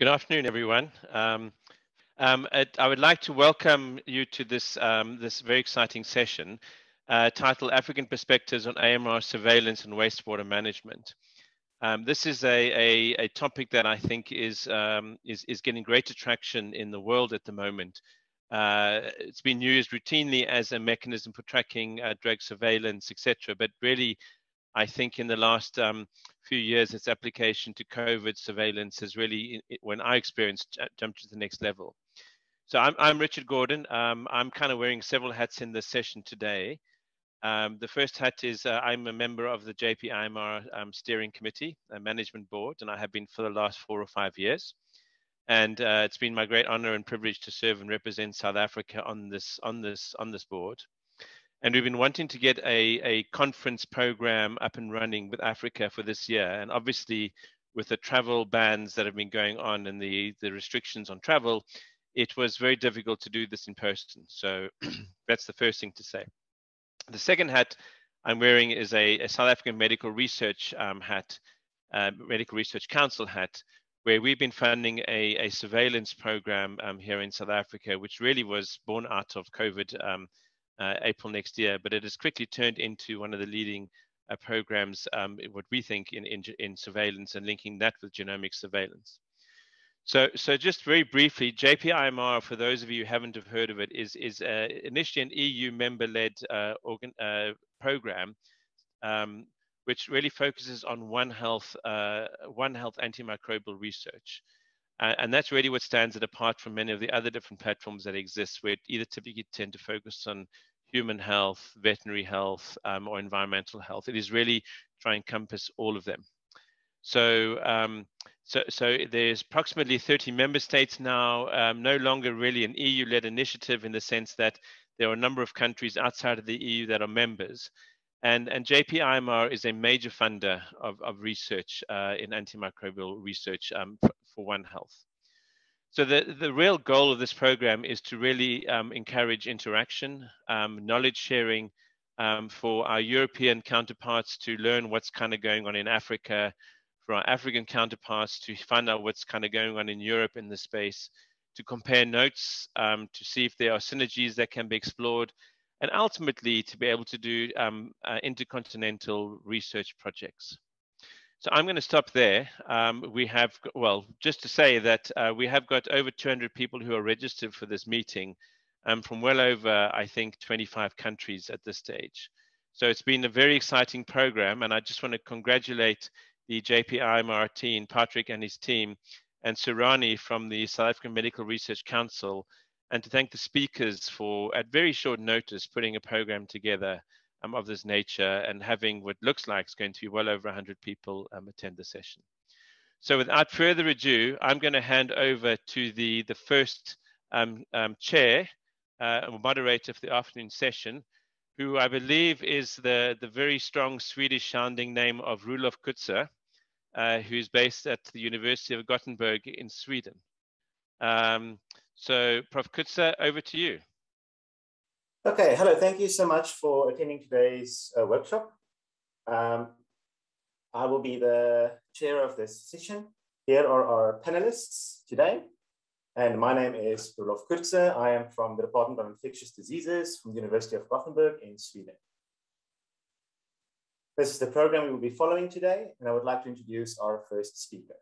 Good afternoon, everyone. Um, um, I would like to welcome you to this, um, this very exciting session uh, titled African Perspectives on AMR Surveillance and Wastewater Management. Um, this is a, a, a, topic that I think is, um, is, is, getting greater traction in the world at the moment. Uh, it's been used routinely as a mechanism for tracking uh, drug surveillance, etc. But really, I think in the last um, few years, its application to COVID surveillance has really, when I experienced, jumped to the next level. So I'm, I'm Richard Gordon. Um, I'm kind of wearing several hats in this session today. Um, the first hat is uh, I'm a member of the JPIAMR um, steering committee, a management board, and I have been for the last four or five years. And uh, it's been my great honor and privilege to serve and represent South Africa on this on this on this board. And we've been wanting to get a, a conference program up and running with Africa for this year. And obviously, with the travel bans that have been going on and the, the restrictions on travel, it was very difficult to do this in person. So that's the first thing to say. The second hat I'm wearing is a, a South African Medical Research um, hat, uh, Medical Research Council hat, where we've been funding a, a surveillance program um, here in South Africa, which really was born out of COVID um, uh, April next year, but it has quickly turned into one of the leading uh, programs, um, what we think in, in, in, surveillance and linking that with genomic surveillance. So, so just very briefly, JPIAMR, for those of you who haven't have heard of it, is, is uh, initially an EU member-led uh, uh, program, um, which really focuses on One Health, uh, One Health antimicrobial research. And that's really what stands it apart from many of the other different platforms that exist, where either typically tend to focus on human health, veterinary health, um, or environmental health. It is really trying to encompass all of them. So, um, so, so there's approximately 30 member states now, um, no longer really an EU-led initiative in the sense that there are a number of countries outside of the EU that are members. And, and JPIAMR is a major funder of, of research uh, in antimicrobial research um, for One Health. So the, the real goal of this program is to really um, encourage interaction, um, knowledge sharing um, for our European counterparts to learn what's kind of going on in Africa, for our African counterparts to find out what's kind of going on in Europe in the space, to compare notes, um, to see if there are synergies that can be explored, and ultimately to be able to do um, uh, intercontinental research projects. So I'm going to stop there. Um, we have, well, just to say that uh, we have got over 200 people who are registered for this meeting um, from well over, I think, 25 countries at this stage. So it's been a very exciting program, and I just want to congratulate the JPIAMR team, Patrick and his team, and Surani from the South African Medical Research Council, and to thank the speakers for, at very short notice, putting a program together um, of this nature and having what looks like is going to be well over 100 people um, attend the session. So without further ado, I'm going to hand over to the, the first um, um chair uh, or moderator for the afternoon session, who I believe is the, the very strong Swedish sounding name of Roelof Coertze, uh, who's based at the University of Gothenburg in Sweden. Um, so Prof. Coertze, over to you. Okay, hello. Thank you so much for attending today's uh, workshop. Um, I will be the chair of this session. Here are our panelists today. And my name is Roelof Coertze. I am from the Department of Infectious Diseases from the University of Gothenburg in Sweden. This is the program we will be following today, and I would like to introduce our first speaker.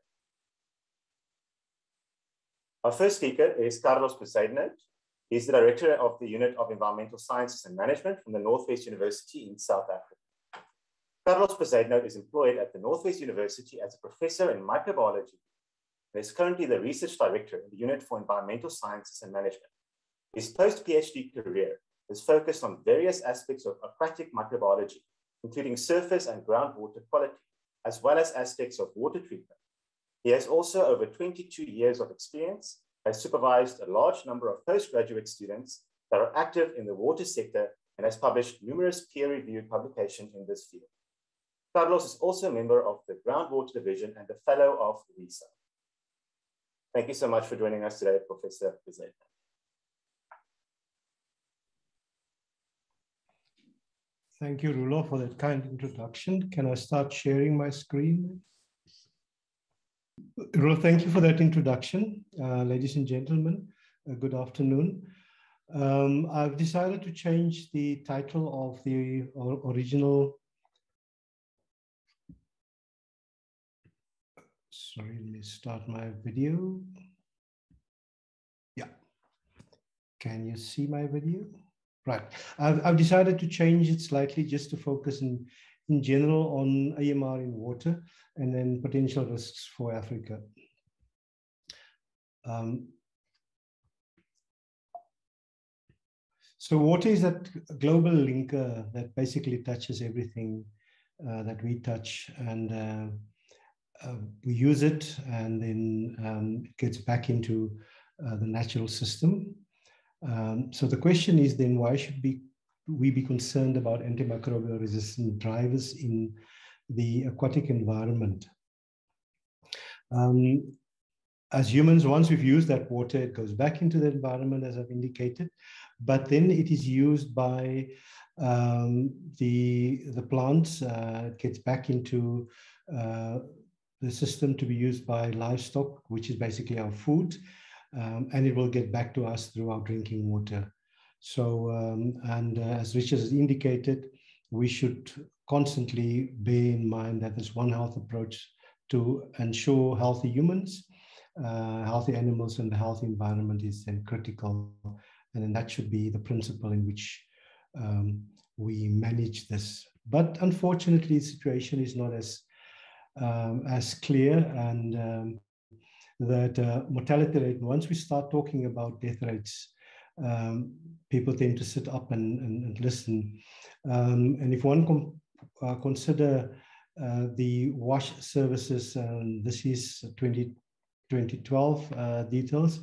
Our first speaker is Carlos Bezuidenhout. He's the director of the Unit of Environmental Sciences and Management from the Northwest University in South Africa. Carlos Bezuidenhout is employed at the Northwest University as a professor in microbiology and is currently the research director in the Unit for Environmental Sciences and Management. His post-PhD career is focused on various aspects of aquatic microbiology, including surface and groundwater quality, as well as aspects of water treatment. He has also over 22 years of experience has supervised a large number of postgraduate students that are active in the water sector and has published numerous peer-reviewed publications in this field. Carlos is also a member of the Groundwater Division and a fellow of WISA. Thank you so much for joining us today, Professor Bezuidenhout. Thank you, Rulo, for that kind introduction. Can I start sharing my screen? Ro, thank you for that introduction. Uh, ladies and gentlemen, uh, good afternoon. Um, I've decided to change the title of the original. Sorry, let me start my video. Yeah. Can you see my video? Right. I've, I've decided to change it slightly just to focus in, in general on AMR in water and then potential risks for Africa. Um, so water is that global linker that basically touches everything uh, that we touch and uh, uh, we use it and then um, it gets back into uh, the natural system. Um, so the question is then why should we, we be concerned about antimicrobial resistant drivers in the aquatic environment. Um, as humans, once we've used that water, it goes back into the environment, as I've indicated, but then it is used by um, the, the plants, uh, it gets back into uh, the system to be used by livestock, which is basically our food, um, and it will get back to us through our drinking water. So, um, and uh, as Richard has indicated, we should constantly bear in mind that there's one health approach to ensure healthy humans, uh, healthy animals, and the healthy environment is then critical. And then that should be the principle in which um, we manage this. But unfortunately, the situation is not as um, as clear and um, that uh, mortality rate, once we start talking about death rates, um, people tend to sit up and, and, and listen. Um, and if one consider uh, the WASH services, um, this is 20, 2012 uh, details,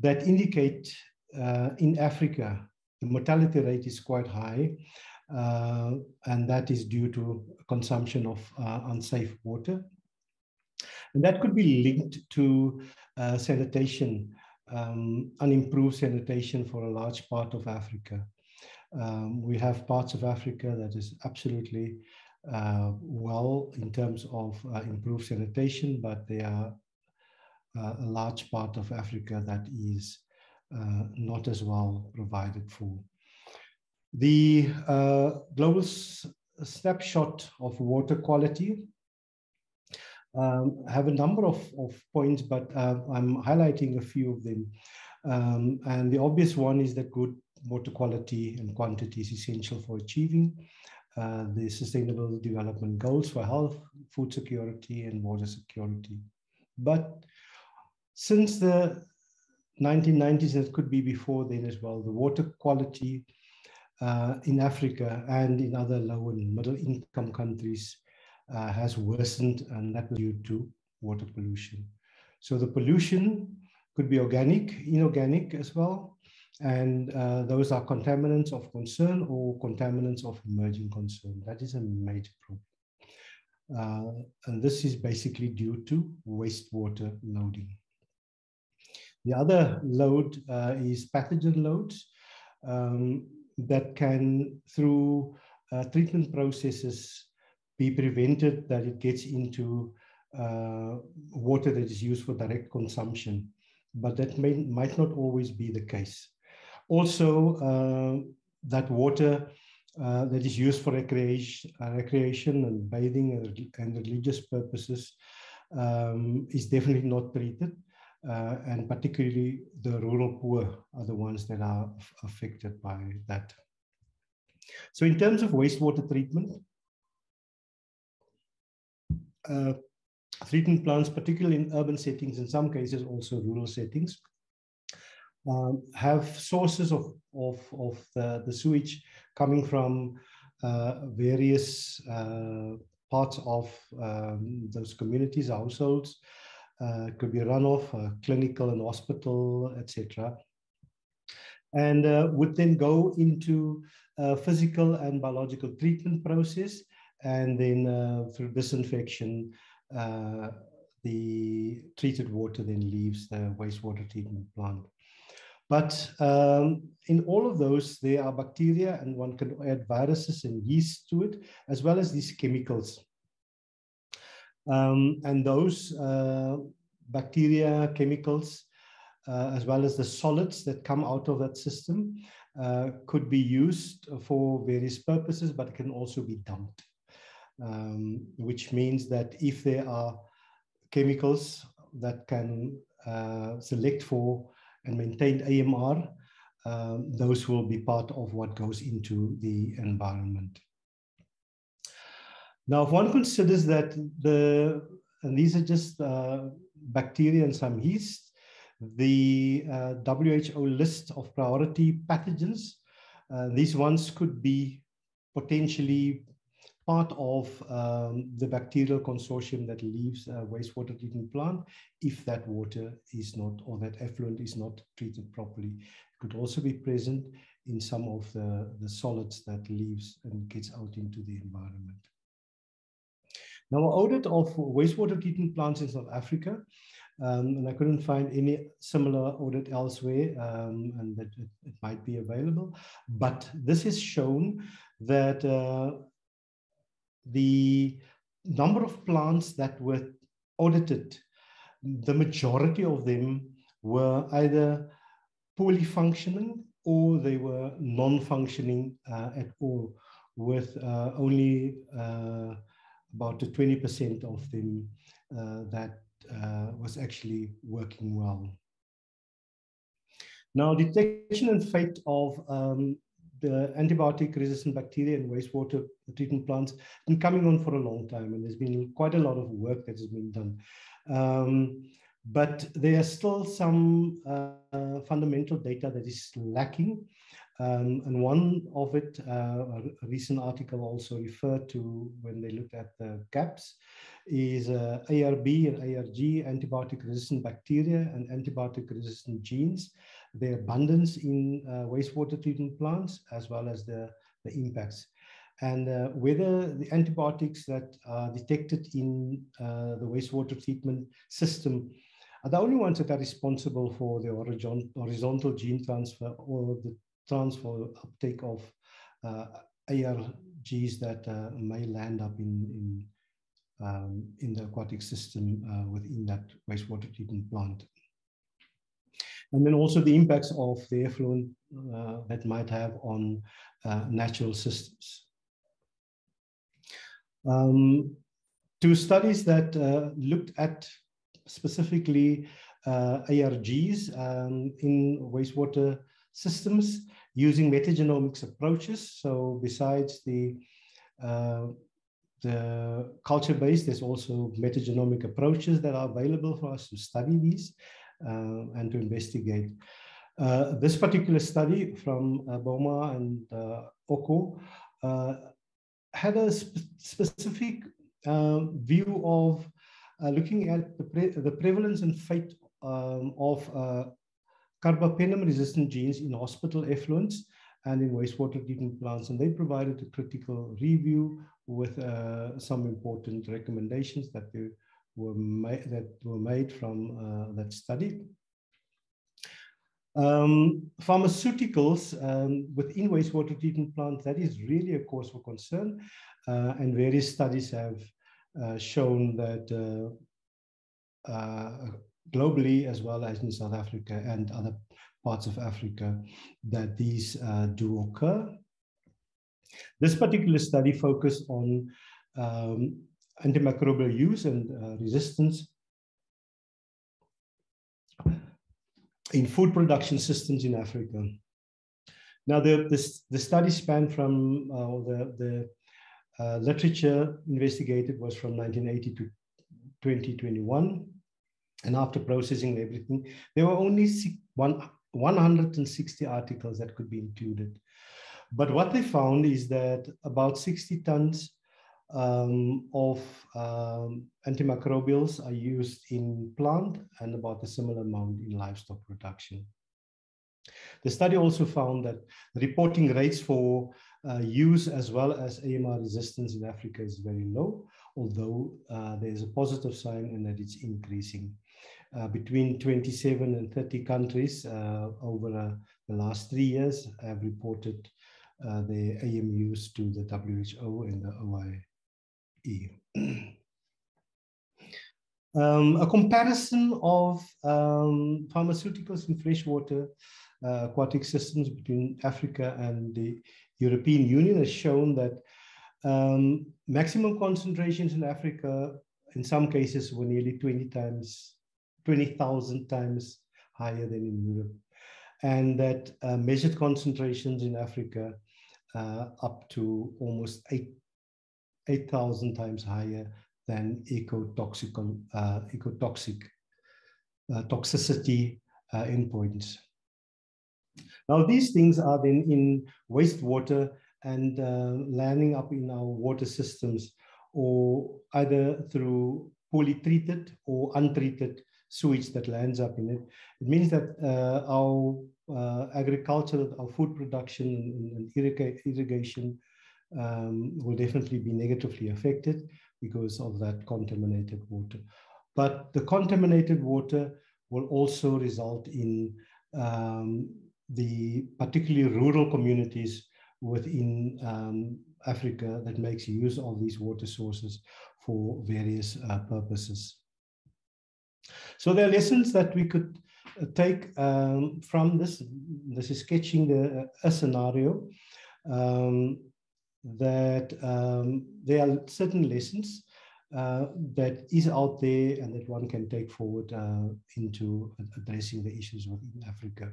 that indicate uh, in Africa, the mortality rate is quite high, uh, and that is due to consumption of uh, unsafe water. And that could be linked to sanitation, um, unimproved sanitation for a large part of Africa. Um, we have parts of Africa that is absolutely uh, well in terms of uh, improved sanitation, but there are uh, a large part of Africa that is uh, not as well provided for. The uh, global snapshot of water quality um, have a number of, of points, but uh, I'm highlighting a few of them. Um, and the obvious one is that good water quality and quantity is essential for achieving uh, the sustainable development goals for health, food security, and water security. But since the 1990s, and it could be before then as well, the water quality uh, in Africa and in other low and middle income countries uh, has worsened, and that was due to water pollution. So the pollution could be organic, inorganic as well, and uh, those are contaminants of concern or contaminants of emerging concern. That is a major problem. Uh, and this is basically due to wastewater loading. The other load uh, is pathogen loads um, that can, through uh, treatment processes, be prevented that it gets into uh, water that is used for direct consumption. But that may, might not always be the case. Also, uh, that water uh, that is used for recreation, uh, recreation and bathing and, and religious purposes um, is definitely not treated. Uh, and particularly the rural poor are the ones that are affected by that. So in terms of wastewater treatment, uh, treatment plants, particularly in urban settings, in some cases also rural settings, um, have sources of, of, of the, the sewage coming from uh, various uh, parts of um, those communities, households. Uh, could be runoff, uh, clinical and hospital, etc. And uh, would then go into physical and biological treatment process, and then uh, through disinfection, the treated water then leaves the wastewater treatment plant. But um, in all of those, there are bacteria and one can add viruses and yeast to it, as well as these chemicals. Um, and those uh, bacteria, chemicals, uh, as well as the solids that come out of that system uh, could be used for various purposes, but can also be dumped, um, which means that if there are chemicals that can uh, select for and maintain AMR, um, those will be part of what goes into the environment. Now, if one considers that the, and these are just uh, bacteria and some yeast, the uh, WHO list of priority pathogens, uh, these ones could be potentially part of um, the bacterial consortium that leaves a wastewater treatment plant if that water is not, or that effluent is not treated properly. It could also be present in some of the, the solids that leaves and gets out into the environment. Now, an audit of wastewater treatment plants in South Africa, um, and I couldn't find any similar audit elsewhere, um, and that it, it, might be available. But this has shown that uh, the number of plants that were audited, the majority of them were either poorly functioning or they were non-functioning uh, at all, with uh, only uh, about 20% of them uh, that uh, was actually working well. Now, detection and fate of um, the antibiotic resistant bacteria in wastewater treatment plants been coming on for a long time, and there's been quite a lot of work that has been done. Um, but there are still some uh, fundamental data that is lacking. Um, and one of it, uh, a recent article also referred to when they looked at the gaps, is uh, ARB and ARG, antibiotic resistant bacteria and antibiotic resistant genes, their abundance in uh, wastewater treatment plants, as well as the, the impacts. And uh, whether the antibiotics that are detected in uh, the wastewater treatment system are the only ones that are responsible for the horizontal gene transfer or the transfer uptake of uh, ARGs that uh, may land up in, in, um, in the aquatic system uh, within that wastewater treatment plant. And then also the impacts of the effluent uh, that might have on uh, natural systems. Um, two studies that uh, looked at specifically ARGs um, in wastewater systems using metagenomics approaches. So besides the uh, the culture based, there's also metagenomic approaches that are available for us to study these uh, and to investigate. Uh, this particular study from uh, Boma and uh, Oko uh, had a sp specific uh, view of looking at the, pre the prevalence and fate um, of carbapenem resistant genes in hospital effluents and in wastewater treatment plants. And they provided a critical review with uh, some important recommendations that they were made, that were made from uh, that study. Um, pharmaceuticals um, within wastewater treatment plants, that is really a cause for concern. Uh, and various studies have uh, shown that globally as well as in South Africa and other parts of Africa that these uh, do occur. This particular study focused on um, antimicrobial use and uh, resistance in food production systems in Africa. Now, the, the, the study span from uh, the, the uh, literature investigated was from 1980 to 2021. And after processing everything, there were only one, 160 articles that could be included. But what they found is that about 60 tons um, of um, antimicrobials are used in plant and about a similar amount in livestock production. The study also found that reporting rates for uh, use as well as AMR resistance in Africa is very low, although uh, there's a positive sign in that it's increasing. Uh, between 27 and 30 countries uh, over uh, the last three years have reported their AMUs to the WHO and the Um, a comparison of um, pharmaceuticals in freshwater uh, aquatic systems between Africa and the European Union has shown that um, maximum concentrations in Africa, in some cases, were nearly 20 times, 20,000 times higher than in Europe. And that uh, measured concentrations in Africa uh, up to almost 8,000 times higher than ecotoxical, uh, ecotoxic uh, toxicity uh, endpoints. Now, these things are then in wastewater and uh, landing up in our water systems, or either through poorly treated or untreated sewage that lands up in it. It means that uh, our uh, agriculture, our food production and, and irrigation um, will definitely be negatively affected because of that contaminated water. But the contaminated water will also result in um, the particularly rural communities within um, Africa that makes use of these water sources for various uh, purposes. So there are lessons that we could uh, take um, from this. This is sketching the, uh, a scenario um, that um, there are certain lessons uh, that is out there and that one can take forward uh, into addressing the issues within Africa.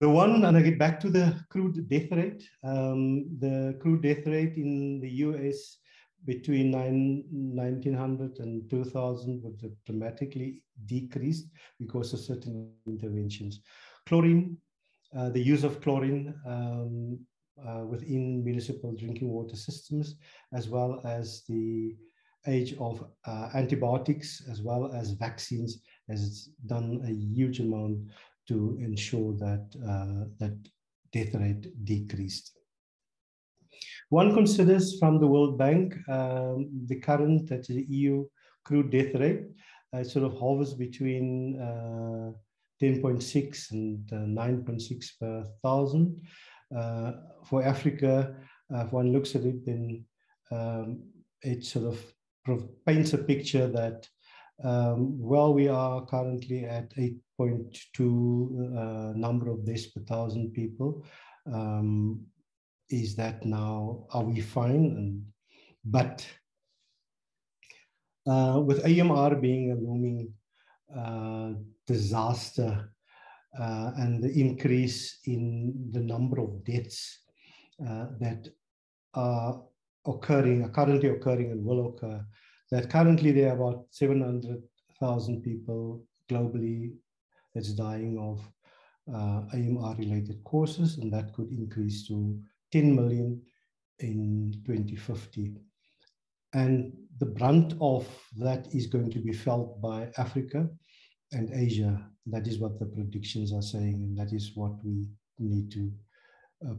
The one, and I get back to the crude death rate. Um, the crude death rate in the US between nine, 1900 and 2000 was dramatically decreased because of certain interventions. Chlorine, uh, the use of chlorine um, uh, within municipal drinking water systems, as well as the age of uh, antibiotics, as well as vaccines, has done a huge amount to ensure that uh, that death rate decreased. One considers from the World Bank um, the current, that the EU crude death rate, uh, sort of hovers between uh, 10.6 and uh, 9.6 per thousand. Uh, for Africa, uh, if one looks at it, then um, it sort of paints a picture that um, well, we are currently at 8.2 uh, number of deaths per thousand people. Um, is that now, are we fine? And, but uh, with AMR being a looming uh, disaster uh, and the increase in the number of deaths uh, that are occurring, are currently occurring and will occur, that currently there are about 700,000 people globally that's dying of uh, AMR related causes, and that could increase to 10 million in 2050. And the brunt of that is going to be felt by Africa and Asia. That is what the predictions are saying, and that is what we need to, uh,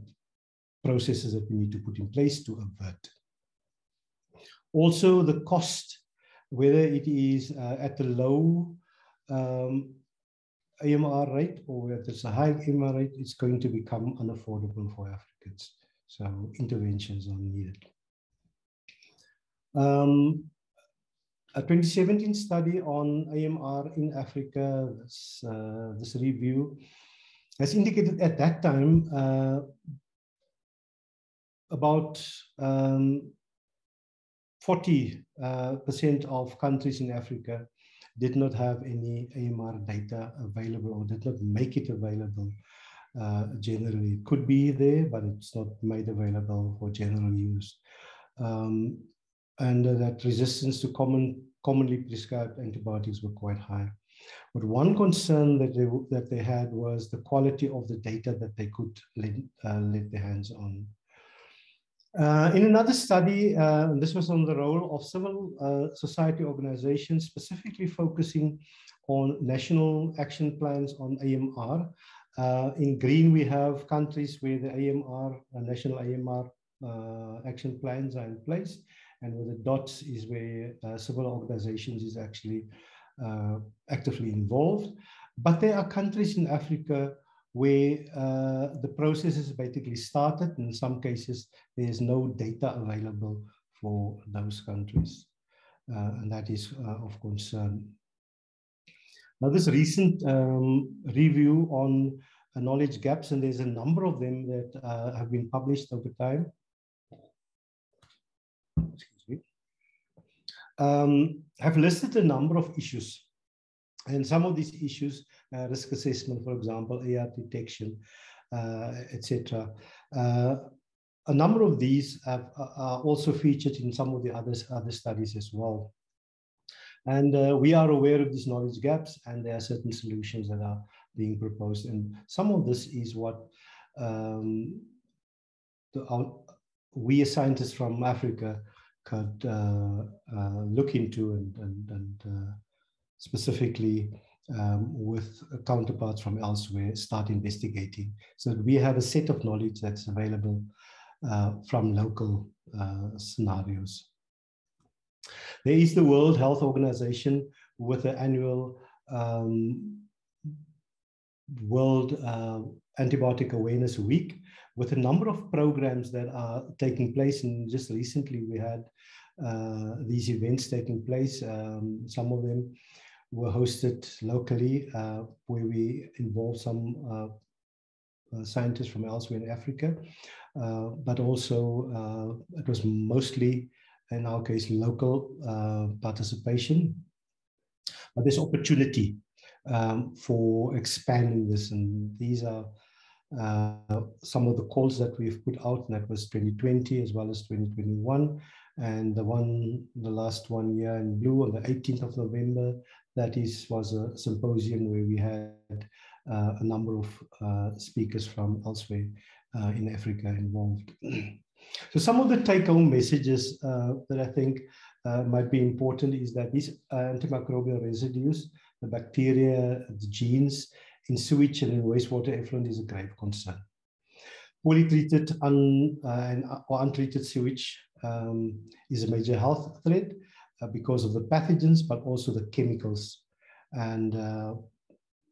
processes that we need to put in place to avert. Also, the cost, whether it is uh, at a low um, AMR rate or whether it's a high AMR rate, it's going to become unaffordable for Africans. So interventions are needed. Um, a 2017 study on AMR in Africa, this, uh, this review, has indicated at that time uh, about um, 40% uh, of countries in Africa did not have any AMR data available or did not make it available uh, generally. It could be there, but it's not made available for general use. Um, and uh, that resistance to common, commonly prescribed antibiotics were quite high. But one concern that they, that they had was the quality of the data that they could uh, let their hands on. Uh, in another study, uh, this was on the role of civil uh, society organizations, specifically focusing on national action plans on AMR. Uh, in green, we have countries where the AMR, uh, national AMR action plans are in place. And with the dots is where uh, civil organizations is actually uh, actively involved. But there are countries in Africa where uh, the process is basically started. In some cases, there's no data available for those countries. Uh, and that is of concern. Now, this recent um, review on knowledge gaps, and there's a number of them that have been published over time. Excuse me. Um, have listed a number of issues and some of these issues, uh, risk assessment, for example, AR detection, uh, etc. Uh, a number of these have, are also featured in some of the other, other studies as well. And uh, we are aware of these knowledge gaps, and there are certain solutions that are being proposed. And some of this is what um, the, our, we as scientists from Africa could uh, uh, look into and, and, and specifically um, with counterparts from elsewhere start investigating so we have a set of knowledge that's available uh, from local uh, scenarios. There is the World Health Organization with an annual um, World uh, Antibiotic Awareness Week with a number of programs that are taking place. And just recently we had uh, these events taking place, um, some of them were hosted locally, uh, where we involved some uh, uh, scientists from elsewhere in Africa, but also it was mostly, in our case, local participation. But there's opportunity um, for expanding this, and these are uh, some of the calls that we've put out, and that was 2020 as well as 2021. And the one, the last one year in blue on the 18th of November, that is was a symposium where we had uh, a number of uh, speakers from elsewhere uh, in Africa involved. so some of the take-home messages uh, that I think uh, might be important is that these antimicrobial residues, the bacteria, the genes in sewage and in wastewater effluent is a grave concern. Poorly treated un, and, or untreated sewage um, is a major health threat uh, because of the pathogens, but also the chemicals. And uh,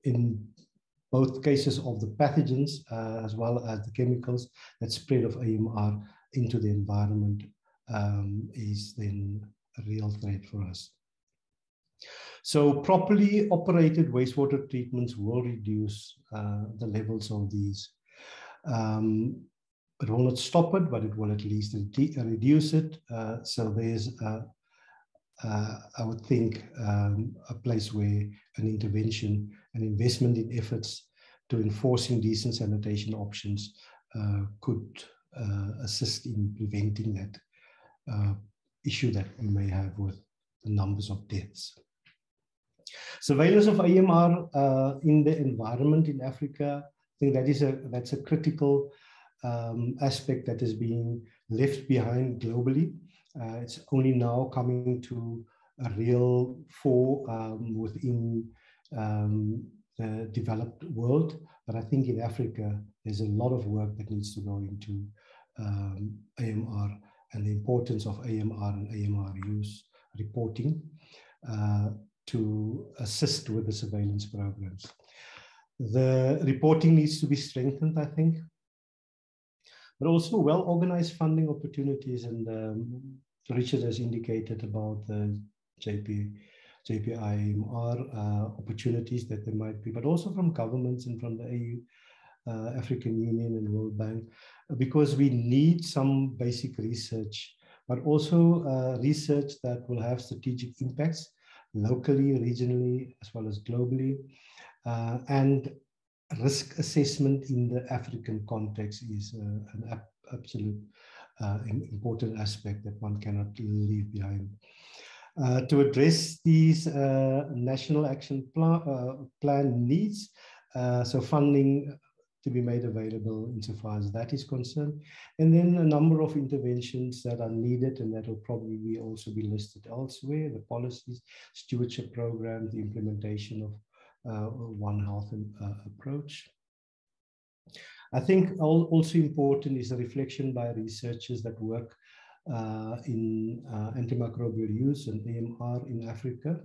in both cases of the pathogens uh, as well as the chemicals, that spread of AMR into the environment um, is then a real threat for us. So properly operated wastewater treatments will reduce uh, the levels of these. Um, it will not stop it, but it will at least reduce it. Uh, so there's uh, I would think, um, a place where an intervention, an investment in efforts to enforcing decent sanitation options uh, could uh, assist in preventing that uh, issue that we may have with the numbers of deaths. Surveillance of AMR uh, in the environment in Africa, I think that is a that's a critical um, aspect that is being left behind globally. Uh, it's only now coming to a real fore um, within um, the developed world. But I think in Africa, there's a lot of work that needs to go into um, AMR and the importance of AMR and AMR use reporting uh, to assist with the surveillance programs. The reporting needs to be strengthened, I think, but also well-organized funding opportunities. And um, Richard has indicated about the JP, JPIAMR uh, opportunities that there might be, but also from governments and from the AU, uh, African Union and World Bank, because we need some basic research, but also uh, research that will have strategic impacts locally, regionally, as well as globally. Uh, and risk assessment in the African context is uh, an ab absolute uh, important aspect that one cannot leave behind. Uh, to address these uh, national action plan, uh, plan needs, so funding to be made available insofar as that is concerned, and then a number of interventions that are needed and that will probably be also be listed elsewhere, the policies, stewardship programs, the implementation of uh, One Health uh, approach. I think also important is a reflection by researchers that work uh, in uh, antimicrobial use and AMR in Africa,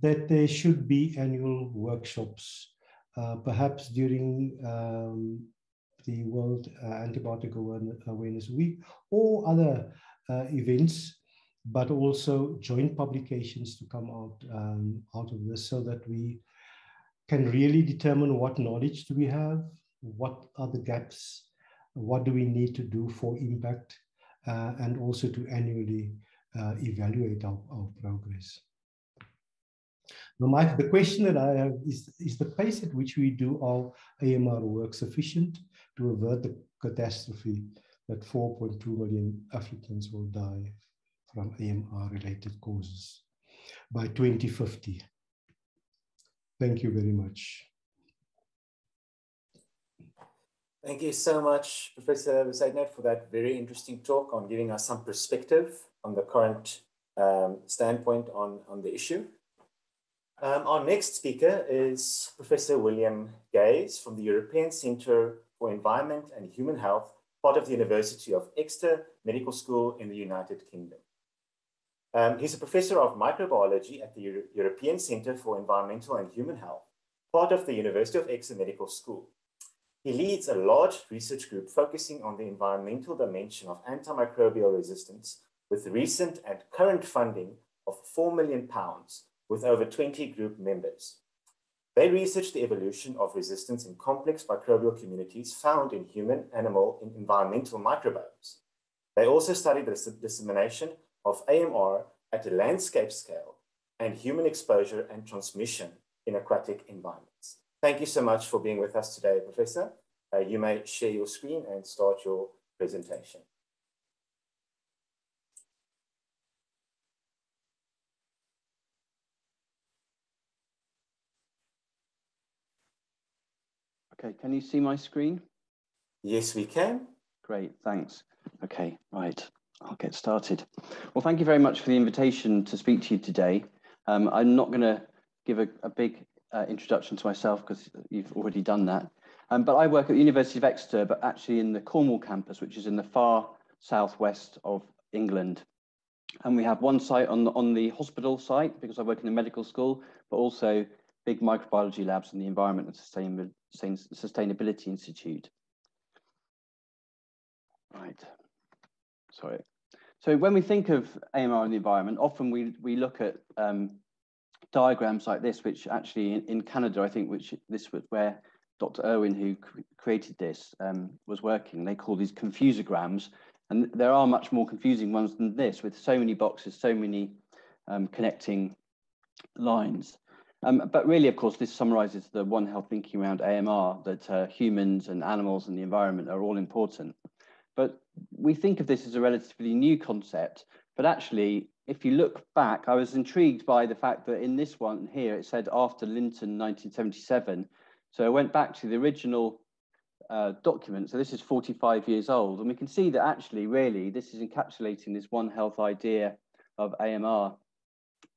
that there should be annual workshops, uh, perhaps during um, the World uh, Antibiotic Awareness Week or other uh, events but also joint publications to come out, um, out of this so that we can really determine what knowledge do we have, what are the gaps, what do we need to do for impact, and also to annually evaluate our, our progress. Now, Mike, the question that I have is, is the pace at which we do our AMR work sufficient to avert the catastrophe that 4.2 million Africans will die from AMR-related causes by 2050? Thank you very much. Thank you so much, Professor Bezuidenhout, for that very interesting talk on giving us some perspective on the current um, standpoint on, on the issue. Um, our next speaker is Professor William Gaze from the European Centre for Environment and Human Health, part of the University of Exeter Medical School in the United Kingdom. Um, he's a professor of microbiology at the Euro European Centre for Environmental and Human Health, part of the University of Exeter Medical School. He leads a large research group focusing on the environmental dimension of antimicrobial resistance with recent and current funding of 4 million pounds with over 20 group members. They researched the evolution of resistance in complex microbial communities found in human, animal, and environmental microbiomes. They also studied the dissemination of AMR at a landscape scale and human exposure and transmission in aquatic environments. Thank you so much for being with us today, Professor. Uh, you may share your screen and start your presentation. Okay, can you see my screen? Yes, we can. Great, thanks. Okay, right, I'll get started. Well, thank you very much for the invitation to speak to you today. Um, I'm not going to give a, a big uh, introduction to myself because you've already done that. Um, but I work at the University of Exeter, but actually in the Cornwall campus, which is in the far southwest of England. And we have one site on the, on the hospital site because I work in the medical school, but also big microbiology labs and the Environment and Sustainability Institute. Right, sorry. So when we think of AMR in the environment, often we, we look at um, diagrams like this, which actually in, in, Canada, I think, which this was where Dr. Irwin, who created this, um, was working. They call these confusograms, and there are much more confusing ones than this, with so many boxes, so many um, connecting lines. Um, but really, of course, this summarizes the One Health thinking around AMR, that uh, humans and animals and the environment are all important. But we think of this as a relatively new concept, but actually, if you look back, I was intrigued by the fact that in this one here, it said after Linton 1977. So I went back to the original uh, document. So this is 45 years old. And we can see that actually, really, this is encapsulating this One Health idea of AMR.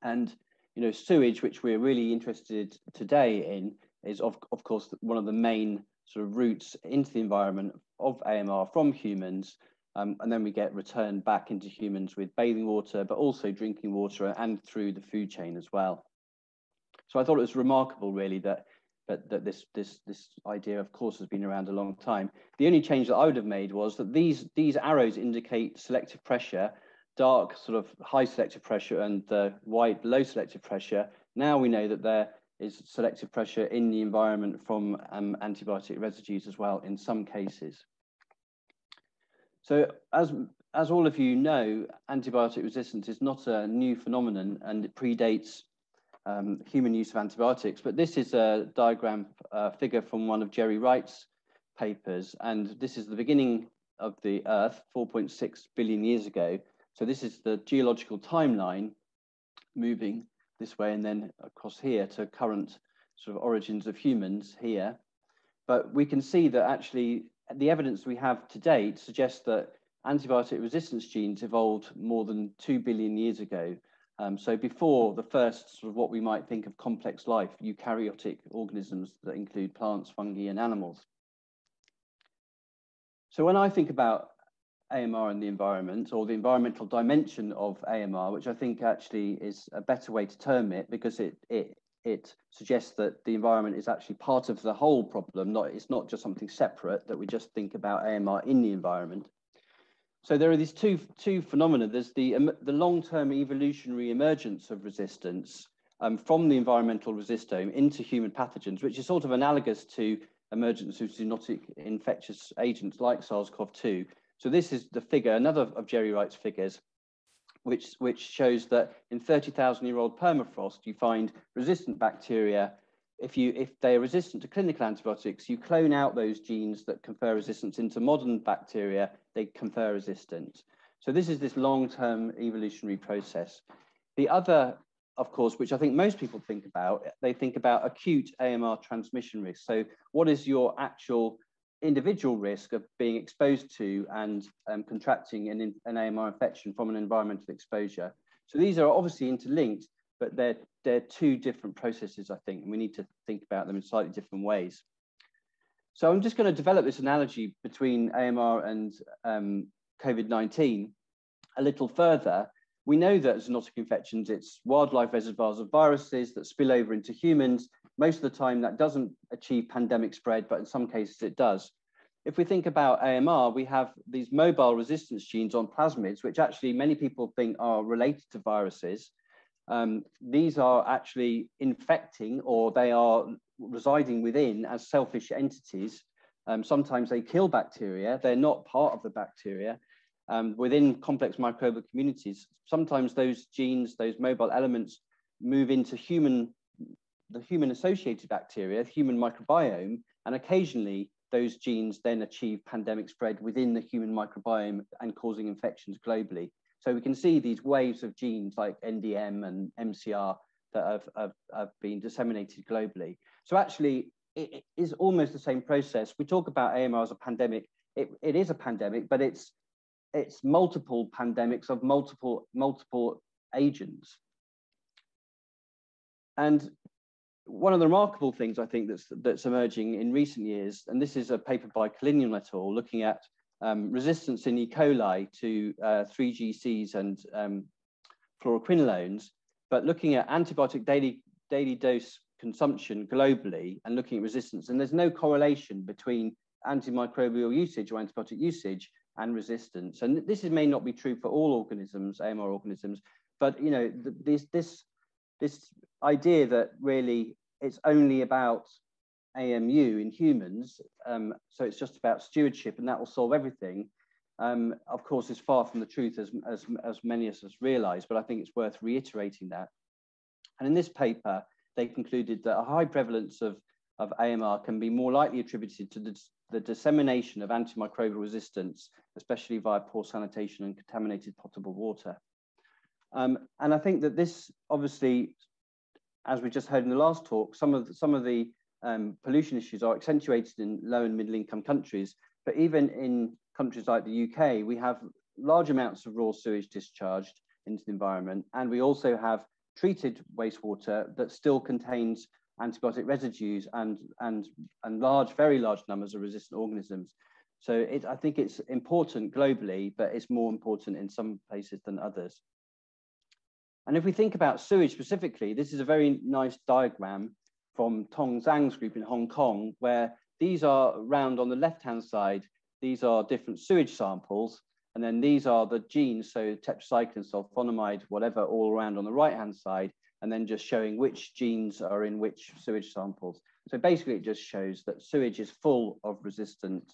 And you know, sewage, which we're really interested today in, is of, of course one of the main sort of routes into the environment of AMR from humans. Um, and then we get returned back into humans with bathing water, but also drinking water and through the food chain as well. So I thought it was remarkable, really, that that, that this this this idea, of course, has been around a long time. The only change that I would have made was that these these arrows indicate selective pressure, dark sort of high selective pressure and the white low selective pressure, now we know that there is selective pressure in the environment from um, antibiotic residues as well in some cases. So as, as all of you know, antibiotic resistance is not a new phenomenon and it predates um, human use of antibiotics, but this is a diagram uh, figure from one of Gerry Wright's papers. And this is the beginning of the Earth 4.6 billion years ago. So this is the geological timeline moving this way and then across here to current sort of origins of humans here. But we can see that actually the evidence we have to date suggests that antibiotic resistance genes evolved more than 2 billion years ago. Um, so before the first sort of what we might think of complex life, eukaryotic organisms that include plants, fungi, and animals. So when I think about AMR in the environment or the environmental dimension of AMR, which I think actually is a better way to term it because it it it suggests that the environment is actually part of the whole problem. Not it's not just something separate that we just think about AMR in the environment. so there are these two, two phenomena. There's the, um, the long-term evolutionary emergence of resistance um, from the environmental resistome into human pathogens, which is sort of analogous to emergence of zoonotic infectious agents like SARS-CoV-2. So this is the figure, another of Gerry Wright's figures, which, which shows that in 30,000 year old permafrost, you find resistant bacteria. If, you, if they are resistant to clinical antibiotics, you clone out those genes that confer resistance into modern bacteria, they confer resistance. So this is this long-term evolutionary process. The other of course, which I think most people think about, they think about acute AMR transmission risk. So what is your actual individual risk of being exposed to and um, contracting an, an AMR infection from an environmental exposure? So these are obviously interlinked, but they're, they're two different processes, I think, and we need to think about them in slightly different ways. So I'm just going to develop this analogy between AMR and um, COVID-19 a little further we know that zoonotic infections, it's wildlife reservoirs of viruses that spill over into humans. Most of the time that doesn't achieve pandemic spread, but in some cases it does. If we think about AMR, we have these mobile resistance genes on plasmids, which actually many people think are related to viruses. Um, these are actually infecting or they are residing within as selfish entities. Um, sometimes they kill bacteria, they're not part of the bacteria um, within complex microbial communities, sometimes those genes, those mobile elements move into human, the human associated bacteria, human microbiome, and occasionally those genes then achieve pandemic spread within the human microbiome and causing infections globally. So we can see these waves of genes like NDM and MCR that have, have, have been disseminated globally. So actually, it is almost the same process. We talk about AMR as a pandemic. It, it is a pandemic, but it's it's multiple pandemics of multiple multiple agents. And one of the remarkable things I think that's that's emerging in recent years, and this is a paper by Collignon et al. looking at um, resistance in E. coli to uh, 3GCs and um, fluoroquinolones, but looking at antibiotic daily daily dose consumption globally and looking at resistance. And there's no correlation between antimicrobial usage or antibiotic usage and resistance. And this is, may not be true for all organisms, AMR organisms, but you know, this this this idea that really it's only about AMU in humans, um, so it's just about stewardship and that will solve everything. Um, of course, is far from the truth as, as, as many of us realize, but I think it's worth reiterating that. And in this paper, they concluded that a high prevalence of, of AMR can be more likely attributed to the the dissemination of antimicrobial resistance, especially via poor sanitation and contaminated potable water. Um, and I think that this obviously, as we just heard in the last talk, some of the, some of the um, pollution issues are accentuated in low and middle income countries, but even in countries like the UK, we have large amounts of raw sewage discharged into the environment. And we also have treated wastewater that still contains antibiotic residues and, and, and large, very large numbers of resistant organisms. So it, I think it's important globally, but it's more important in some places than others. And if we think about sewage specifically, this is a very nice diagram from Tong Zhang's group in Hong Kong, where these are round on the left-hand side, these are different sewage samples, and then these are the genes, so tetracycline, sulfonamide, whatever, all around on the right-hand side and then just showing which genes are in which sewage samples. So basically it just shows that sewage is full of resistant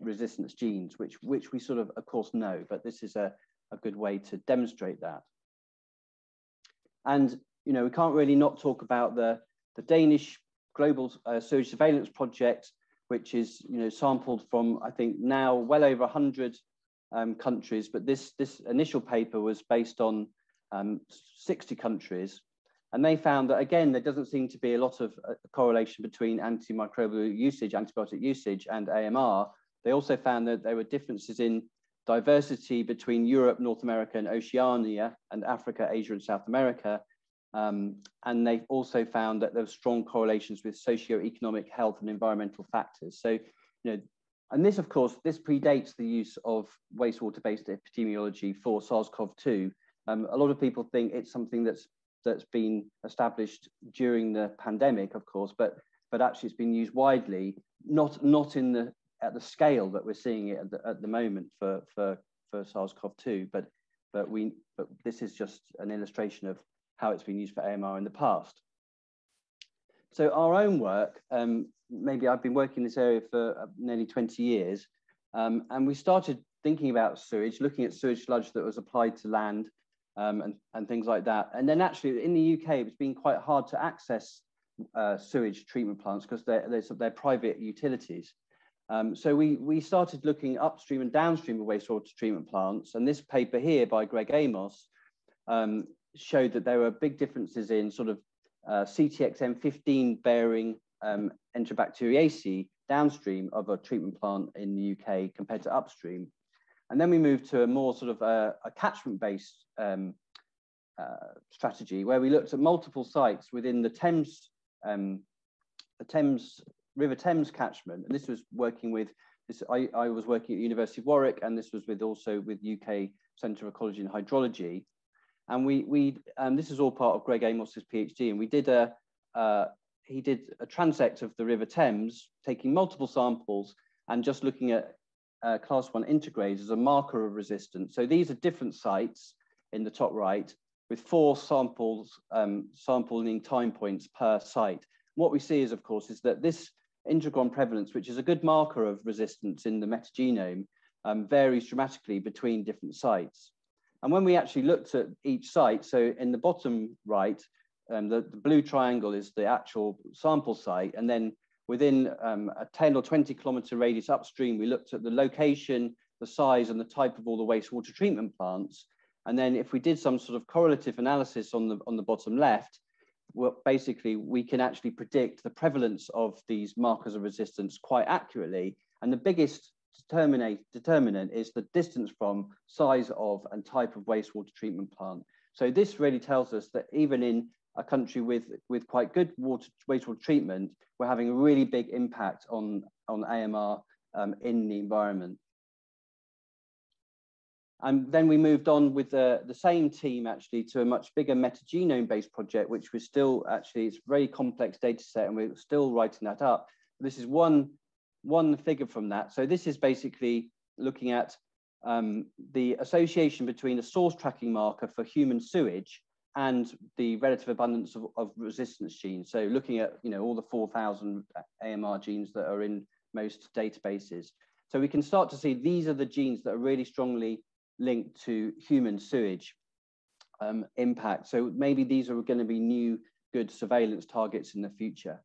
resistance genes, which, which we sort of, of course, know, but this is a, a good way to demonstrate that. And, you know, we can't really not talk about the, the Danish Global uh, Sewage Surveillance Project, which is, you know, sampled from, I think, now well over 100 um, countries, but this, this initial paper was based on um, 60 countries. And they found that, again, there doesn't seem to be a lot of uh, correlation between antimicrobial usage, antibiotic usage, and AMR. They also found that there were differences in diversity between Europe, North America, and Oceania, and Africa, Asia, and South America. Um, and they also found that there were strong correlations with socioeconomic health and environmental factors. So, you know, and this, of course, this predates the use of wastewater-based epidemiology for SARS-CoV-2. Um, a lot of people think it's something that's that's been established during the pandemic, of course, but but actually it's been used widely, not not in the at the scale that we're seeing it at the, at the moment for for for SARS-CoV-2, but but we but this is just an illustration of how it's been used for AMR in the past. So our own work, um, maybe I've been working in this area for uh, nearly 20 years, um, and we started thinking about sewage, looking at sewage sludge that was applied to land um, and, and things like that. And then actually in the UK, it's been quite hard to access uh, sewage treatment plants because they're, they're, they're, private utilities. Um, so we, we started looking upstream and downstream of wastewater treatment plants. And this paper here by Greg Amos um, showed that there were big differences in sort of uh, CTXM15 bearing um, Enterobacteriaceae downstream of a treatment plant in the UK compared to upstream. And then we moved to a more sort of a, a catchment-based um, uh, strategy where we looked at multiple sites within the Thames, um, the Thames River Thames catchment. And this was working with this. I, I was working at University of Warwick, and this was with also with UK Centre of Ecology and Hydrology. And we we um, this is all part of Greg Amos's PhD, and we did a uh, he did a transect of the River Thames, taking multiple samples and just looking at uh, class one integrase as a marker of resistance. So these are different sites in the top right with four samples, um, sampling time points per site. What we see is, of course, is that this integron prevalence, which is a good marker of resistance in the metagenome, um, varies dramatically between different sites. And when we actually looked at each site, so in the bottom right, um, the, the, blue triangle is the actual sample site, and then within um, a 10 or 20 kilometer radius upstream, we looked at the location, the size, and the type of all the wastewater treatment plants. And then if we did some sort of correlative analysis on the, on the bottom left, well, basically we can actually predict the prevalence of these markers of resistance quite accurately. And the biggest determinant is the distance from size of and type of wastewater treatment plant. So this really tells us that even in a country with, with quite good water, wastewater treatment, we're having a really big impact on, on AMR um, in the environment. And then we moved on with the, the same team actually to a much bigger metagenome based project, which was still actually, it's very complex data set and we're still writing that up. This is one, one figure from that. So this is basically looking at um, the association between a source tracking marker for human sewage and the relative abundance of, of resistance genes. So looking at you know all the 4,000 AMR genes that are in most databases. So we can start to see these are the genes that are really strongly linked to human sewage um, impact. So maybe these are going to be new good surveillance targets in the future.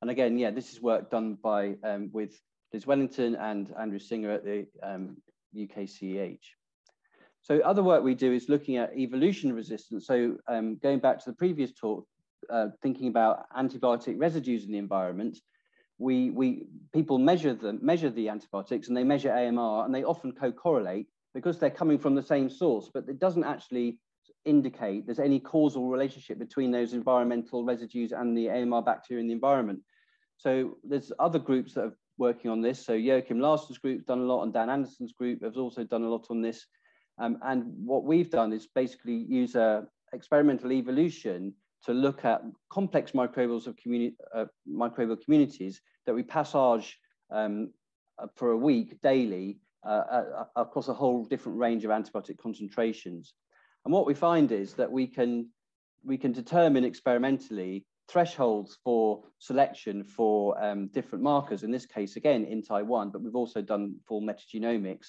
And again, yeah, this is work done by um, with Liz Wellington and Andrew Singer at the um, UKCEH. So other work we do is looking at evolution resistance. So um, going back to the previous talk, uh, thinking about antibiotic residues in the environment, we, we people measure them, measure the antibiotics and they measure AMR and they often co-correlate because they're coming from the same source, but it doesn't actually indicate there's any causal relationship between those environmental residues and the AMR bacteria in the environment. So there's other groups that are working on this. So Joachim Larsson's group done a lot and Dan Andersson's group has also done a lot on this. Um, and what we've done is basically use a experimental evolution to look at complex microbials of communi uh, microbial communities that we passage um, uh, for a week daily uh, uh, across a whole different range of antibiotic concentrations. And what we find is that we can, we can determine experimentally thresholds for selection for um, different markers, in this case, again, intI1, but we've also done full metagenomics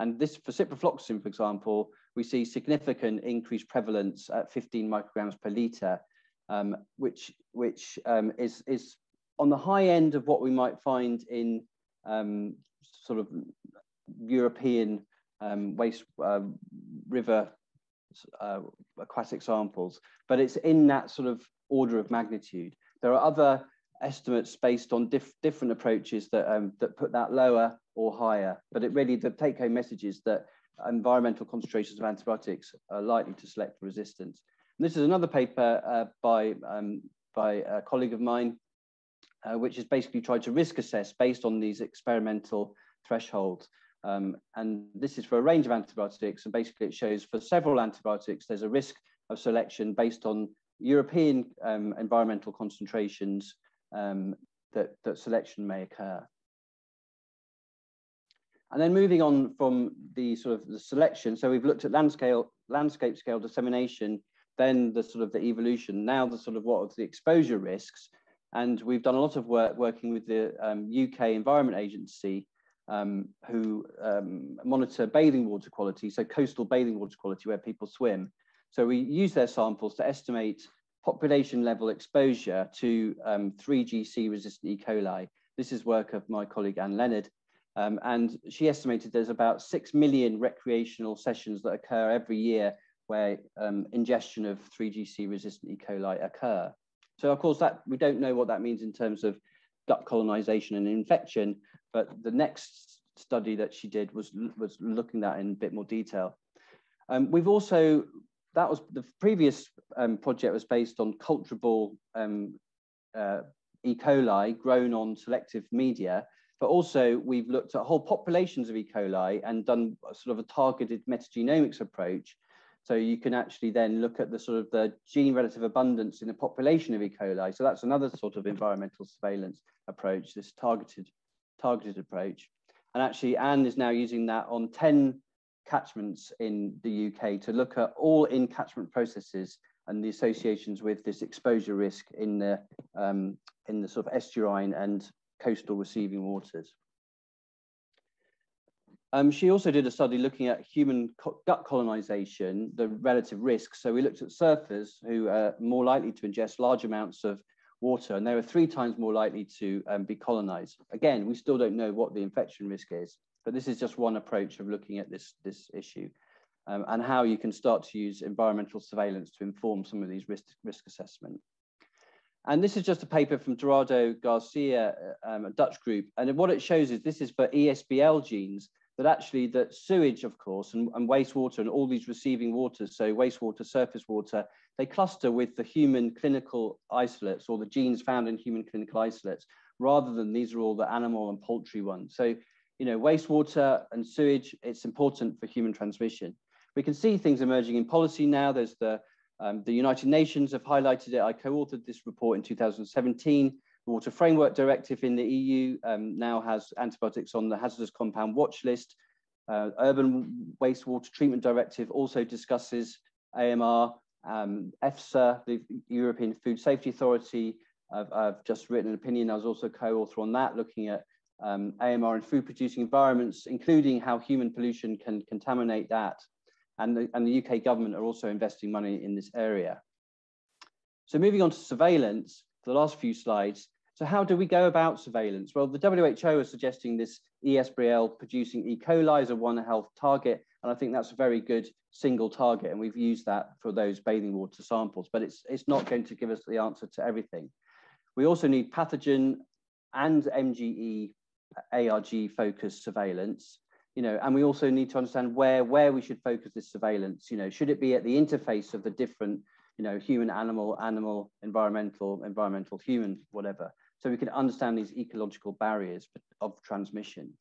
and this for ciprofloxacin, for example, we see significant increased prevalence at 15 micrograms per litre, um, which, which um, is, is on the high end of what we might find in um, sort of European um, waste uh, river uh, aquatic samples, but it's in that sort of order of magnitude. There are other estimates based on diff different approaches that, um, that put that lower or higher. But it really, the take home message is that environmental concentrations of antibiotics are likely to select resistance. And this is another paper uh, by, um, by a colleague of mine, uh, which has basically tried to risk assess based on these experimental thresholds. Um, and this is for a range of antibiotics. And basically it shows for several antibiotics, there's a risk of selection based on European um, environmental concentrations um, that, that selection may occur. And then moving on from the sort of the selection, so we've looked at landscape, landscape scale dissemination, then the sort of the evolution, now the sort of what are the exposure risks. And we've done a lot of work working with the um, UK Environment Agency, um, who um, monitor bathing water quality, so coastal bathing water quality where people swim. So we use their samples to estimate population level exposure to 3GC um, resistant E. coli. This is work of my colleague Anne Leonard. Um, and she estimated there's about 6 million recreational sessions that occur every year where um, ingestion of 3GC resistant E. coli occur. So of course that we don't know what that means in terms of gut colonization and infection, but the next study that she did was, was looking at in a bit more detail. Um, we've also, that was the previous um, project was based on culturable um, uh, E. coli grown on selective media, but also we've looked at whole populations of E. coli and done sort of a targeted metagenomics approach so you can actually then look at the sort of the gene relative abundance in a population of E. coli. So that's another sort of environmental surveillance approach, this targeted, targeted approach. And actually, Anne is now using that on 10 catchments in the UK to look at all in catchment processes and the associations with this exposure risk in the, um, in the sort of estuarine and coastal receiving waters. Um, she also did a study looking at human co gut colonization, the relative risks. So we looked at surfers who are more likely to ingest large amounts of water, and they were three times more likely to um, be colonized. Again, we still don't know what the infection risk is, but this is just one approach of looking at this, this issue um, and how you can start to use environmental surveillance to inform some of these risk, risk assessment. And this is just a paper from Dorado Garcia, um, a Dutch group. And what it shows is this is for ESBL genes that actually that sewage, of course, and, and wastewater and all these receiving waters, so wastewater, surface water, they cluster with the human clinical isolates or the genes found in human clinical isolates, rather than these are all the animal and poultry ones. So, you know, wastewater and sewage, it's important for human transmission. We can see things emerging in policy now. There's the, um, the United Nations have highlighted it. I co-authored this report in 2017 the Water Framework Directive in the EU um, now has antibiotics on the hazardous compound watch list. Uh, Urban Wastewater Treatment Directive also discusses AMR. Um, EFSA, the European Food Safety Authority, I've, I've just written an opinion. I was also co-author on that, looking at um, AMR in food producing environments, including how human pollution can contaminate that. And the, and the UK government are also investing money in this area. So moving on to surveillance, the last few slides. So how do we go about surveillance? Well, the WHO is suggesting this ESBL producing E. coli as a One Health target, and I think that's a very good single target, and we've used that for those bathing water samples, but it's, it's not going to give us the answer to everything. We also need pathogen and MGE ARG focused surveillance, you know, and we also need to understand where, where we should focus this surveillance. You know, should it be at the interface of the different you know, human, animal, animal, environmental, environmental, human, whatever. So we can understand these ecological barriers of transmission.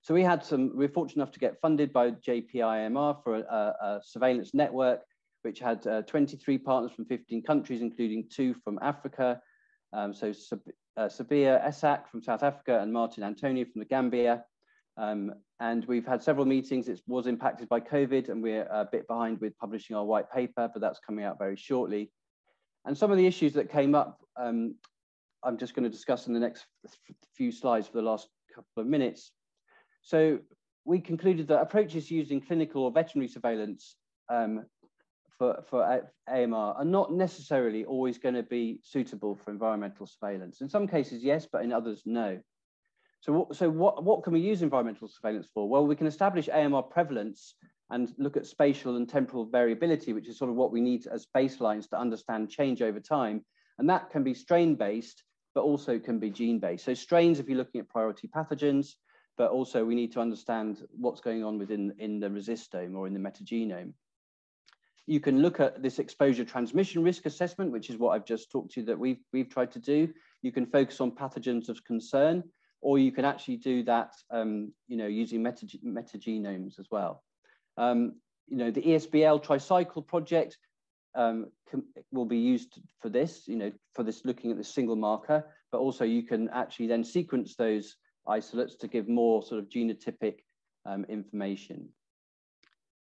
So we had some, we were fortunate enough to get funded by JPIAMR for a, a surveillance network, which had uh, 23 partners from 15 countries, including two from Africa. Um, so uh, Sabiha Essack from South Africa and Martin Antonio from the Gambia. Um, and we've had several meetings. It was impacted by COVID and we're a bit behind with publishing our white paper, but that's coming out very shortly. And some of the issues that came up, um, I'm just going to discuss in the next few slides for the last couple of minutes. So we concluded that approaches used in clinical or veterinary surveillance um, for, for AMR are not necessarily always going to be suitable for environmental surveillance. In some cases, yes, but in others, no. So, what, so what, what can we use environmental surveillance for? Well, we can establish AMR prevalence and look at spatial and temporal variability, which is sort of what we need as baselines to understand change over time. And that can be strain based, but also can be gene based. So strains, if you're looking at priority pathogens, but also we need to understand what's going on within in the resistome or in the metagenome. You can look at this exposure transmission risk assessment, which is what I've just talked to you that we've, we've tried to do. You can focus on pathogens of concern or you can actually do that, um, you know, using metagenomes as well. Um, you know, the ESBL tricycle project um, can, will be used for this, you know, for this looking at the single marker, but also you can actually then sequence those isolates to give more sort of genotypic um, information.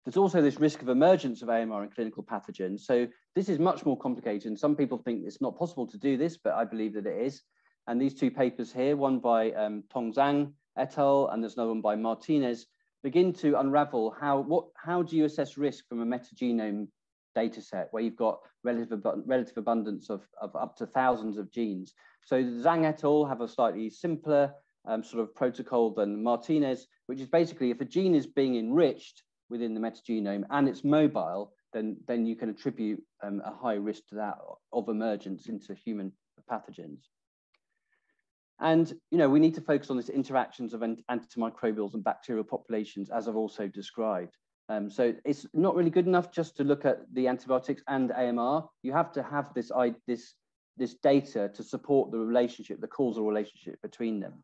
There's also this risk of emergence of AMR in clinical pathogens. So this is much more complicated. And some people think it's not possible to do this, but I believe that it is. And these two papers here, one by um, Tong Zhang et al., and there's another one by Martinez, begin to unravel how, what, how do you assess risk from a metagenome data set where you've got relative, relative abundance of, of up to thousands of genes. So Zhang et al. have a slightly simpler um, sort of protocol than Martinez, which is basically if a gene is being enriched within the metagenome and it's mobile, then, then you can attribute um, a high risk to that of emergence into human pathogens. And you know, we need to focus on these interactions of antimicrobials and bacterial populations, as I've also described. Um, so it's not really good enough just to look at the antibiotics and AMR. You have to have this, this, this data to support the relationship, the causal relationship between them.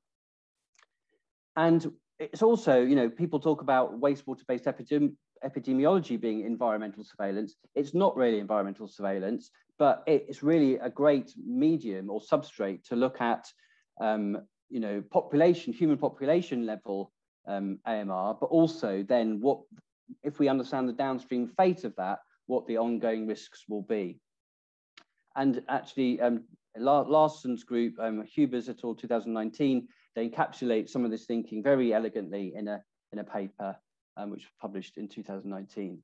And it's also, you know, people talk about wastewater-based epidemi epidemiology being environmental surveillance. It's not really environmental surveillance, but it's really a great medium or substrate to look at um, you know, population, human population level um, AMR, but also then what, if we understand the downstream fate of that, what the ongoing risks will be. And actually, um, Larsson's group, um, Huijbers et al. 2019, they encapsulate some of this thinking very elegantly in a, in a paper um, which was published in 2019.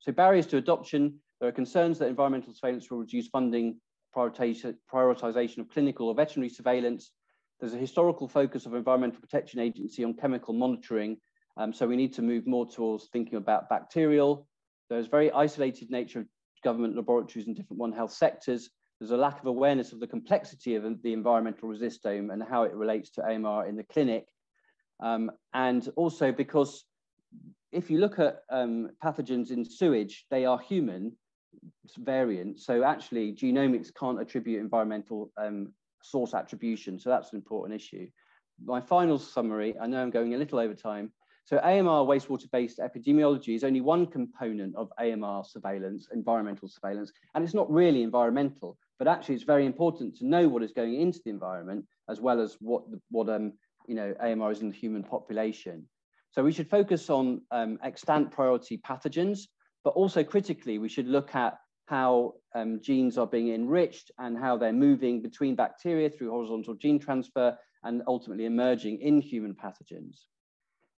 So barriers to adoption, there are concerns that environmental surveillance will reduce funding prioritization of clinical or veterinary surveillance. There's a historical focus of Environmental Protection Agency on chemical monitoring. Um, so we need to move more towards thinking about bacterial. There's very isolated nature of government laboratories in different One Health sectors. There's a lack of awareness of the complexity of the environmental resistome and how it relates to AMR in the clinic. Um, and also because if you look at um, pathogens in sewage, they are human, variant. So actually genomics can't attribute environmental um, source attribution. So that's an important issue. My final summary, I know I'm going a little over time. So AMR wastewater-based epidemiology is only one component of AMR surveillance, environmental surveillance, and it's not really environmental, but actually it's very important to know what is going into the environment as well as what, what um, you know, AMR is in the human population. So we should focus on um, extant priority pathogens, but also critically, we should look at how um, genes are being enriched and how they're moving between bacteria through horizontal gene transfer and ultimately emerging in human pathogens.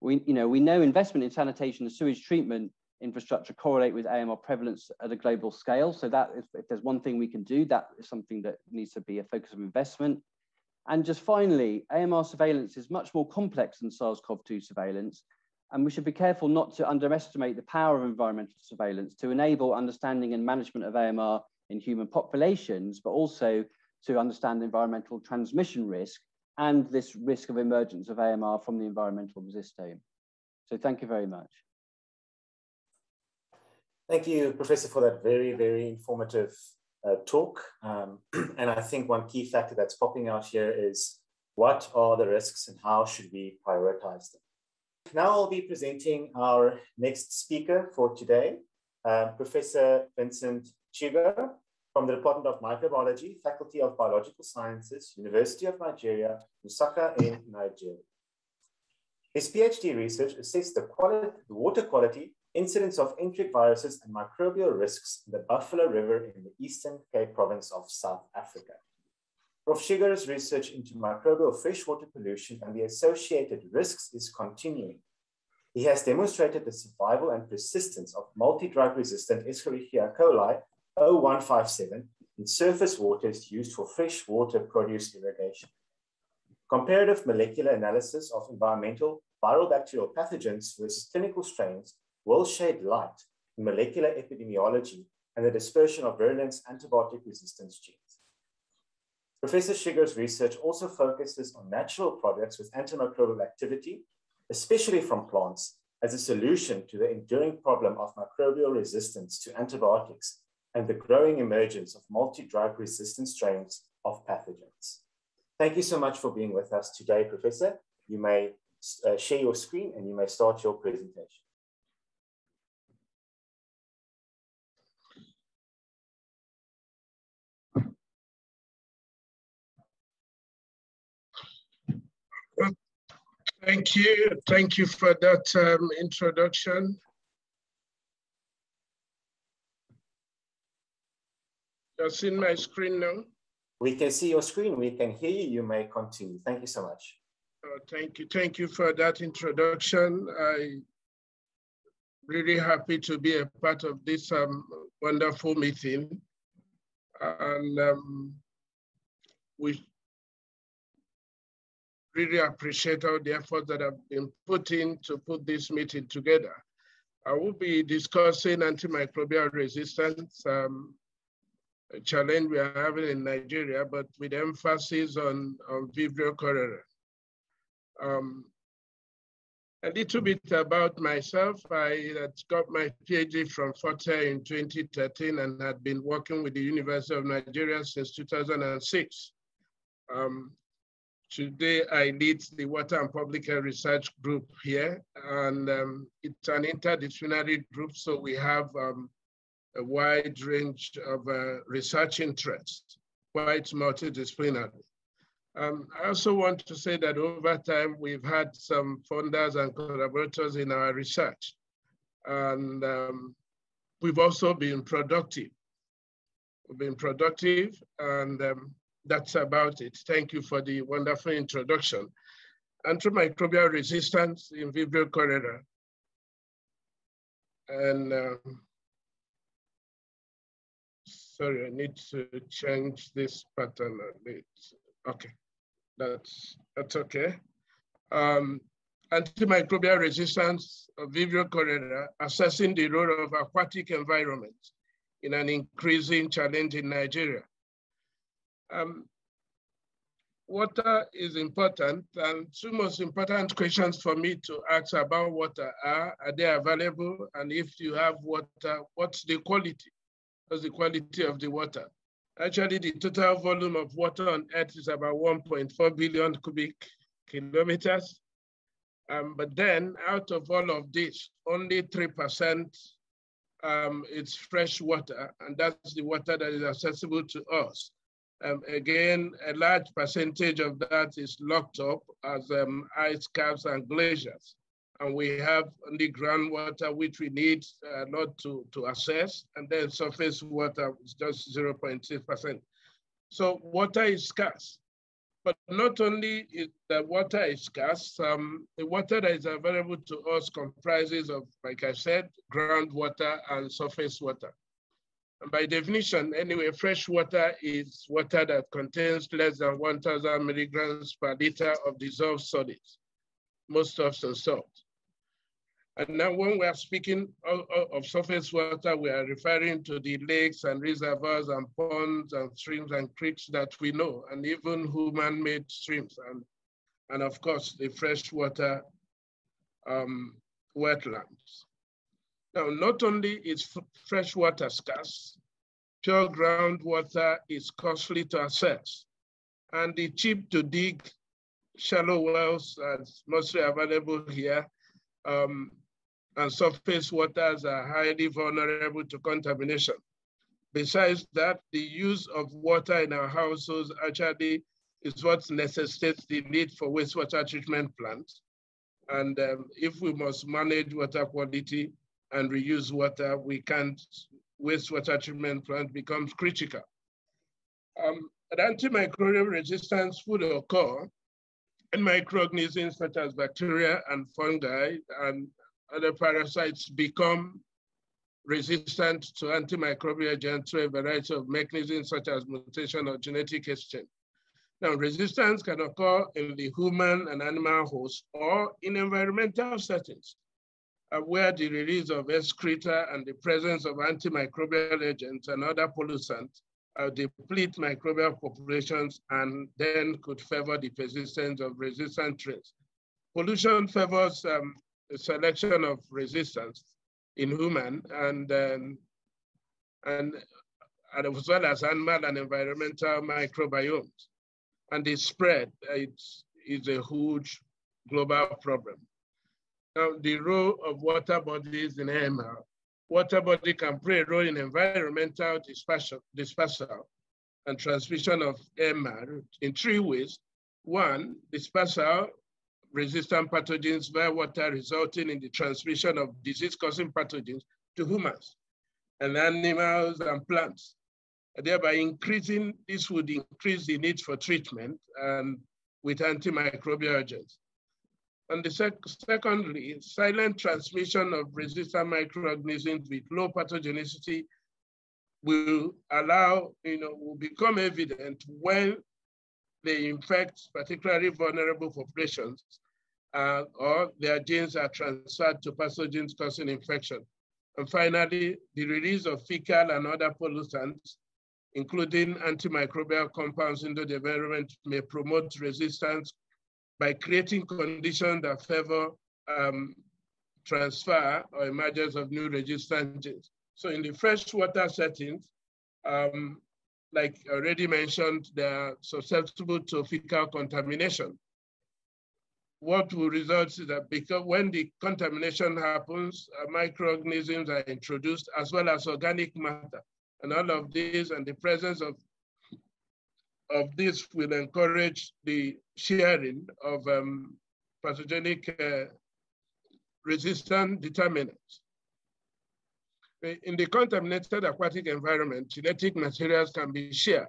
We, you know, we know investment in sanitation and sewage treatment infrastructure correlate with AMR prevalence at a global scale. So that if, if there's one thing we can do, that is something that needs to be a focus of investment. And just finally, AMR surveillance is much more complex than SARS-CoV-2 surveillance and we should be careful not to underestimate the power of environmental surveillance to enable understanding and management of AMR in human populations, but also to understand environmental transmission risk and this risk of emergence of AMR from the environmental resistome. So thank you very much. Thank you, Professor, for that very, very informative uh, talk. Um, and I think one key factor that's popping out here is what are the risks and how should we prioritize them? Now I'll be presenting our next speaker for today, uh, Professor Vincent Chigor from the Department of Microbiology, Faculty of Biological Sciences, University of Nigeria, Nsukka in Nigeria. His PhD research assessed the, quality, the water quality, incidence of enteric viruses, and microbial risks in the Buffalo River in the Eastern Cape province of South Africa. Prof. Chigor's research into microbial freshwater pollution and the associated risks is continuing. He has demonstrated the survival and persistence of multi-drug resistant Escherichia coli 0157 in surface waters used for freshwater produce irrigation. Comparative molecular analysis of environmental viral bacterial pathogens versus clinical strains will shed light in molecular epidemiology and the dispersion of virulence antibiotic resistance genes. Professor Chigor's research also focuses on natural products with antimicrobial activity, especially from plants, as a solution to the enduring problem of microbial resistance to antibiotics and the growing emergence of multi-drug resistant strains of pathogens. Thank you so much for being with us today, Professor. You may uh, share your screen and you may start your presentation. Thank you. Thank you for that um, introduction. You're seeing my screen now? We can see your screen. We can hear you. You may continue. Thank you so much. Oh, thank you. Thank you for that introduction. I'm really happy to be a part of this um, wonderful meeting. And um, we really appreciate all the efforts that have been put in to put this meeting together. I will be discussing antimicrobial resistance, um, a challenge we are having in Nigeria, but with emphasis on, on Vibrio cholera. Um, a little bit about myself. I had got my PhD from Fort Hare in 2013 and had been working with the University of Nigeria since 2006. Um, today, I lead the Water and Public Health Research Group here, and um, it's an interdisciplinary group, so we have um, a wide range of uh, research interests, quite multidisciplinary. Um, I also want to say that over time, we've had some funders and collaborators in our research. And um, we've also been productive. We've been productive, and um, that's about it. Thank you for the wonderful introduction. Antimicrobial resistance in Vibrio cholera. And uh, sorry, I need to change this pattern a bit. Okay, that's, that's okay. Um, antimicrobial resistance of Vibrio cholera, assessing the role of aquatic environments in an increasing challenge in Nigeria. Um, water is important and two most important questions for me to ask about water are, are they available? And if you have water, what's the quality? What's the quality of the water? Actually, the total volume of water on Earth is about 1.4 billion cubic kilometers. Um, but then out of all of this, only 3% um, is fresh water, and that's the water that is accessible to us. Um, again, a large percentage of that is locked up as um, ice caps and glaciers and we have only groundwater, which we need a uh, lot to, to assess, and then surface water is just 0.6%. So water is scarce. But not only is the water is scarce, um, the water that is available to us comprises of, like I said, groundwater and surface water. And by definition, anyway, fresh water is water that contains less than 1,000 milligrams per liter of dissolved solids, most often salt. And now when we are speaking of, of, surface water, we are referring to the lakes and reservoirs and ponds and streams and creeks that we know, and even human-made streams, and, and of course, the freshwater um, wetlands. Now, not only is freshwater scarce, pure groundwater is costly to access, and the cheap to dig shallow wells are mostly available here um, and surface waters are highly vulnerable to contamination. Besides that, the use of water in our households actually is what necessitates the need for wastewater treatment plants. And um, if we must manage water quality and reuse water, we can't, wastewater treatment plant becomes critical. Um, antimicrobial resistance would occur in microorganisms such as bacteria and fungi and other parasites become resistant to antimicrobial agents through a variety of mechanisms such as mutation or genetic exchange. Now, resistance can occur in the human and animal host or in environmental settings uh, where the release of excreta and the presence of antimicrobial agents and other pollutants uh, deplete microbial populations and then could favor the persistence of resistant traits. Pollution favors um, selection of resistance in human and, um, and, and as well as animal and environmental microbiomes. And the spread it's, is a huge global problem. Now, the role of water bodies in AMR. Water body can play a role in environmental dispersal, dispersal and transmission of AMR in three ways. One, dispersal resistant pathogens via water, resulting in the transmission of disease-causing pathogens to humans and animals and plants. Thereby increasing, this would increase the need for treatment and with antimicrobial agents. And the sec secondly, silent transmission of resistant microorganisms with low pathogenicity will allow, you know, will become evident when they infect particularly vulnerable populations uh, or their genes are transferred to pathogens causing infection. And finally, the release of fecal and other pollutants, including antimicrobial compounds into the environment may promote resistance by creating conditions that favor um, transfer or emergence of new resistant genes. So in the freshwater settings, um, like already mentioned, they are susceptible to fecal contamination. What will result is that because when the contamination happens, uh, microorganisms are introduced as well as organic matter. And all of this and the presence of, of this will encourage the sharing of um, pathogenic uh, resistant determinants. In the contaminated aquatic environment, genetic materials can be shared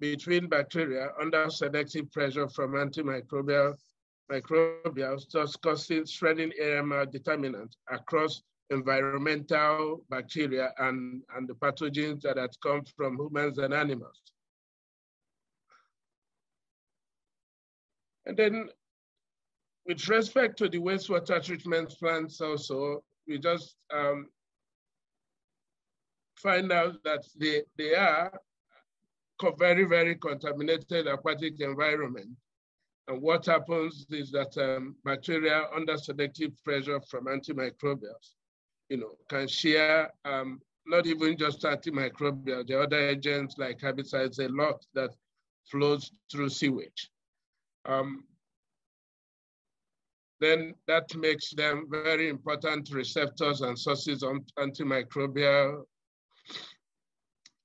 between bacteria under selective pressure from antimicrobial microbials, thus causing spreading AMR determinants across environmental bacteria and, and the pathogens that come from humans and animals. And then with respect to the wastewater treatment plants also, we just um, find out that they, they are very, very contaminated aquatic environment. And what happens is that um, bacteria under selective pressure from antimicrobials, you know, can share um, not even just antimicrobial, the other agents like herbicides, a lot that flows through sewage. Um, then that makes them very important receptors and sources of antimicrobial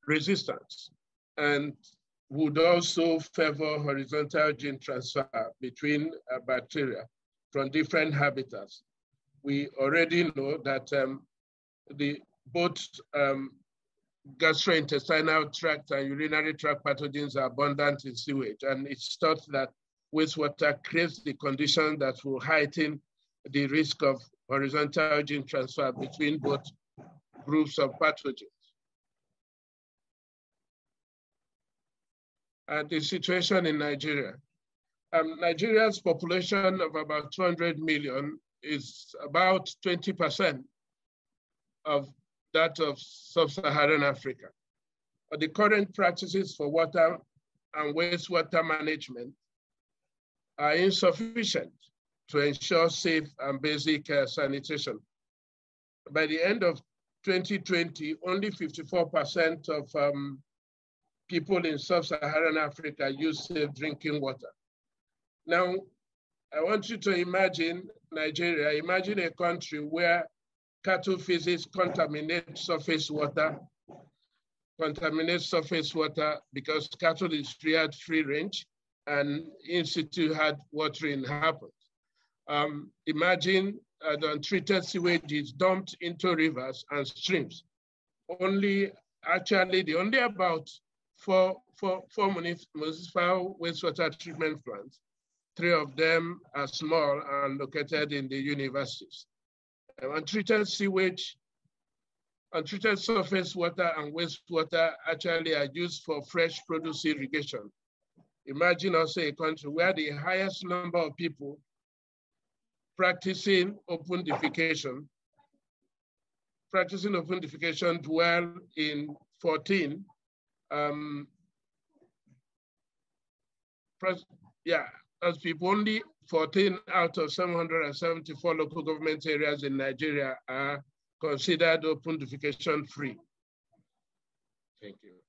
resistance and would also favor horizontal gene transfer between uh, bacteria from different habitats. We already know that um, the both um, gastrointestinal tract and urinary tract pathogens are abundant in sewage, and it's thought that wastewater creates the condition that will heighten the risk of horizontal gene transfer between both groups of pathogens. And the situation in Nigeria. Um, Nigeria's population of about 200 million is about 20% of that of sub-Saharan Africa. But the current practices for water and wastewater management are insufficient to ensure safe and basic uh, sanitation. By the end of 2020, only 54% of um, people in sub-Saharan Africa use safe drinking water. Now, I want you to imagine Nigeria, imagine a country where cattle feces contaminate surface water, contaminate surface water because cattle is reared free range and in-situ had watering happens. Um, imagine uh, the untreated sewage is dumped into rivers and streams. Only, actually, the only about four, four, four municipal wastewater treatment plants. Three of them are small and located in the universities. untreated sewage, untreated surface water and wastewater actually are used for fresh produce irrigation. Imagine also a country where the highest number of people practicing open defecation, practicing open defecation dwell in 14 um, yeah, as people only 14 out of 774 local government areas in Nigeria are considered open defecation free. Thank you.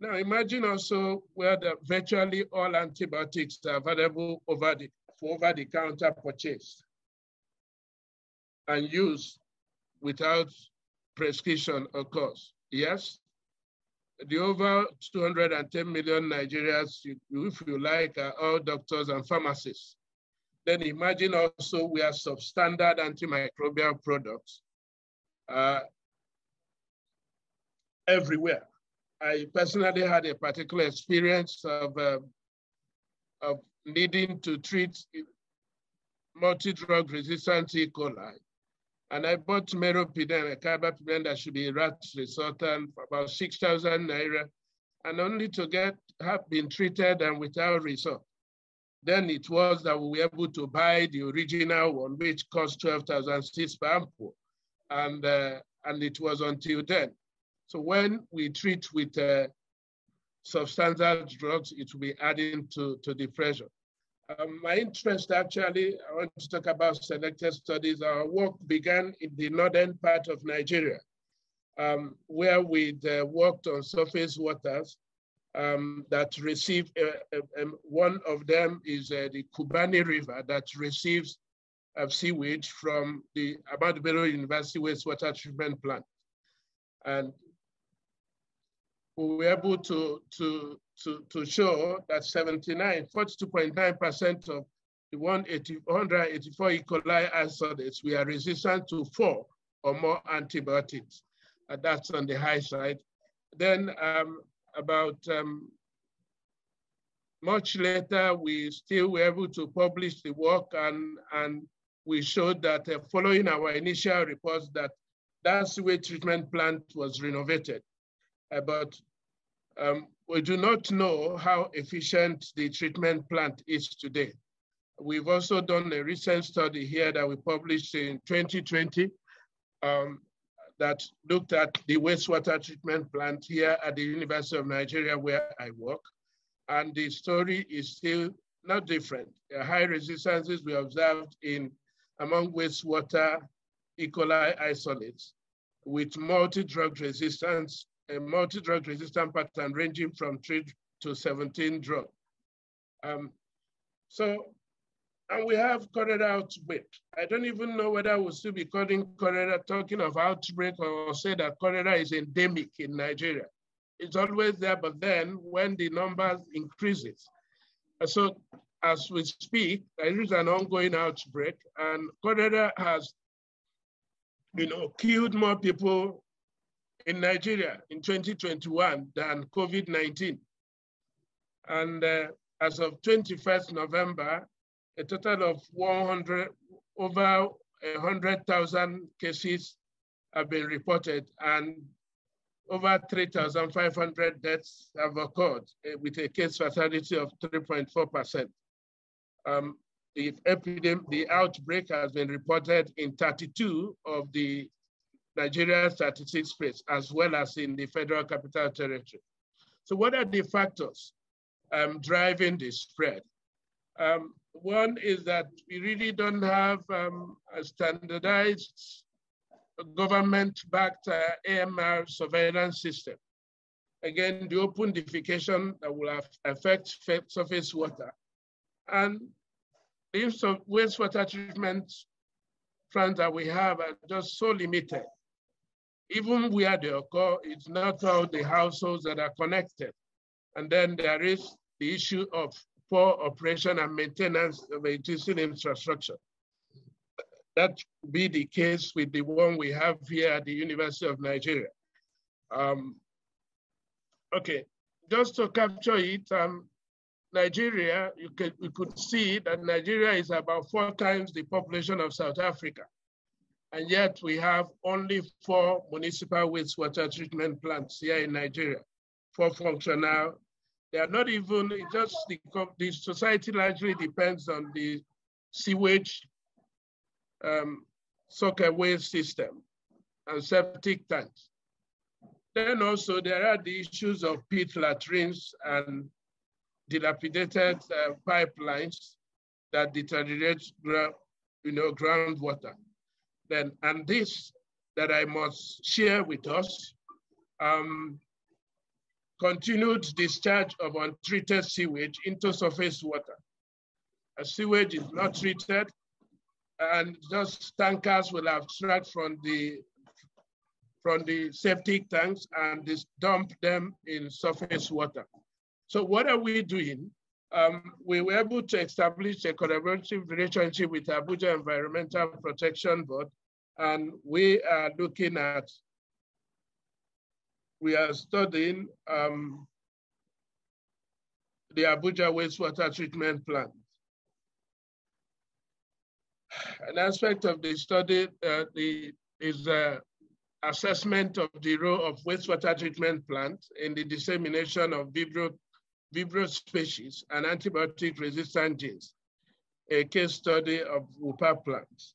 Now imagine also where the virtually all antibiotics are available over the, for over-the-counter purchase and use without prescription, of course. Yes? the over 210 million Nigerians, if you like, are all doctors and pharmacists. Then imagine also we are substandard antimicrobial products uh, everywhere. I personally had a particular experience of, uh, of needing to treat multi-drug resistant E. coli. And I bought meropenem, a carbapenem that should be rat resistant for about 6,000 naira, and only to get have been treated and without result. Then it was that we were able to buy the original one, which cost 12,006 per ampoule. And, uh, and it was until then. So when we treat with uh, substantial drugs, it will be adding to, to the pressure. Um, my interest actually, I want to talk about selected studies. Our work began in the northern part of Nigeria, um, where we uh, worked on surface waters um, that receive, uh, uh, um, one of them is uh, the Kubani River that receives uh, sewage from the Ahmadu Bello University wastewater treatment plant. And we were able to, to, to, to show that 79, 42.9% of the 184 E. coli isolates we are resistant to four or more antibiotics. That's on the high side. Then um, about um, much later, we still were able to publish the work and, and we showed that uh, following our initial reports that that sewage treatment plant was renovated. Uh, but um, we do not know how efficient the treatment plant is today. We've also done a recent study here that we published in 2020 um, that looked at the wastewater treatment plant here at the University of Nigeria where I work. And the story is still not different. The high resistances we observed in among wastewater E. coli isolates with multi-drug resistance, a multi-drug resistant pattern ranging from three to 17 drugs. Um, so and we have cholera outbreak. I don't even know whether we'll still be calling cholera, talking of outbreak or say that cholera is endemic in Nigeria. It's always there, but then when the numbers increases. So as we speak, there is an ongoing outbreak and cholera has, you know, killed more people in Nigeria in 2021 than COVID-19. And uh, as of 21st November, a total of 100, over 100,000 cases have been reported and over 3,500 deaths have occurred eh, with a case fatality of 3.4%. Um, the epidemic, the outbreak has been reported in 32 of the Nigeria statistics space, as well as in the Federal Capital Territory. So what are the factors um, driving the spread? Um, one is that we really don't have um, a standardized government-backed uh, AMR surveillance system. Again, the open defecation that will affect surface water. And the use of wastewater treatment plants that we have are just so limited. Even where they occur, it's not all the households that are connected. And then there is the issue of poor operation and maintenance of existing infrastructure. That be the case with the one we have here at the University of Nigeria. Um, okay, just to capture it, um, Nigeria, you, can, you could see that Nigeria is about four times the population of South Africa. And yet we have only four municipal wastewater treatment plants here in Nigeria, four functional they are not even, just the, the society largely depends on the sewage um, waste system and septic tanks. Then also there are the issues of pit latrines and dilapidated uh, pipelines that deteriorate you know, groundwater. Then, and this that I must share with us, um, continued discharge of untreated sewage into surface water. A sewage is not treated and just tankers will abstract from the, from the septic tanks and just dump them in surface water. So what are we doing? Um, we were able to establish a collaborative relationship with Abuja Environmental Protection Board, and we are looking at, we are studying um, the Abuja wastewater treatment plant. An aspect of the study uh, the, is uh, assessment of the role of wastewater treatment plant in the dissemination of Vibrio, Vibrio species and antibiotic resistant genes, a case study of WUPA plants.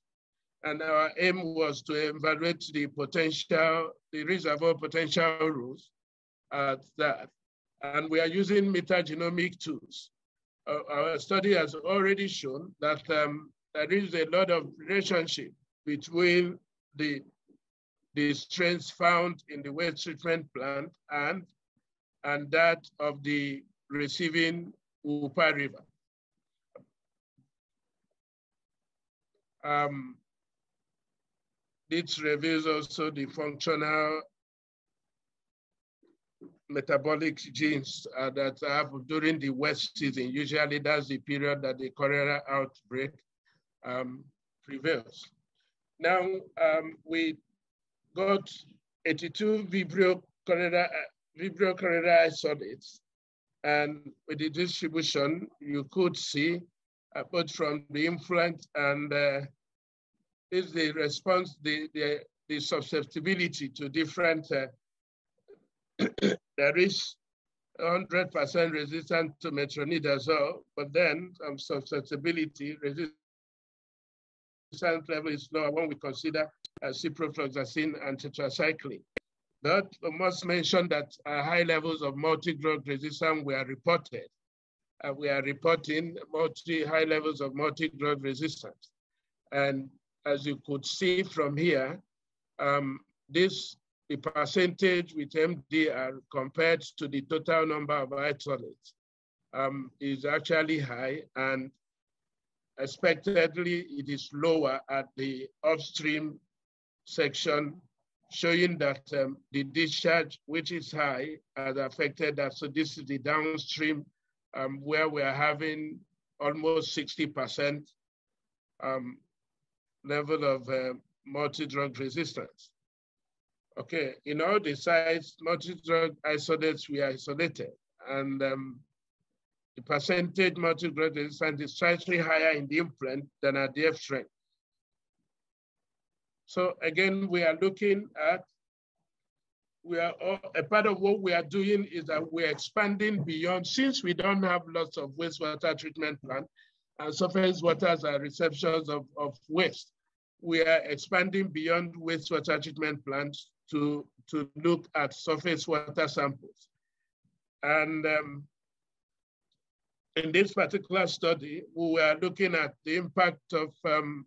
And our aim was to evaluate the potential, the reservoir potential rules at that. And we are using metagenomic tools. Uh, our study has already shown that um, there is a lot of relationship between the the strains found in the waste treatment plant and, and that of the receiving WUPA River. Um, this reveals also the functional metabolic genes uh, that happen during the wet season. Usually that's the period that the cholera outbreak um, prevails. Now, um, we got 82 Vibrio cholera, Vibrio cholera isolates. And with the distribution, you could see uh, both from the influence and uh, is the response, the, the, the susceptibility to different, uh, there is 100% resistant to metronidazole, but then some susceptibility, resistance level is lower when we consider uh, ciprofloxacin and tetracycline. But must mention that uh, high levels of multi-drug resistance were reported. Uh, we are reporting multi high levels of multi-drug resistance. And as you could see from here, um, this the percentage with MDR compared to the total number of isolates um, is actually high and expectedly it is lower at the upstream section showing that um, the discharge, which is high, has affected that. So this is the downstream um, where we're having almost 60% um, level of uh, multi-drug resistance. Okay, in all the sites, multi-drug isolates we isolated, and um, the percentage multi-drug resistance is slightly higher in the implant than at the F strength. So again, we are looking at, we are, a part of what we are doing is that we're expanding beyond, since we don't have lots of wastewater treatment plant and surface waters are receptions of, of waste, we are expanding beyond wastewater treatment plants to, to look at surface water samples. And um, in this particular study, we were looking at the impact of, um,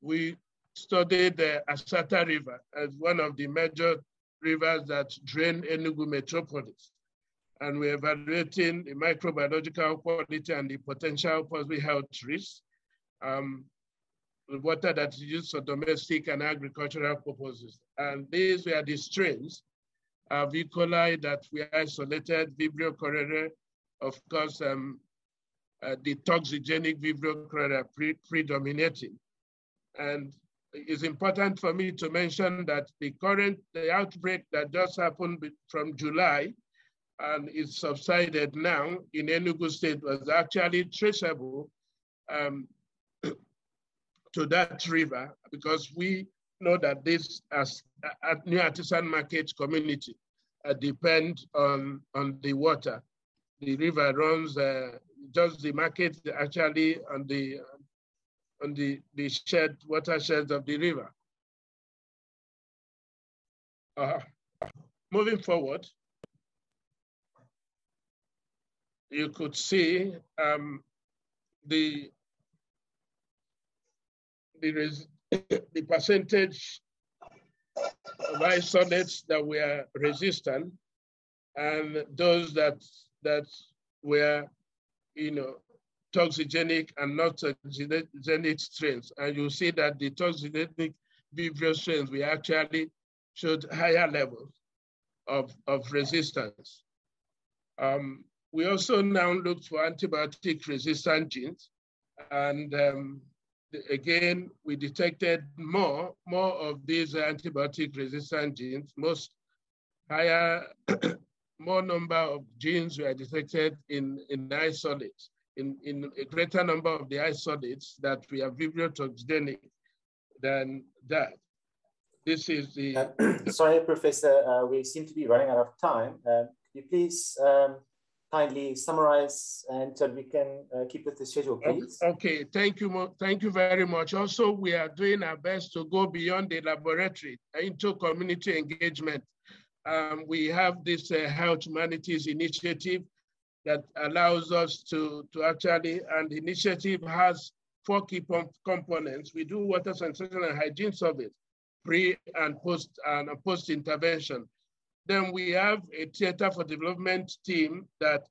we studied the Asata River as one of the major rivers that drain Enugu metropolis. And we're evaluating the microbiological quality and the potential possible health risks. Um, water that is used for domestic and agricultural purposes. And these were the strains of E. coli that we isolated, Vibrio cholerae, of course, um, uh, the toxigenic Vibrio cholerae pre predominating. And it's important for me to mention that the current the outbreak that just happened from July and is subsided now in Enugu State was actually traceable um, to that river because we know that this as at New Artisan Market community uh, depend on, on the water. The river runs, uh, just the market actually on the on the, the shed, watersheds of the river. Uh, moving forward, you could see um, the, the, the percentage of isolates that were resistant and those that that were, you know, toxigenic and not toxigenic strains. And you see that the toxigenic vibrio strains, we actually showed higher levels of, of resistance. Um, we also now looked for antibiotic resistant genes. And um, again, we detected more, more of these antibiotic resistant genes, most higher, more number of genes were detected in, in isolates, in, in a greater number of the isolates that we are vibrio toxigenic than that. This is the. Uh, sorry, Professor, uh, we seem to be running out of time. Uh, could you please um, kindly summarize and so we can uh, keep with the schedule, please? Okay, thank you. Thank you very much. Also, we are doing our best to go beyond the laboratory into community engagement. Um, we have this uh, Health Humanities Initiative that allows us to, to actually, and the initiative has four key components. We do water sanitation and hygiene service pre and post and post intervention. Then we have a theater for development team that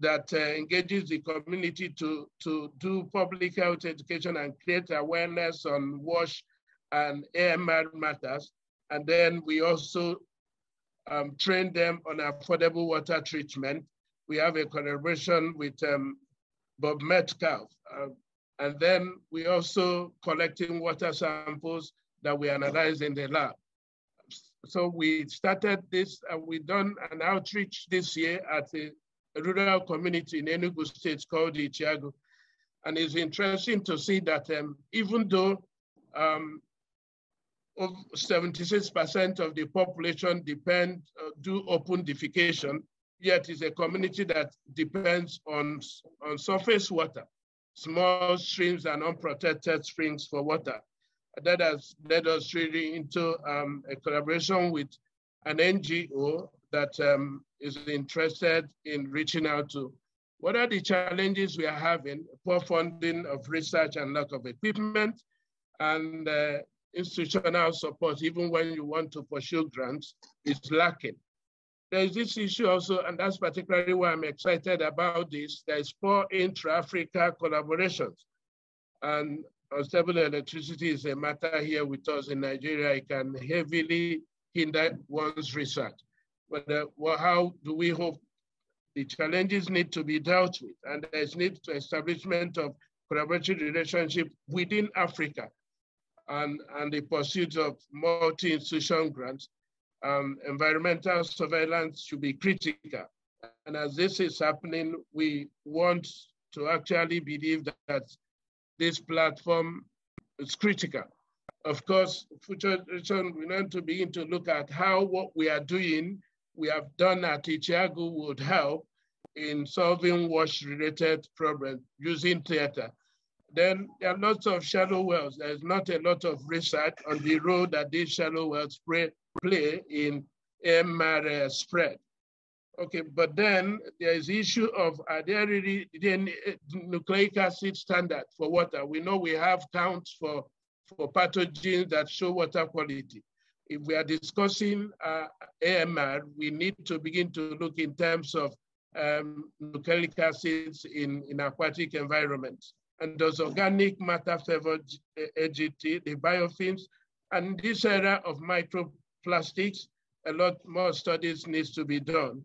that uh, engages the community to, to do public health education and create awareness on WASH and AMR matters. And then we also um, train them on affordable water treatment. We have a collaboration with um, Bob Metcalf. Uh, and then we also collecting water samples that we analyze in the lab. So we started this, and we done an outreach this year at a, rural community in Enugu State called Ichiagu. And it's interesting to see that um, even though um, 76% of the population depend, uh, do open defecation, yet it's a community that depends on, on surface water, small streams and unprotected springs for water. That has led us really into um, a collaboration with an NGO that um, is interested in reaching out to. What are the challenges we are having, poor funding of research and lack of equipment, and uh, institutional support, even when you want to pursue grants, is lacking. There is this issue also, and that's particularly why I'm excited about this, there is poor intra-Africa collaborations. And unstable electricity is a matter here with us in Nigeria. It can heavily hinder one's research. But uh, well, how do we hope the challenges need to be dealt with? And there's need to establishment of collaborative relationship within Africa and, and the pursuit of multi-institution grants. Um, environmental surveillance should be critical. And as this is happening, we want to actually believe that this platform is critical. Of course, future generation, we need to begin to look at how what we are doing, we have done at Ichiagu would help in solving wash-related problems using theater. Then there are lots of shallow wells. There's not a lot of research on the role that these shallow wells play, play in MR spread. Okay, but then there is issue of are there really the nucleic acid standard for water? We know we have counts for, for pathogens that show water quality. If we are discussing uh, AMR, we need to begin to look in terms of um, nucleic acids in, in aquatic environments. And does organic matter favor AGT, the biofilms? And this area of microplastics, a lot more studies needs to be done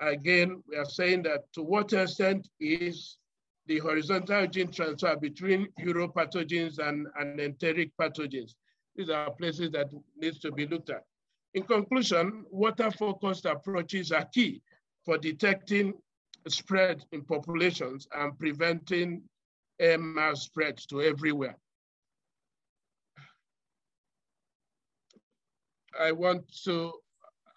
again, we are saying that to what extent is the horizontal gene transfer between uropathogens and, and enteric pathogens. These are places that needs to be looked at. In conclusion, water-focused approaches are key for detecting spread in populations and preventing MR spread to everywhere. I want to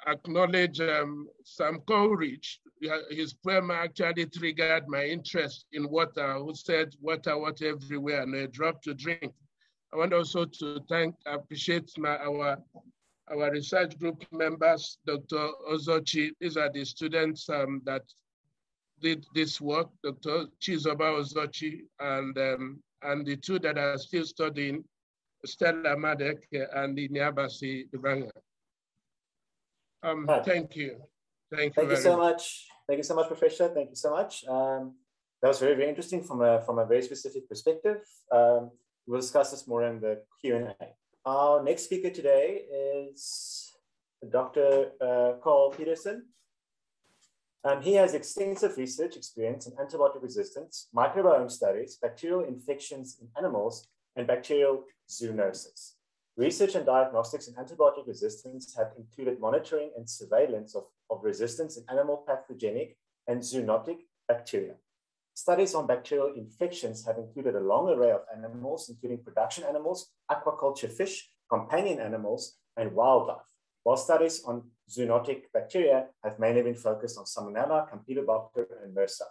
acknowledge um, Sam Coleridge. His poem actually triggered my interest in water, who said, water, water everywhere, and a drop to drink. I want also to thank, appreciate my, our, our research group members, Dr. Ozochi. These are the students um, that did this work, Dr. Chizoba Ozochi, and, um, and the two that are still studying, Stella Madek and the Niabasi Ibanga. Um, right. Thank you. Thank you. Thank you so much. Thank you so much, Professor. Thank you so much. Um, that was very, very interesting from a, from a very specific perspective. Um, we'll discuss this more in the Q&A. Our next speaker today is Dr. Uh, Karl Pederson. Um, he has extensive research experience in antibiotic resistance, microbiome studies, bacterial infections in animals, and bacterial zoonosis. Research and diagnostics in antibiotic resistance have included monitoring and surveillance of, of resistance in animal pathogenic and zoonotic bacteria. Studies on bacterial infections have included a long array of animals, including production animals, aquaculture fish, companion animals, and wildlife, while studies on zoonotic bacteria have mainly been focused on Salmonella, Campylobacter, and MRSA.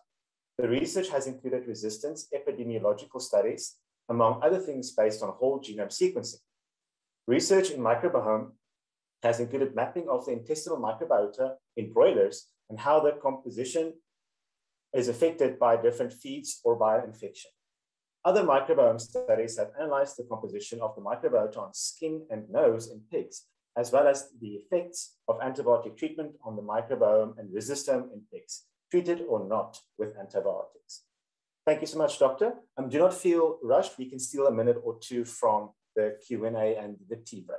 The research has included resistance epidemiological studies, among other things based on whole genome sequencing. Research in microbiome has included mapping of the intestinal microbiota in broilers and how their composition is affected by different feeds or by infection. Other microbiome studies have analyzed the composition of the microbiota on skin and nose in pigs, as well as the effects of antibiotic treatment on the microbiome and resistome in pigs, treated or not with antibiotics. Thank you so much, Doctor. Um, do not feel rushed. We can steal a minute or two from the Q&A and the tea break.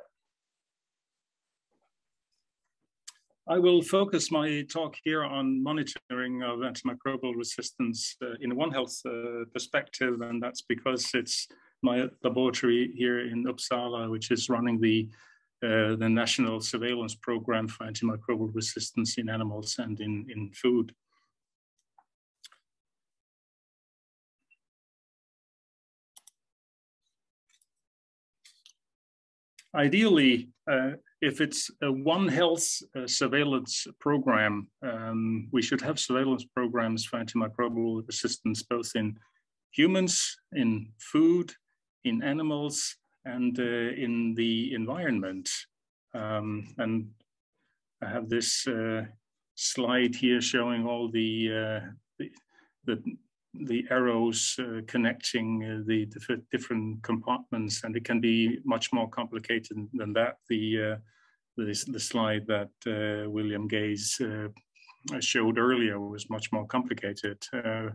I will focus my talk here on monitoring of antimicrobial resistance uh, in One Health uh, perspective, and that's because it's my laboratory here in Uppsala, which is running the uh, the national surveillance program for antimicrobial resistance in animals and in, in food. Ideally, uh, if it's a One Health uh, surveillance program, um, we should have surveillance programs for antimicrobial resistance both in humans, in food, in animals, and uh, in the environment. Um, and I have this uh, slide here showing all the, uh, the, the the arrows uh, connecting uh, the, the, different compartments, and it can be much more complicated than that. The uh, the, the, slide that uh, William Gaze uh, showed earlier was much more complicated. Uh,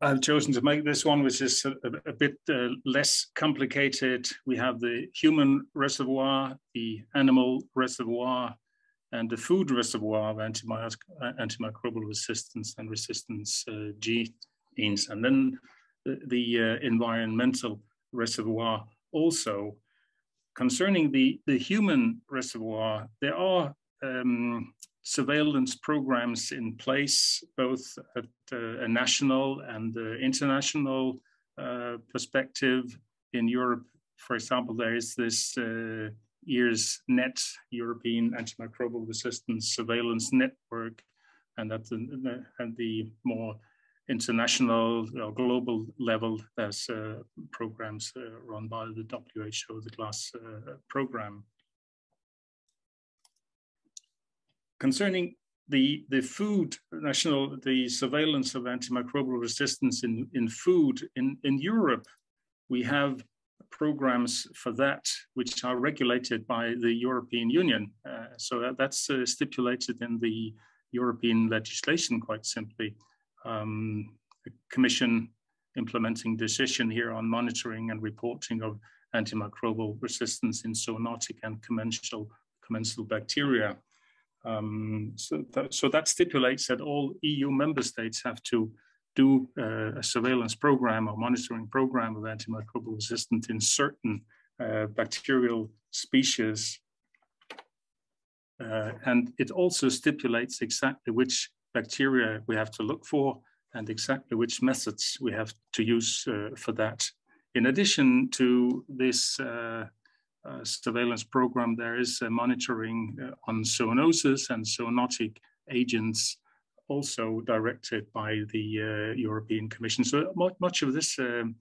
I've chosen to make this one, which is a, a bit less complicated. We have the human reservoir, the animal reservoir, and the food reservoir of antimicrobial resistance and resistance uh, genes, and then the, the uh, environmental reservoir also. Concerning the, the human reservoir, there are um, surveillance programs in place, both at uh, a national and uh, international uh, perspective. In Europe, for example, there is this uh, EARS net, European Antimicrobial Resistance Surveillance Network, and at the, at the more international or global level, there's uh, programs uh, run by the WHO, the GLASS uh, program. Concerning the, the food, national, the surveillance of antimicrobial resistance in, in food in, in Europe, we have programs for that, which are regulated by the European Union. Uh, so that, that's uh, stipulated in the European legislation quite simply. Um, Commission implementing decision here on monitoring and reporting of antimicrobial resistance in zoonotic and commensal, commensal bacteria. Um, so, that, so that stipulates that all EU member states have to do uh, a surveillance program or monitoring program of antimicrobial resistance in certain uh, bacterial species. Uh, and it also stipulates exactly which bacteria we have to look for and exactly which methods we have to use uh, for that. In addition to this uh, uh, surveillance program, there is a monitoring on zoonosis and zoonotic agents also directed by the uh, European Commission. So much of this um,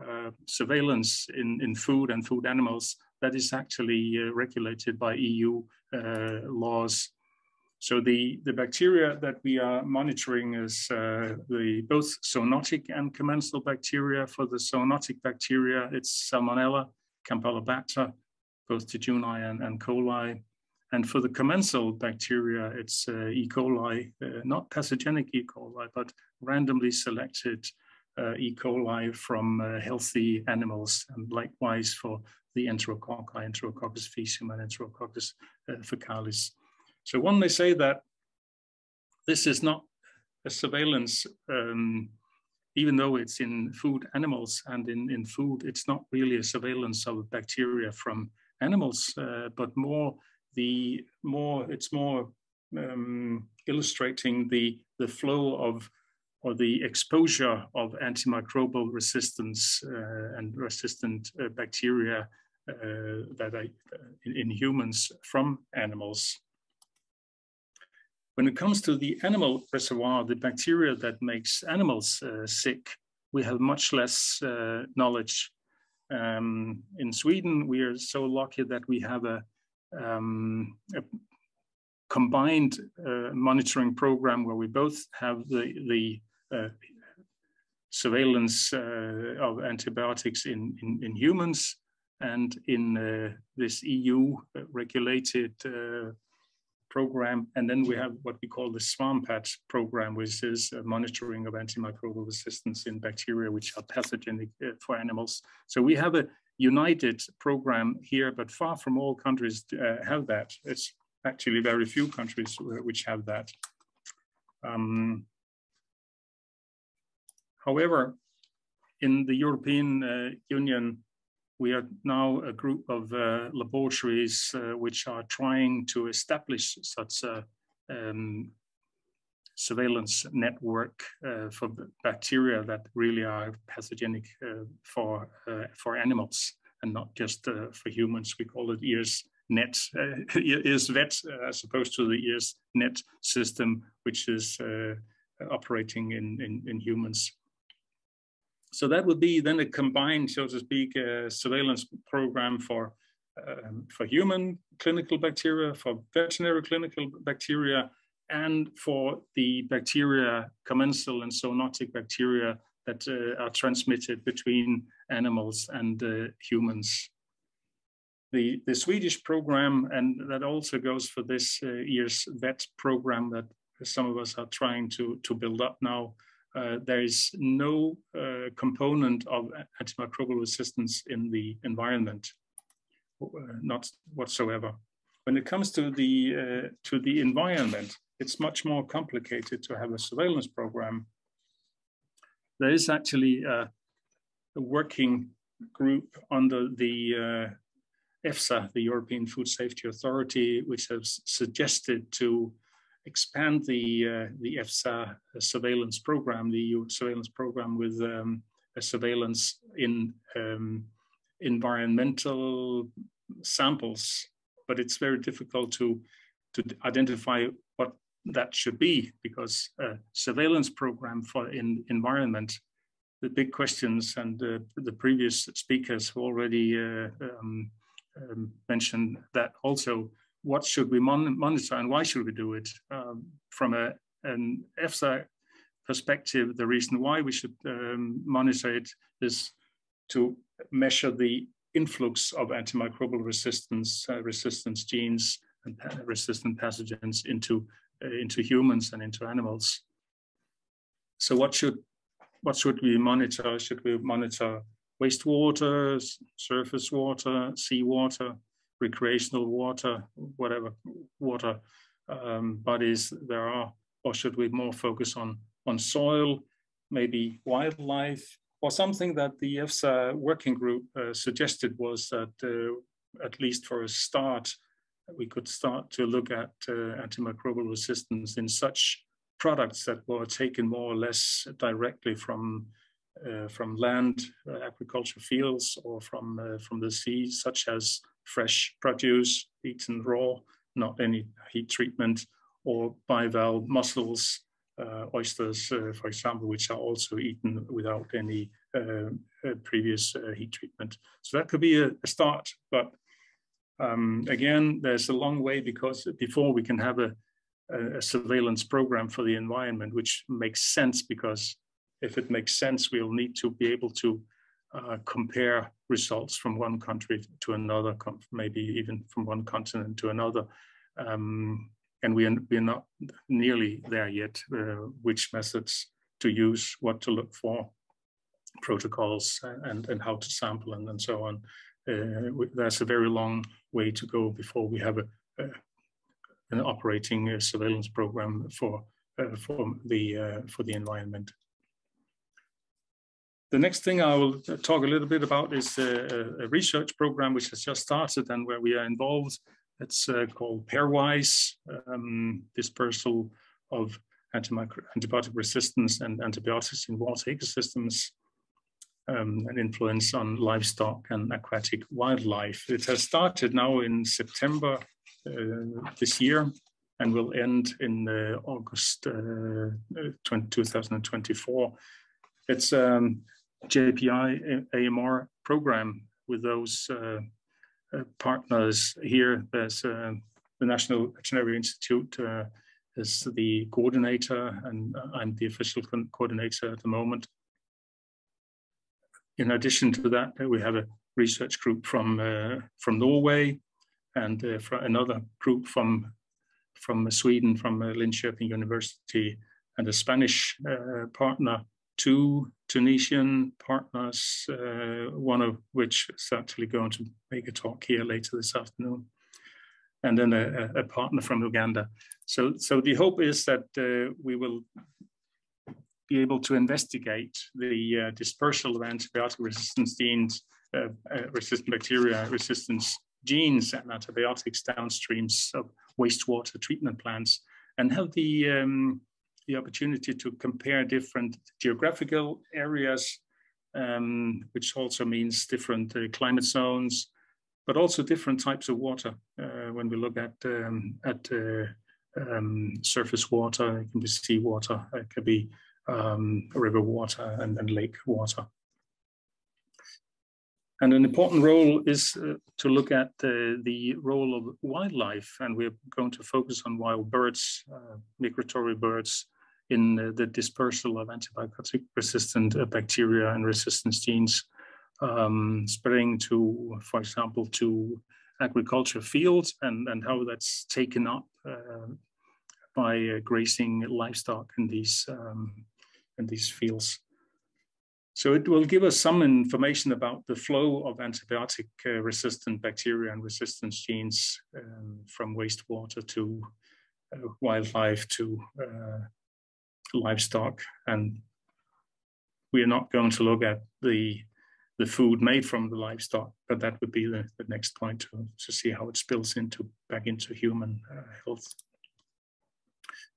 uh, surveillance in, in food and food animals that is actually uh, regulated by EU laws. So the, the bacteria that we are monitoring is uh, the both zoonotic and commensal bacteria. For the zoonotic bacteria, it's Salmonella, Campylobacter, both jejuni and, and coli. And for the commensal bacteria, it's uh, E. coli, uh, not pathogenic E. coli, but randomly selected uh, E. coli from uh, healthy animals, and likewise for the enterococci, Enterococcus faecium and Enterococcus uh, faecalis. So one may say that this is not a surveillance, um, even though it's in food animals and in, in food, it's not really a surveillance of bacteria from animals, uh, but more the more it's more um, illustrating the the flow of or the exposure of antimicrobial resistance uh, and resistant uh, bacteria uh, that are in, in, humans from animals. When it comes to the animal reservoir, the bacteria that makes animals uh, sick, we have much less uh, knowledge. Um, in Sweden, we are so lucky that we have a, um, a combined uh, monitoring program where we both have the, the uh, surveillance uh, of antibiotics in, in, in, humans and in uh, this EU regulated program. And then we have what we call the SVARMpat program, which is monitoring of antimicrobial resistance in bacteria, which are pathogenic uh, for animals. So we have a united program here, but far from all countries uh, have that. It's actually very few countries which have that. Um, however, in the European uh, Union, we are now a group of uh, laboratories uh, which are trying to establish such a um, surveillance network uh, for bacteria that really are pathogenic uh, for, uh, for animals and not just for humans. We call it EARS net is vet as opposed to the EARS net system, which is operating in, in, in, humans. So that would be then a combined, so to speak, uh, surveillance program for um, for human clinical bacteria, for veterinary clinical bacteria, and for the bacteria, commensal and zoonotic bacteria that uh, are transmitted between animals and uh, humans the, the Swedish program, and that also goes for this uh, EARS-Vet program that some of us are trying to, to build up now. Uh, there is no uh, component of antimicrobial resistance in the environment, uh, not whatsoever. When it comes to the, to the environment, it's much more complicated to have a surveillance program. There is actually a, a working group under the uh, EFSA, the European Food Safety Authority, which has suggested to expand the, uh, the EFSA surveillance program, the EU surveillance program with um, a surveillance in um, environmental samples, but it's very difficult to, to identify that should be because a surveillance program for in environment, the big questions and uh, the previous speakers have already uh, um, um, mentioned that also what should we mon monitor and why should we do it? Um, from a, an EFSA perspective, the reason why we should um, monitor it is to measure the influx of antimicrobial resistance, uh, resistance genes and resistant pathogens into, uh, into humans and into animals. So what should, what should we monitor? Should we monitor wastewater, surface water, seawater, recreational water, whatever water um, bodies there are, or should we more focus on, on soil, maybe wildlife, or something that the EFSA working group uh, suggested was that uh, at least for a start, we could start to look at uh, antimicrobial resistance in such products that were taken more or less directly from uh, from land, uh, agriculture fields, or from, uh, from the sea, such as fresh produce eaten raw, not any heat treatment, or bivalve mussels, uh, oysters, uh, for example, which are also eaten without any previous heat treatment. So that could be a, a start, but um, again, there's a long way because before we can have a, a, surveillance program for the environment, which makes sense because if it makes sense, we'll need to be able to uh, compare results from one country to another, maybe even from one continent to another. Um, and we are, we are not nearly there yet, uh, which methods to use, what to look for. protocols and, and how to sample and, and so on. Uh, that's a very long way to go before we have a, a an operating uh, surveillance program for uh, for the for the environment. The next thing I will talk a little bit about is a, a research program which has just started and where we are involved. It's uh, called pairwise um, dispersal of antibiotic resistance and antibiotics in water ecosystems um, an influence on livestock and aquatic wildlife. It has started now in September uh, this year and will end in uh, August uh, 20, 2024. It's a um, JPI AMR program with those uh, uh, partners here. There's uh, the National Veterinary Institute is the coordinator, and I'm the official coordinator at the moment. In addition to that, we have a research group from uh, from Norway and uh, another group from from Sweden, from uh, Linköping University, and a Spanish uh, partner, two Tunisian partners, uh, one of which is actually going to make a talk here later this afternoon, and then a, a partner from Uganda. So, so the hope is that uh, we will be able to investigate the uh, dispersal of antibiotic resistance genes, uh, uh, resistant bacteria resistance genes and antibiotics downstreams of wastewater treatment plants, and have the um, the opportunity to compare different geographical areas, um, which also means different uh, climate zones, but also different types of water. Uh, when we look at um, at uh, um, surface water, it can be seawater, it could be um, river water and, and, lake water. And an important role is uh, to look at uh, the role of wildlife, and we're going to focus on wild birds, uh, migratory birds, in the dispersal of antibiotic-resistant uh, bacteria and resistance genes, um, spreading to, for example, to agriculture fields, and, and how that's taken up uh, by uh, grazing livestock in these um, in these fields. So it will give us some information about the flow of antibiotic uh, resistant bacteria and resistance genes um, from wastewater to uh, wildlife to uh, livestock. And we are not going to look at the the food made from the livestock, but that would be the, the next point to, to see how it spills into back into human uh, health.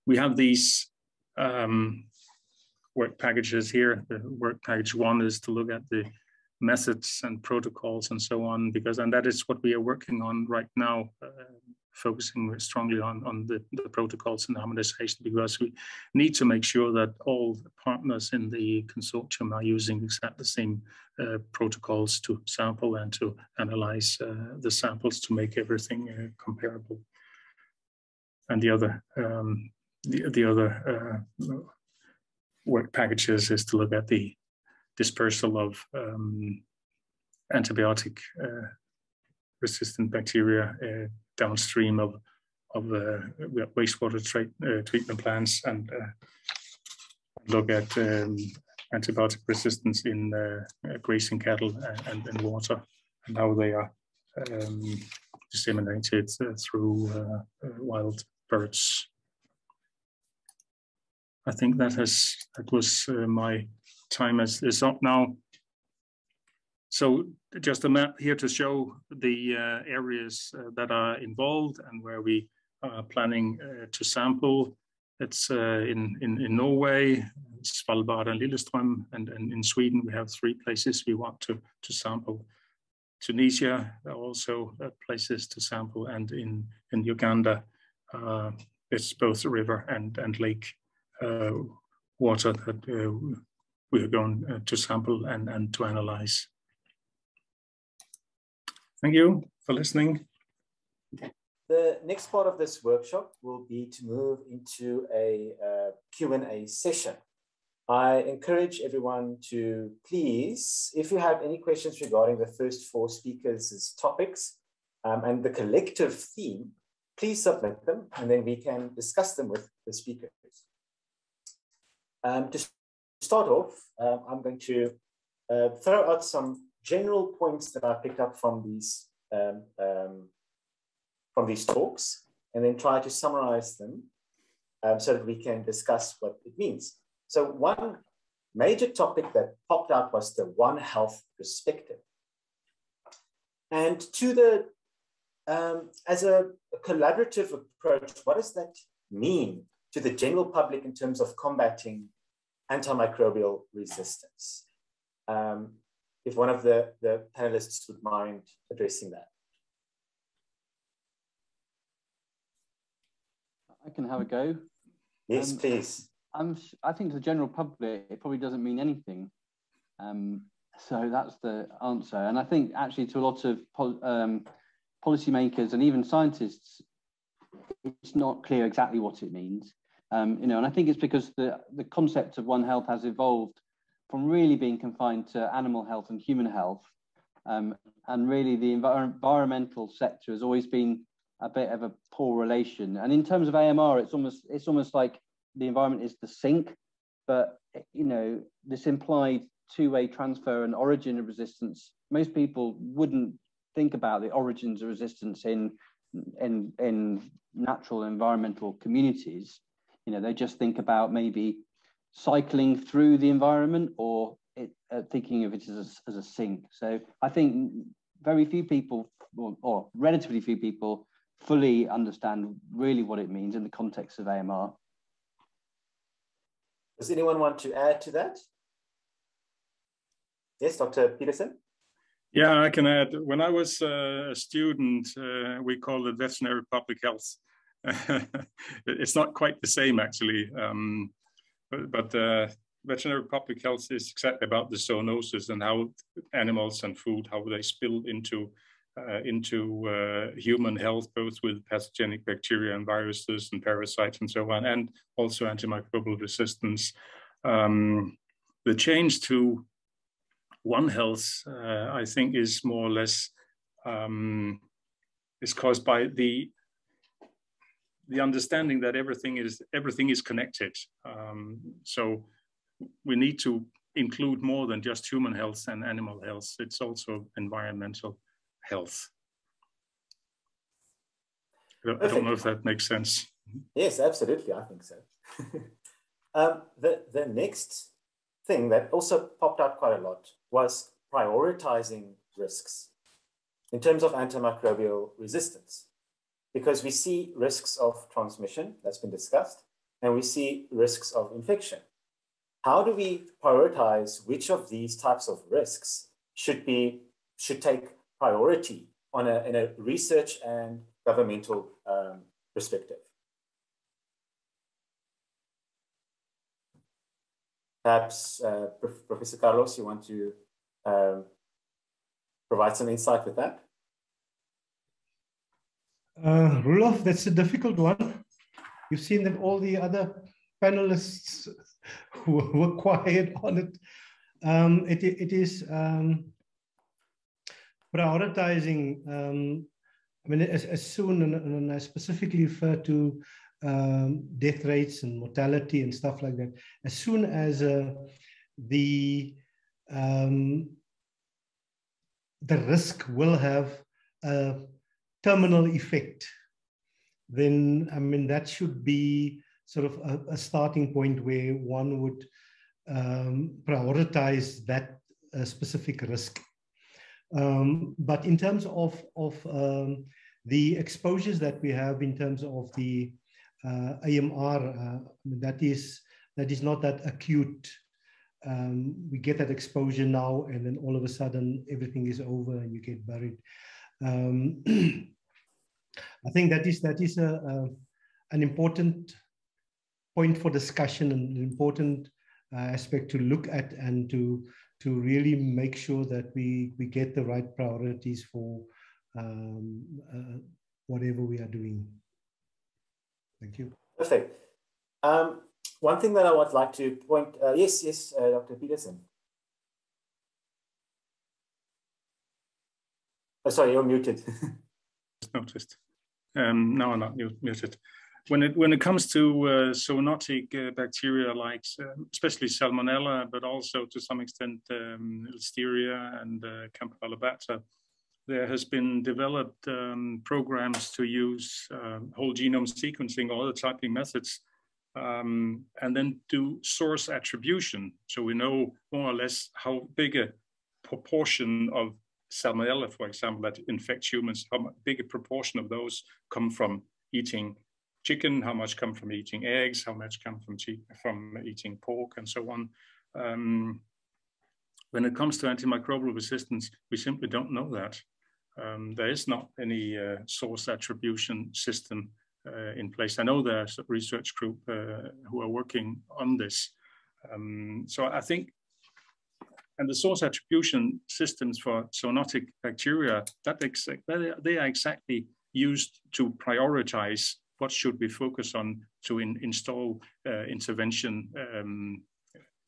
We have these um, work packages here. The work package one is to look at the methods and protocols and so on, because and that is what we are working on right now, uh, focusing strongly on, on the, the protocols and harmonization, because we need to make sure that all partners in the consortium are using exactly the same uh, protocols to sample and to analyze uh, the samples to make everything uh, comparable. And the other um, the, the other uh, work packages is to look at the dispersal of um, antibiotic uh, resistant bacteria uh, downstream of, of uh, wastewater uh, treatment plants and uh, look at um, antibiotic resistance in uh, grazing cattle and, and water and how they are um, disseminated through wild birds. I think that has that was uh, my time is, is up now. So just a map here to show the uh, areas uh, that are involved and where we are planning uh, to sample. It's uh, in, in, in Norway, Svalbard and Lillestrøm, and, and in Sweden we have three places we want to, to sample. Tunisia, also uh, places to sample, and in, in Uganda, it's both a river and, and lake water that uh, we are going uh, to sample and, and to analyze. Thank you for listening. The next part of this workshop will be to move into a uh, Q&A session. I encourage everyone to please, if you have any questions regarding the first four speakers' topics um, and the collective theme, please submit them and then we can discuss them with the speakers. Um, to start off, um, I'm going to uh, throw out some general points that I picked up from these um, um, from these talks, and then try to summarize them um, so that we can discuss what it means. So one major topic that popped out was the One Health perspective. And to the, um, as a, a collaborative approach, what does that mean to the general public in terms of combating antimicrobial resistance? Um, if one of the, the panelists would mind addressing that. I can have a go. Yes, um, please. I'm, I think to the general public, it probably doesn't mean anything. Um, so that's the answer. And I think actually to a lot of pol um, policymakers and even scientists, it's not clear exactly what it means. Um, you know, and I think it's because the, the concept of One Health has evolved from really being confined to animal health and human health. Um, and really the envir environmental sector has always been a bit of a poor relation. And in terms of AMR, it's almost it's almost like the environment is the sink, but you know this implied two-way transfer and origin of resistance. Most people wouldn't think about the origins of resistance in in in natural environmental communities. You know, they just think about maybe cycling through the environment or it, uh, thinking of it as a, as a sink. So I think very few people, or, or relatively few people, fully understand really what it means in the context of AMR. Does anyone want to add to that? Yes, Dr. Pederson? Yeah, I can add. When I was uh, a student, uh, we called it veterinary public health. it's not quite the same, actually. Um, but, but uh, veterinary public health is exactly about the zoonosis and how animals and food, how they spill into uh, into uh, human health, both with pathogenic bacteria and viruses and parasites and so on, and also antimicrobial resistance. Um, the change to One Health, uh, I think, is more or less um, is caused by the the understanding that everything is everything is connected. Um, so we need to include more than just human health and animal health. It's also environmental health. I don't know if that makes sense. Yes, absolutely. I think so. um, the, the next thing that also popped out quite a lot was prioritizing risks in terms of antimicrobial resistance, because we see risks of transmission, that's been discussed, and we see risks of infection. How do we prioritize which of these types of risks should be should take priority on a, in a research and governmental um, perspective. Perhaps, uh, Prof Professor Carlos, you want to um, provide some insight with that? Uh, that's a difficult one. You've seen that all the other panelists were quiet on it. Um, it, it is um, prioritizing, um, I mean, as, as soon, and, and, I specifically refer to um, death rates and mortality and stuff like that, as soon as uh, the um, the risk will have terminal effect, then I mean that should be sort of a, a starting point where one would um, prioritize that uh, specific risk. Um, but in terms of, of um, the exposures that we have in terms of the uh, AMR, uh, that is that is not that acute. Um, we get that exposure now, and then all of a sudden everything is over and you get buried. Um, I think that is that is a, a, an important point for discussion and an important uh, aspect to look at and to to really make sure that we, we get the right priorities for um, uh, whatever we are doing. Thank you. Perfect. Um, one thing that I would like to point, uh, yes, yes, uh, Dr. Pederson. Oh, sorry, you're muted. noticed. Um, no, I'm not muted. when it when it comes to uh, zoonotic uh, bacteria like uh, especially salmonella, but also to some extent um, listeria and uh, campylobacter, there has been developed um, programs to use um, whole genome sequencing or other typing methods, um, and then do source attribution, so we know more or less how big a proportion of salmonella, for example, that infect humans, how big a proportion of those come from eating chicken, how much come from eating eggs, how much come from, from eating pork, and so on. Um, when it comes to antimicrobial resistance, we simply don't know that. Um, there is not any uh, source attribution system uh, in place. I know there's a research group uh, who are working on this. Um, so I think, and the source attribution systems for zoonotic bacteria, that they are exactly used to prioritize what should we focus on to in, install uh, intervention um,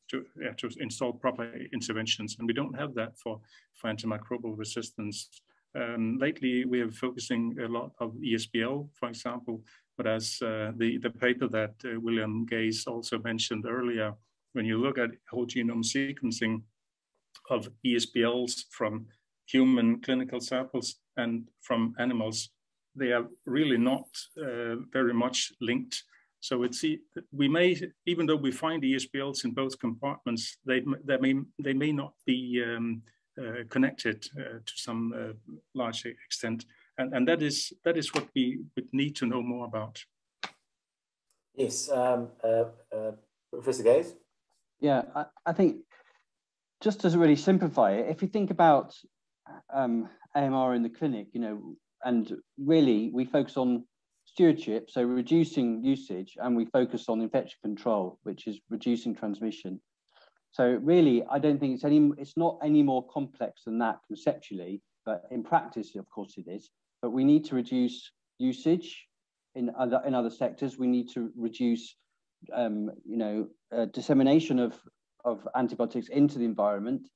to, yeah, to install proper interventions. And we don't have that for, for antimicrobial resistance. Um, lately we are focusing a lot of ESBL for example. But as uh, the, the paper that uh, William Gaze also mentioned earlier when you look at whole genome sequencing of ESBLs from human clinical samples and from animals they are really not uh, very much linked. So it's we may even though we find ESBLs in both compartments, they they may they may not be um, uh, connected uh, to some uh, large extent, and and that is that is what we would need to know more about. Yes, um, uh, uh, Professor Gaze. Yeah, I, I, think just to really simplify it, if you think about um, AMR in the clinic, you know, and really we focus on stewardship, so reducing usage, and we focus on infection control, which is reducing transmission. So really, I don't think it's any, it's not any more complex than that conceptually, but in practice, of course it is. But we need to reduce usage in other, in other sectors. We need to reduce, um, you know, uh, dissemination of, of antibiotics into the environment.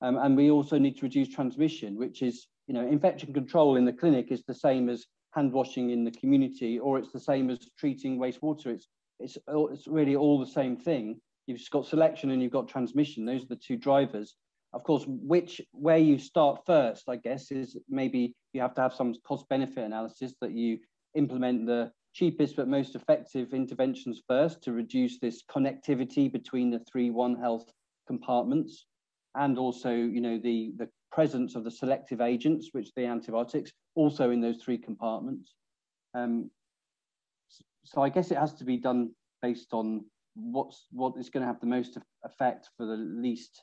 Um, and we also need to reduce transmission, which is you know, infection control in the clinic is the same as hand washing in the community, or it's the same as treating wastewater. It's it's it's really all the same thing. You've just got selection and you've got transmission. Those are the two drivers. Of course, which where you start first, I guess, is maybe you have to have some cost benefit analysis that you implement the cheapest but most effective interventions first to reduce this connectivity between the three One Health compartments and also you know the the presence of the selective agents, which the antibiotics, also in those three compartments. Um, so I guess it has to be done based on what's what is going to have the most effect for the least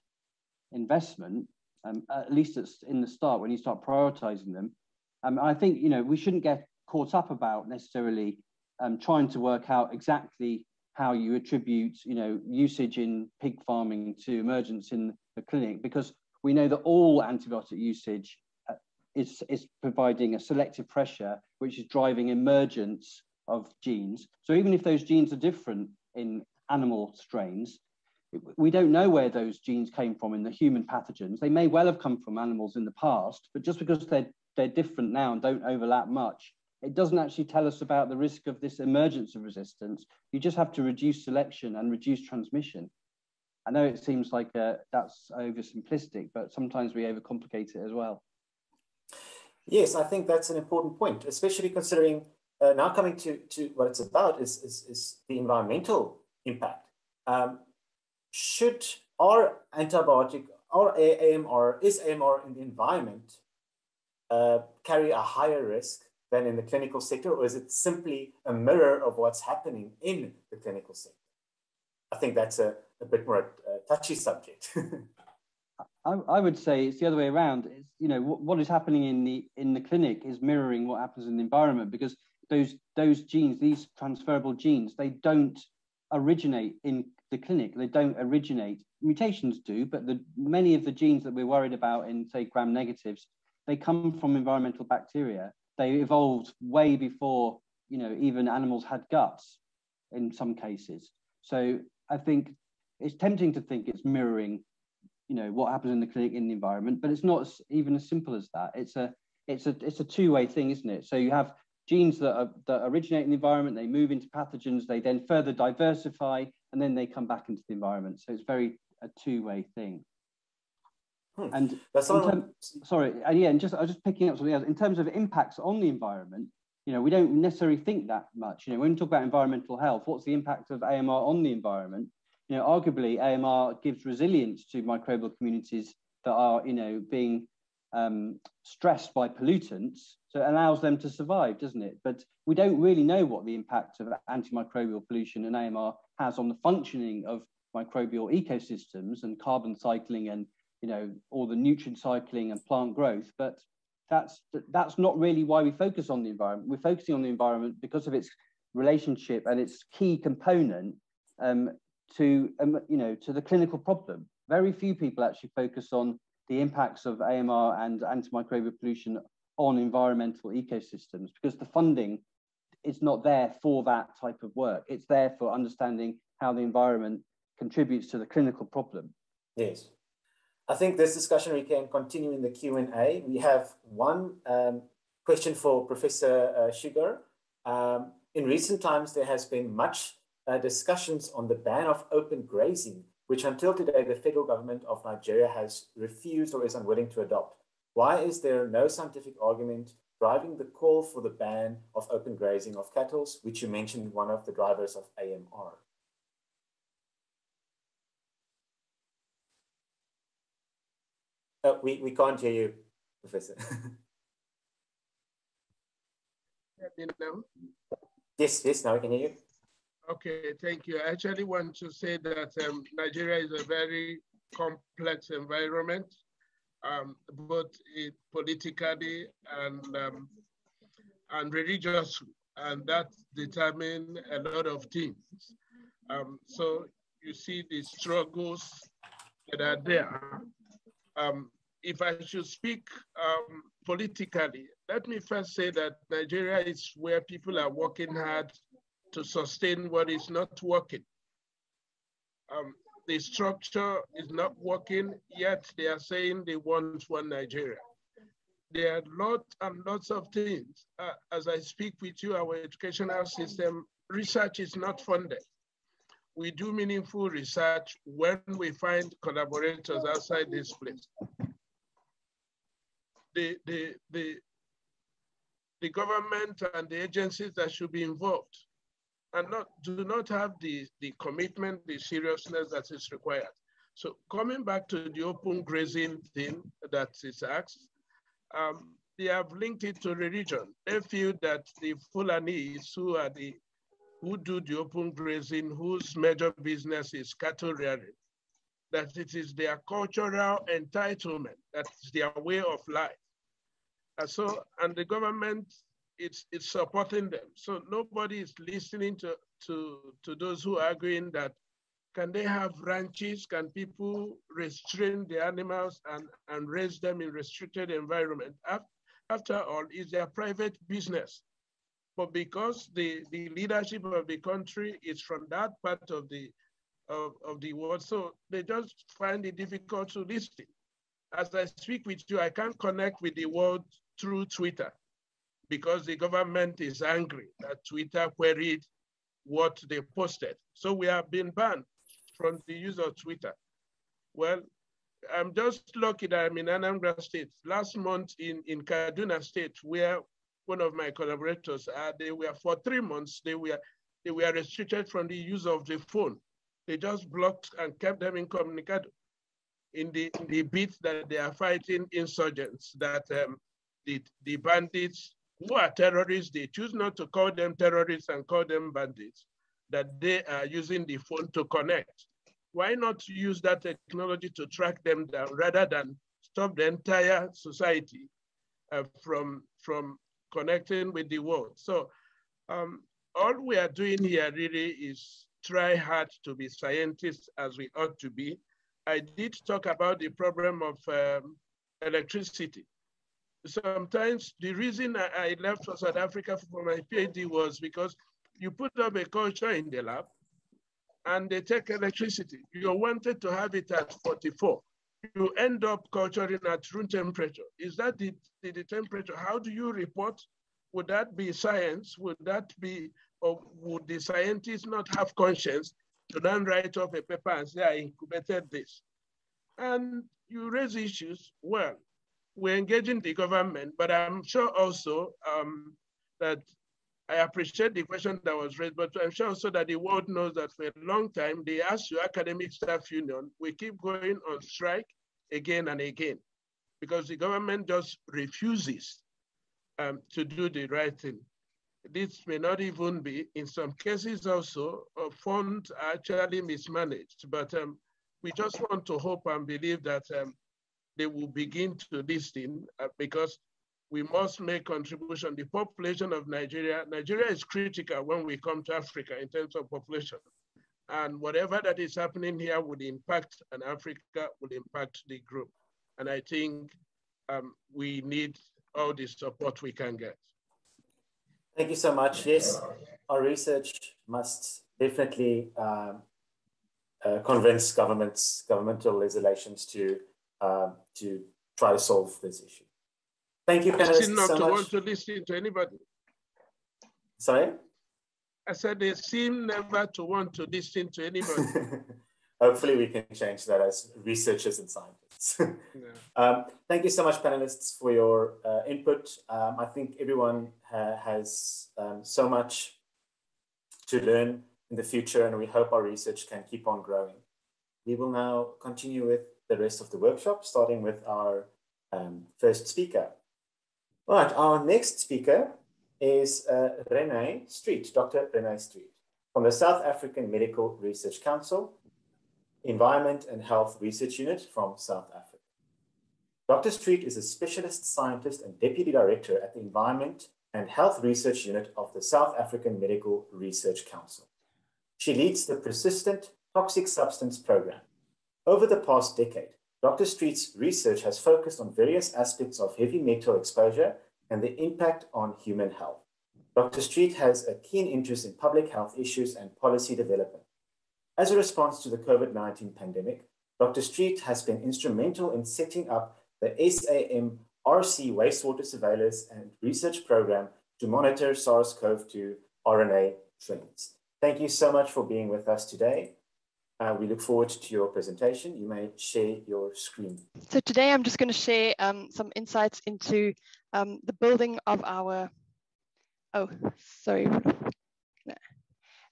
investment, um, at least it's in the start when you start prioritizing them. Um, I think you know we shouldn't get caught up about necessarily um, trying to work out exactly how you attribute you know usage in pig farming to emergence in the clinic because we know that all antibiotic usage uh, is, is providing a selective pressure, which is driving emergence of genes. So even if those genes are different in animal strains, we don't know where those genes came from in the human pathogens. They may well have come from animals in the past, but just because they're, they're different now and don't overlap much, it doesn't actually tell us about the risk of this emergence of resistance. You just have to reduce selection and reduce transmission. I know it seems like uh, that's oversimplistic, but sometimes we overcomplicate it as well. Yes, I think that's an important point, especially considering uh, now coming to, to what it's about is, is, is the environmental impact. Um, should our antibiotic, our AMR, is AMR in the environment uh, carry a higher risk than in the clinical sector, or is it simply a mirror of what's happening in the clinical sector? I think that's a, a bit more a, touchy subject. I, I, would say it's the other way around. It's you know what, what is happening in the in the clinic is mirroring what happens in the environment because those those genes, these transferable genes, they don't originate in the clinic. They don't originate. Mutations do, but the many of the genes that we're worried about in say gram negatives, they come from environmental bacteria. They evolved way before you know even animals had guts in some cases. So I think it's tempting to think it's mirroring, you know, what happens in the clinic in the environment, but it's not even as simple as that. It's a it's a it's a two way thing, isn't it? So you have genes that, are, that originate in the environment, they move into pathogens, they then further diversify, and then they come back into the environment. So it's very a two-way thing. Hmm. And term, sorry, uh, yeah, and just I was just picking up something else in terms of impacts on the environment. You know, we don't necessarily think that much. You know, when we talk about environmental health, what's the impact of AMR on the environment? You know, arguably AMR gives resilience to microbial communities that are, you know, being um, stressed by pollutants. So it allows them to survive, doesn't it? But we don't really know what the impact of antimicrobial pollution and AMR has on the functioning of microbial ecosystems and carbon cycling and you know all the nutrient cycling and plant growth but that's that's not really why we focus on the environment we're focusing on the environment because of its relationship and its key component um, to um, you know to the clinical problem very few people actually focus on the impacts of amr and antimicrobial pollution on environmental ecosystems because the funding is not there for that type of work it's there for understanding how the environment contributes to the clinical problem. Yes. I think this discussion we can continue in the Q&A. We have one um, question for Professor uh, Sugar. Um, in recent times, there has been much uh, discussions on the ban of open grazing, which until today, the federal government of Nigeria has refused or is unwilling to adopt. Why is there no scientific argument driving the call for the ban of open grazing of cattle, which you mentioned one of the drivers of AMR? Oh, we, we can't hear you, Professor. Yes, yes, now we can hear you. Okay, thank you. I actually want to say that um, Nigeria is a very complex environment, um, both politically and um, and religious, and that determines a lot of things. Um, so you see the struggles that are there. Um, if I should speak um, politically, let me first say that Nigeria is where people are working hard to sustain what is not working. Um, the structure is not working, yet they are saying they want one Nigeria. There are lots and lots of things. Uh, as I speak with you, our educational system, research is not funded. We do meaningful research when we find collaborators outside this place the, the, the, the government and the agencies that should be involved and not do not have the, the commitment, the seriousness that is required. So coming back to the open grazing thing that is asked, um, they have linked it to religion. They feel that the Fulanis who are the who do the open grazing, whose major business is cattle rearing, that it is their cultural entitlement, that's their way of life. And so, and the government, it's, it's supporting them. So nobody is listening to, to, to those who are arguing that can they have ranches? Can people restrain the animals and, and raise them in restricted environment? After all, it's their private business. But because the, the leadership of the country is from that part of the of, of the world, so they just find it difficult to listen. As I speak with you, I can't connect with the world through Twitter because the government is angry that Twitter queried what they posted. So we have been banned from the use of Twitter. Well, I'm just lucky that I'm in Anambra State. Last month in, in Kaduna State, where one of my collaborators, uh, they were for three months, they were, they were restricted from the use of the phone. They just blocked and kept them incommunicado in the, in the bit that they are fighting insurgents that um, the, the bandits who are terrorists, they choose not to call them terrorists and call them bandits, that they are using the phone to connect. Why not use that technology to track them down rather than stop the entire society uh, from, from connecting with the world? So um, all we are doing here really is try hard to be scientists as we ought to be. I did talk about the problem of um, electricity sometimes the reason I, left for South Africa for my PhD was because you put up a culture in the lab and they take electricity. You wanted to have it at 44. You end up culturing at room temperature. Is that the, the, the temperature? How do you report would that be science? Would that be, or would the scientists not have conscience to then write off a paper and say, I incubated this? And you raise issues, well, we're engaging the government, but I'm sure also um, that I appreciate the question that was raised, but I'm sure also that the world knows that for a long time, the ASU Academic Staff Union, we keep going on strike again and again because the government just refuses um, to do the right thing. This may not even be, in some cases also, funds are actually mismanaged, but um, we just want to hope and believe that um, they will begin to listen uh, because we must make contribution. The population of Nigeria, Nigeria is critical when we come to Africa in terms of population. And whatever that is happening here would impact, and Africa will impact the group. And I think um, we need all the support we can get. Thank you so much. Yes, our research must definitely um, uh, convince governments, governmental legislations to um, to try to solve this issue. Thank you, panelists, not so to much. want to listen to anybody. Sorry? I said they seem never to want to listen to anybody. Hopefully we can change that as researchers and scientists. yeah. um, thank you so much, panelists, for your uh, input. Um, I think everyone ha has um, so much to learn in the future, and we hope our research can keep on growing. We will now continue with the rest of the workshop, starting with our um, first speaker. All right, our next speaker is uh, Renee Street, Dr. Renee Street, from the South African Medical Research Council, Environment and Health Research Unit from South Africa. Dr. Street is a specialist scientist and deputy director at the Environment and Health Research Unit of the South African Medical Research Council. She leads the Persistent Toxic Substance Program. Over the past decade, Dr. Street's research has focused on various aspects of heavy metal exposure and the impact on human health. Dr. Street has a keen interest in public health issues and policy development. As a response to the COVID 19 pandemic, Dr. Street has been instrumental in setting up the SAM RC wastewater surveillance and research program to monitor SARS CoV 2 RNA trends. Thank you so much for being with us today. Uh, we look forward to your presentation. You may share your screen. So today I'm just going to share um, some insights into um, the building of our, oh, sorry,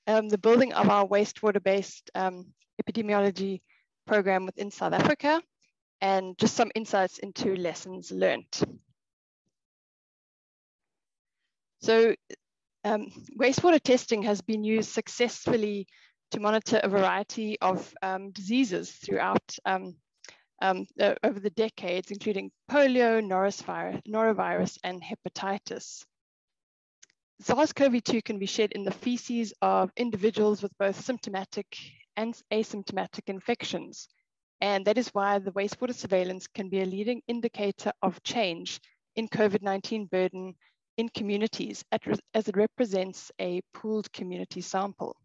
um, the building of our wastewater-based um, epidemiology program within South Africa, and just some insights into lessons learned. So um, wastewater testing has been used successfully to monitor a variety of um, diseases throughout um, um, uh, over the decades, including polio, norovirus, norovirus and hepatitis. SARS-CoV-2 can be shed in the feces of individuals with both symptomatic and asymptomatic infections. And that is why the wastewater surveillance can be a leading indicator of change in COVID-19 burden in communities as it represents a pooled community sample.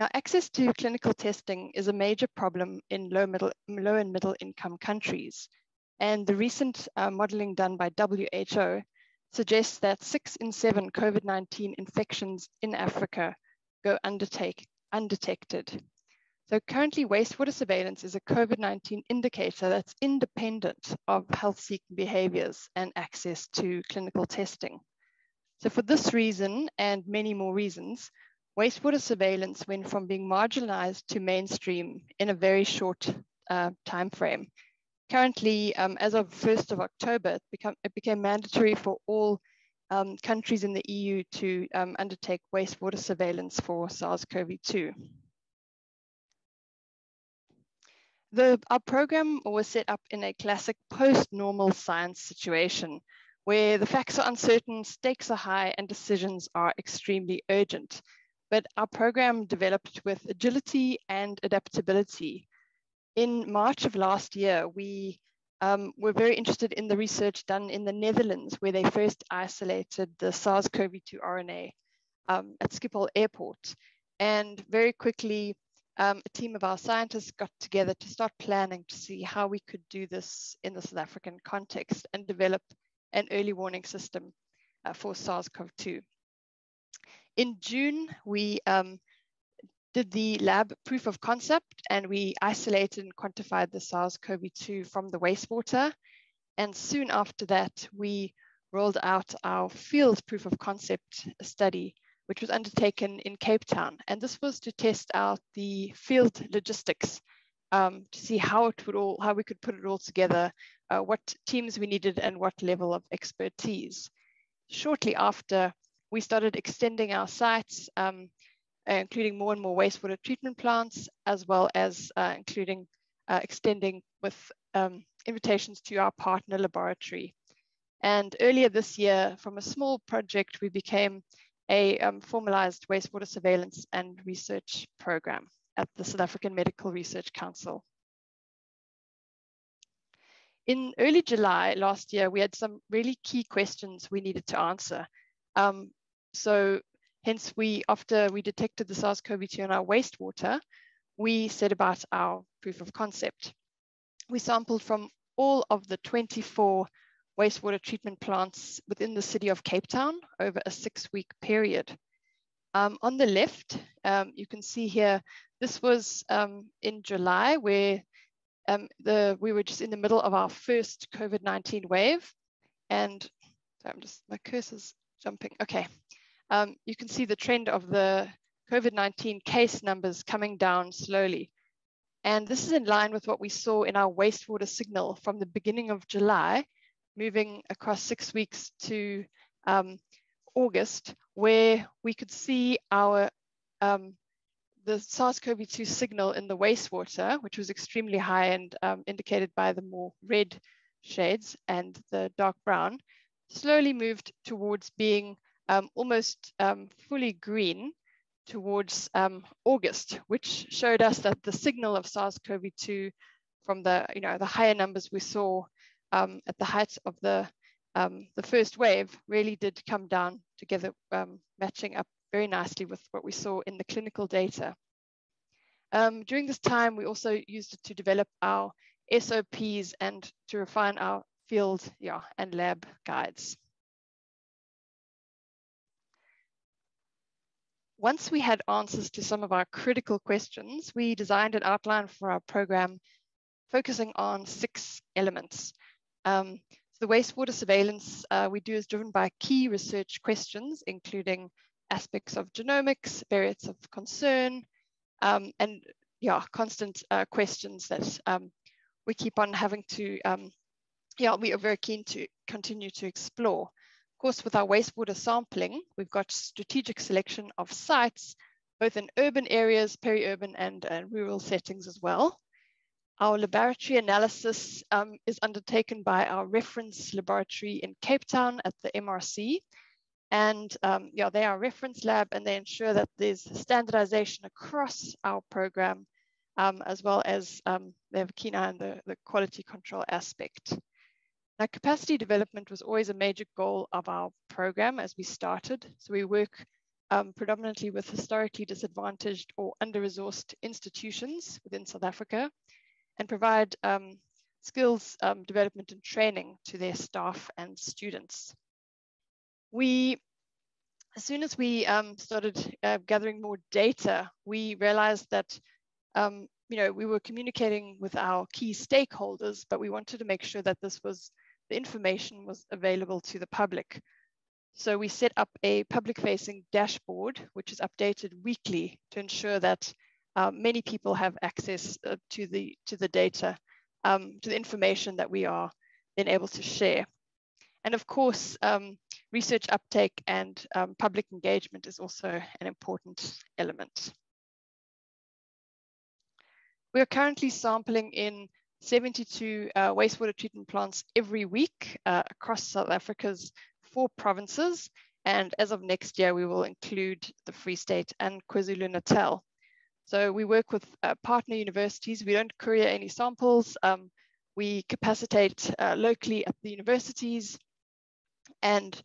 Now, access to clinical testing is a major problem in low, middle, low and middle income countries. And the recent uh, modeling done by WHO suggests that six in seven COVID-19 infections in Africa go undetected. So currently wastewater surveillance is a COVID-19 indicator that's independent of health-seeking behaviors and access to clinical testing. So for this reason and many more reasons, wastewater surveillance went from being marginalized to mainstream in a very short uh, time frame. Currently, um, as of 1st of October, it, become, it became mandatory for all um, countries in the EU to um, undertake wastewater surveillance for SARS-CoV-2. The, our program was set up in a classic post-normal science situation where the facts are uncertain, stakes are high, and decisions are extremely urgent but our program developed with agility and adaptability. In March of last year, we um, were very interested in the research done in the Netherlands, where they first isolated the SARS-CoV-2 RNA um, at Schiphol Airport. And very quickly, um, a team of our scientists got together to start planning to see how we could do this in the South African context and develop an early warning system uh, for SARS-CoV-2. In June, we um, did the lab proof of concept and we isolated and quantified the SARS-CoV-2 from the wastewater. And soon after that, we rolled out our field proof of concept study, which was undertaken in Cape Town. And this was to test out the field logistics um, to see how it would all, how we could put it all together, uh, what teams we needed and what level of expertise. Shortly after, we started extending our sites, um, uh, including more and more wastewater treatment plants, as well as uh, including uh, extending with um, invitations to our partner laboratory. And earlier this year, from a small project, we became a um, formalized wastewater surveillance and research program at the South African Medical Research Council. In early July last year, we had some really key questions we needed to answer. Um, so hence we, after we detected the SARS-CoV-2 in our wastewater, we set about our proof of concept. We sampled from all of the 24 wastewater treatment plants within the city of Cape Town over a six week period. Um, on the left, um, you can see here, this was um, in July where um, the, we were just in the middle of our first COVID-19 wave. And so I'm just, my cursor's jumping. Okay. Um, you can see the trend of the COVID-19 case numbers coming down slowly. And this is in line with what we saw in our wastewater signal from the beginning of July, moving across six weeks to um, August, where we could see our um, the SARS-CoV-2 signal in the wastewater, which was extremely high and um, indicated by the more red shades and the dark brown, slowly moved towards being almost um, fully green towards um, August, which showed us that the signal of SARS-CoV-2 from the, you know, the higher numbers we saw um, at the height of the, um, the first wave really did come down together, um, matching up very nicely with what we saw in the clinical data. Um, during this time, we also used it to develop our SOPs and to refine our field yeah, and lab guides. Once we had answers to some of our critical questions, we designed an outline for our program focusing on six elements. Um, so the wastewater surveillance uh, we do is driven by key research questions, including aspects of genomics, areas of concern, um, and yeah, constant uh, questions that um, we keep on having to, um, yeah, we are very keen to continue to explore course, with our wastewater sampling, we've got strategic selection of sites, both in urban areas, peri-urban and uh, rural settings as well. Our laboratory analysis um, is undertaken by our reference laboratory in Cape Town at the MRC. And um, yeah, they are reference lab and they ensure that there's standardization across our program, um, as well as um, they have a keen eye on the, the quality control aspect. Now, capacity development was always a major goal of our program as we started. So we work um, predominantly with historically disadvantaged or under-resourced institutions within South Africa and provide um, skills um, development and training to their staff and students. We, as soon as we um, started uh, gathering more data, we realized that um, you know, we were communicating with our key stakeholders, but we wanted to make sure that this was the information was available to the public. So we set up a public facing dashboard, which is updated weekly to ensure that uh, many people have access uh, to, the, to the data, um, to the information that we are then able to share. And of course, um, research uptake and um, public engagement is also an important element. We are currently sampling in 72 uh, wastewater treatment plants every week uh, across South Africa's four provinces. And as of next year, we will include the Free State and KwaZulu-Natal. So we work with uh, partner universities. We don't courier any samples. Um, we capacitate uh, locally at the universities. And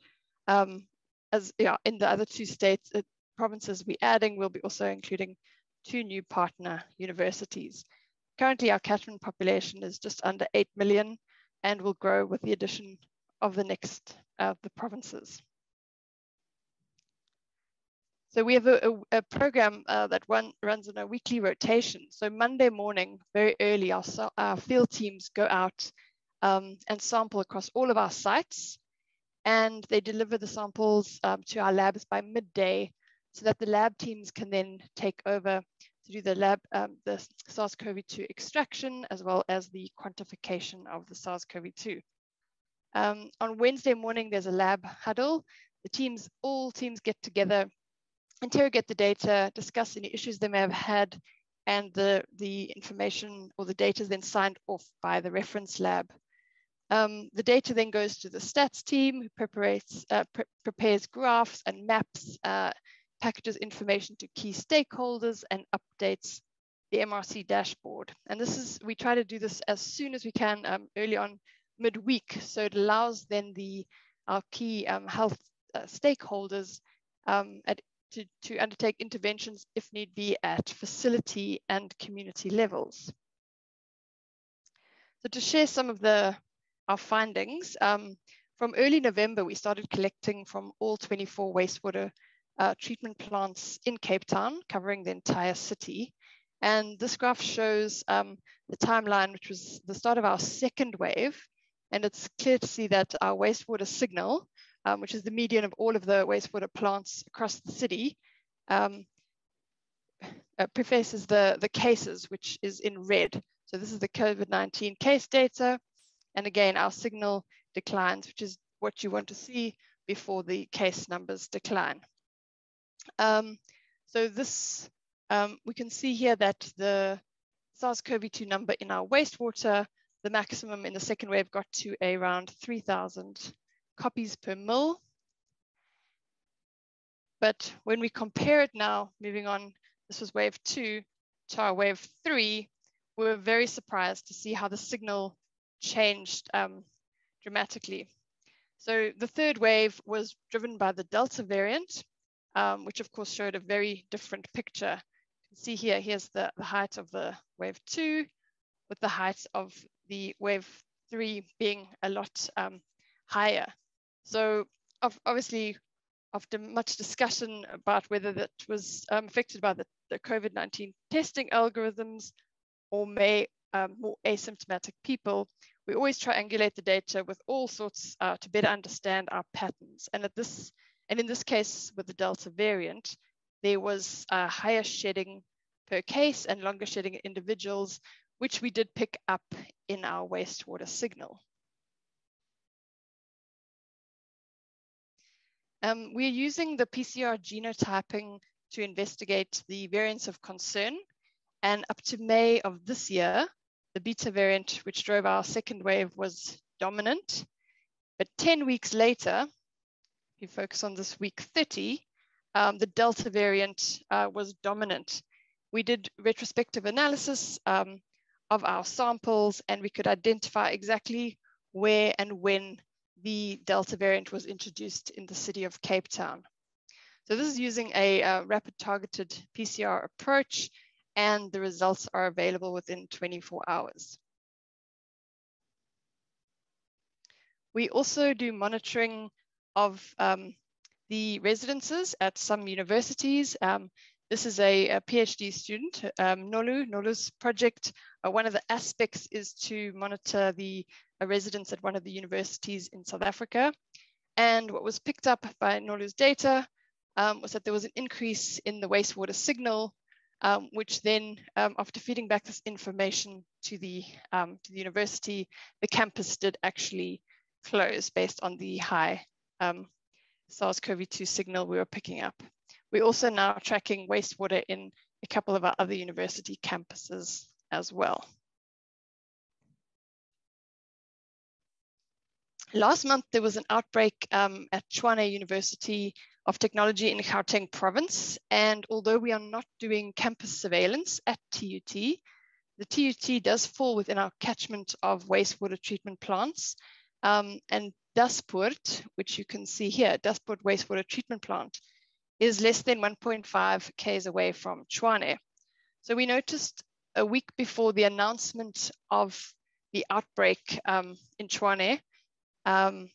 um, as yeah, in the other two states, uh, provinces we're adding, we'll be also including two new partner universities. Currently, our catchment population is just under 8 million and will grow with the addition of the next uh, the provinces. So we have a, a, a program uh, that runs on a weekly rotation. So Monday morning, very early, our, our field teams go out um, and sample across all of our sites. And they deliver the samples um, to our labs by midday so that the lab teams can then take over to do the lab, um, the SARS-CoV-2 extraction, as well as the quantification of the SARS-CoV-2. Um, on Wednesday morning, there's a lab huddle. The teams, all teams get together, interrogate the data, discuss any issues they may have had, and the, the information or the data is then signed off by the reference lab. Um, the data then goes to the stats team who prepares, uh, pre prepares graphs and maps uh, packages information to key stakeholders and updates the MRC dashboard. And this is, we try to do this as soon as we can um, early on midweek. So it allows then the our key um, health uh, stakeholders um, at, to, to undertake interventions if need be at facility and community levels. So to share some of the our findings, um, from early November, we started collecting from all 24 wastewater uh, treatment plants in Cape Town, covering the entire city. And this graph shows um, the timeline, which was the start of our second wave. And it's clear to see that our wastewater signal, um, which is the median of all of the wastewater plants across the city, um, uh, prefaces the, the cases, which is in red. So this is the COVID-19 case data. And again, our signal declines, which is what you want to see before the case numbers decline. Um, so this, um, we can see here that the SARS-CoV-2 number in our wastewater, the maximum in the second wave got to around 3,000 copies per mil. But when we compare it now, moving on, this was wave two to our wave three, we were very surprised to see how the signal changed um, dramatically. So the third wave was driven by the Delta variant, um, which of course showed a very different picture. You can see here, here's the, the height of the wave two with the height of the wave three being a lot um, higher. So obviously, after much discussion about whether that was um, affected by the, the COVID-19 testing algorithms or may um, more asymptomatic people, we always triangulate the data with all sorts uh, to better understand our patterns. And at this and in this case, with the Delta variant, there was a higher shedding per case and longer shedding individuals, which we did pick up in our wastewater signal. Um, we're using the PCR genotyping to investigate the variants of concern. And up to May of this year, the beta variant, which drove our second wave, was dominant. But 10 weeks later, you focus on this week 30, um, the Delta variant uh, was dominant. We did retrospective analysis um, of our samples and we could identify exactly where and when the Delta variant was introduced in the city of Cape Town. So this is using a uh, rapid targeted PCR approach and the results are available within 24 hours. We also do monitoring of um, the residences at some universities. Um, this is a, a PhD student, um, Nolu, Nolu's project. Uh, one of the aspects is to monitor the uh, residents at one of the universities in South Africa. And what was picked up by Nolu's data um, was that there was an increase in the wastewater signal, um, which then, um, after feeding back this information to the, um, to the university, the campus did actually close based on the high um, SARS-CoV-2 signal we were picking up. We're also now tracking wastewater in a couple of our other university campuses as well. Last month, there was an outbreak um, at Tshwane University of Technology in Gauteng province. And although we are not doing campus surveillance at TUT, the TUT does fall within our catchment of wastewater treatment plants. Um, and Daspoort, which you can see here, Daspoort wastewater treatment plant, is less than 1.5 k's away from Tshwane. So we noticed a week before the announcement of the outbreak um, in Tshwane um,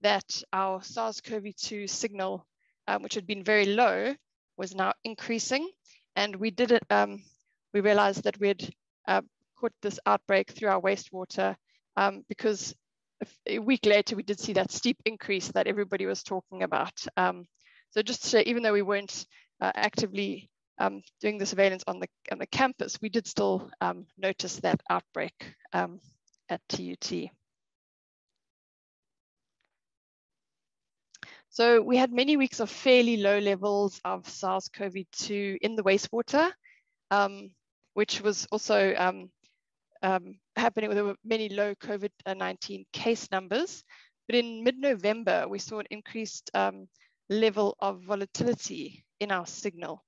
that our SARS-CoV-2 signal, um, which had been very low, was now increasing. And we did it, um, we realized that we had uh, caught this outbreak through our wastewater um, because a week later, we did see that steep increase that everybody was talking about. Um, so just to, even though we weren't uh, actively um, doing the surveillance on the, on the campus, we did still um, notice that outbreak um, at TUT. So we had many weeks of fairly low levels of SARS-CoV-2 in the wastewater, um, which was also um, happening. There were many low COVID-19 case numbers, but in mid-November, we saw an increased um, level of volatility in our signal.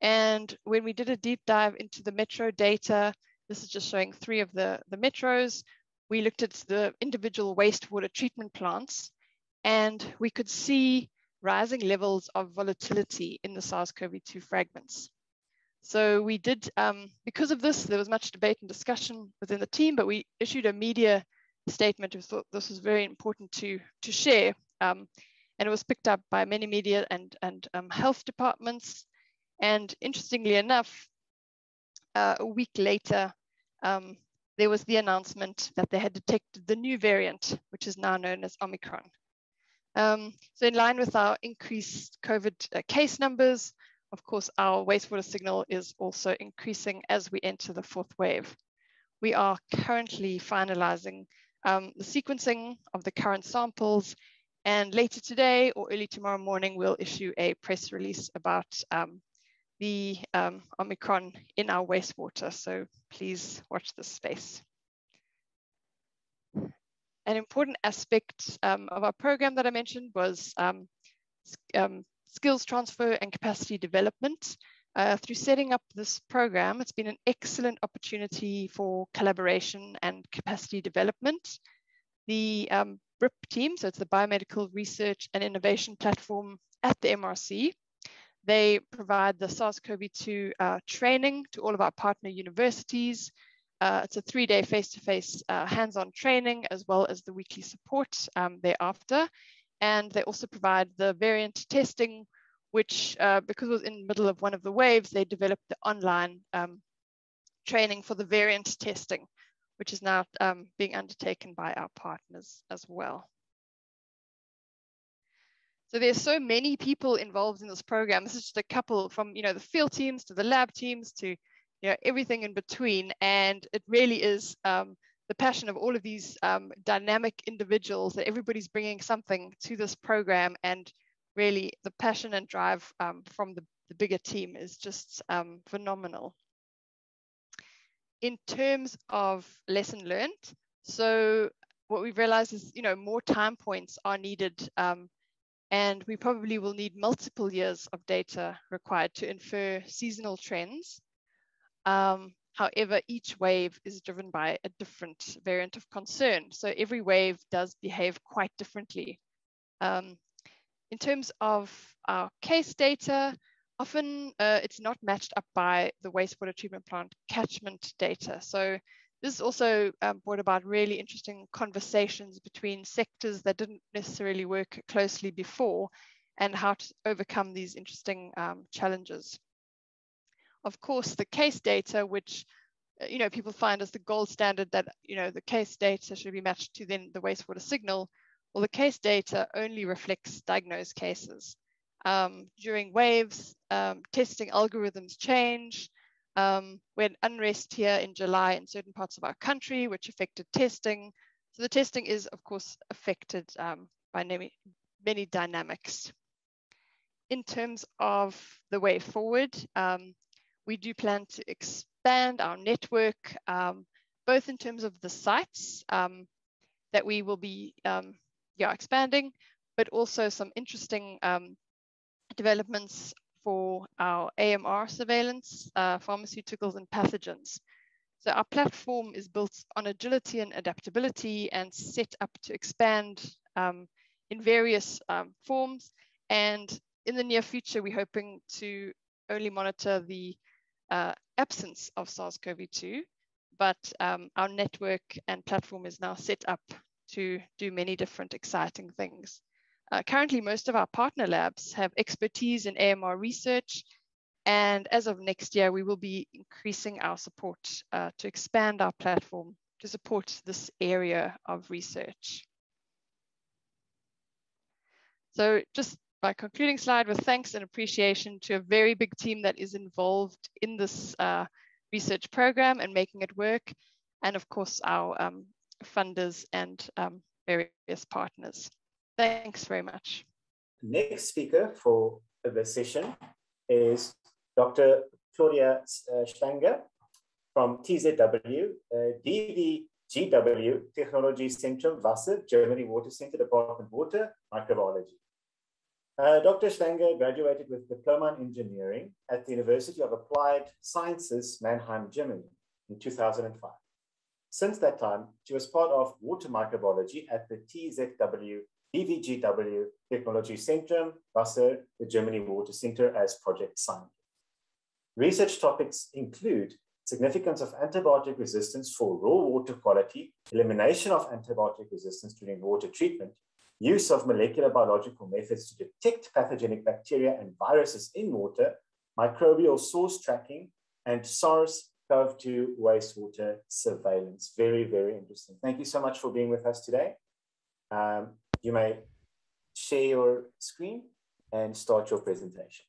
And when we did a deep dive into the metro data, this is just showing three of the, the metros, we looked at the individual wastewater treatment plants and we could see rising levels of volatility in the SARS-CoV-2 fragments. So we did, um, because of this, there was much debate and discussion within the team, but we issued a media statement. We thought this was very important to, to share. Um, and it was picked up by many media and, and um, health departments. And interestingly enough, uh, a week later, um, there was the announcement that they had detected the new variant, which is now known as Omicron. Um, so in line with our increased COVID uh, case numbers, of course, our wastewater signal is also increasing as we enter the fourth wave. We are currently finalizing um, the sequencing of the current samples and later today or early tomorrow morning, we'll issue a press release about um, the um, Omicron in our wastewater. So please watch this space an important aspect um, of our program that I mentioned was um, um, skills transfer and capacity development. Uh, through setting up this program, it's been an excellent opportunity for collaboration and capacity development. The um, BRIP team, so it's the Biomedical Research and Innovation Platform at the MRC, they provide the SARS-CoV-2 uh, training to all of our partner universities, uh, it's a three-day face-to-face uh, hands-on training as well as the weekly support um, thereafter. And they also provide the variant testing, which uh, because it was in the middle of one of the waves, they developed the online um, training for the variant testing, which is now um, being undertaken by our partners as well. So there's so many people involved in this program. This is just a couple from you know the field teams to the lab teams to you know, everything in between. And it really is um, the passion of all of these um, dynamic individuals that everybody's bringing something to this program. And really the passion and drive um, from the, the, bigger team is just um, phenomenal. In terms of lesson learned, so what we've realized is, you know, more time points are needed um, and we probably will need multiple years of data required to infer seasonal trends um, however, each wave is driven by a different variant of concern. So every wave does behave quite differently. Um, in terms of our case data, often uh, it's not matched up by the wastewater treatment plant catchment data. So this also um, brought about really interesting conversations between sectors that didn't necessarily work closely before and how to overcome these interesting um, challenges. Of course, the case data, which uh, you know people find as the gold standard that you know the case data should be matched to then the wastewater signal. Well, the case data only reflects diagnosed cases. Um, during waves, um, testing algorithms change. Um, we had unrest here in July in certain parts of our country, which affected testing. So the testing is, of course, affected um, by many, many dynamics. In terms of the way forward, um, we do plan to expand our network, um, both in terms of the sites um, that we will be um, yeah, expanding, but also some interesting um, developments for our AMR surveillance, uh, pharmaceuticals and pathogens. So our platform is built on agility and adaptability and set up to expand um, in various um, forms. And in the near future, we're hoping to only monitor the uh, absence of SARS-CoV-2, but um, our network and platform is now set up to do many different exciting things. Uh, currently, most of our partner labs have expertise in AMR research. And as of next year, we will be increasing our support uh, to expand our platform to support this area of research. So just my concluding slide with thanks and appreciation to a very big team that is involved in this uh, research program and making it work. And of course, our um, funders and um, various partners. Thanks very much. Next speaker for the session is Dr. Claudia uh, Stanger from TZW, uh, DVGW Technology Center, Wasser, Germany Water Center, Department Water, Microbiology. Uh, Dr. Stanger graduated with Diploma in Engineering at the University of Applied Sciences, Mannheim, Germany in 2005. Since that time, she was part of water microbiology at the TZW DVGW Technology Center, Wasser, the Germany Water Center as project scientist. Research topics include significance of antibiotic resistance for raw water quality, elimination of antibiotic resistance during water treatment, use of molecular biological methods to detect pathogenic bacteria and viruses in water, microbial source tracking, and SARS-CoV-2 wastewater surveillance. Very, very interesting. Thank you so much for being with us today. Um, you may share your screen and start your presentation.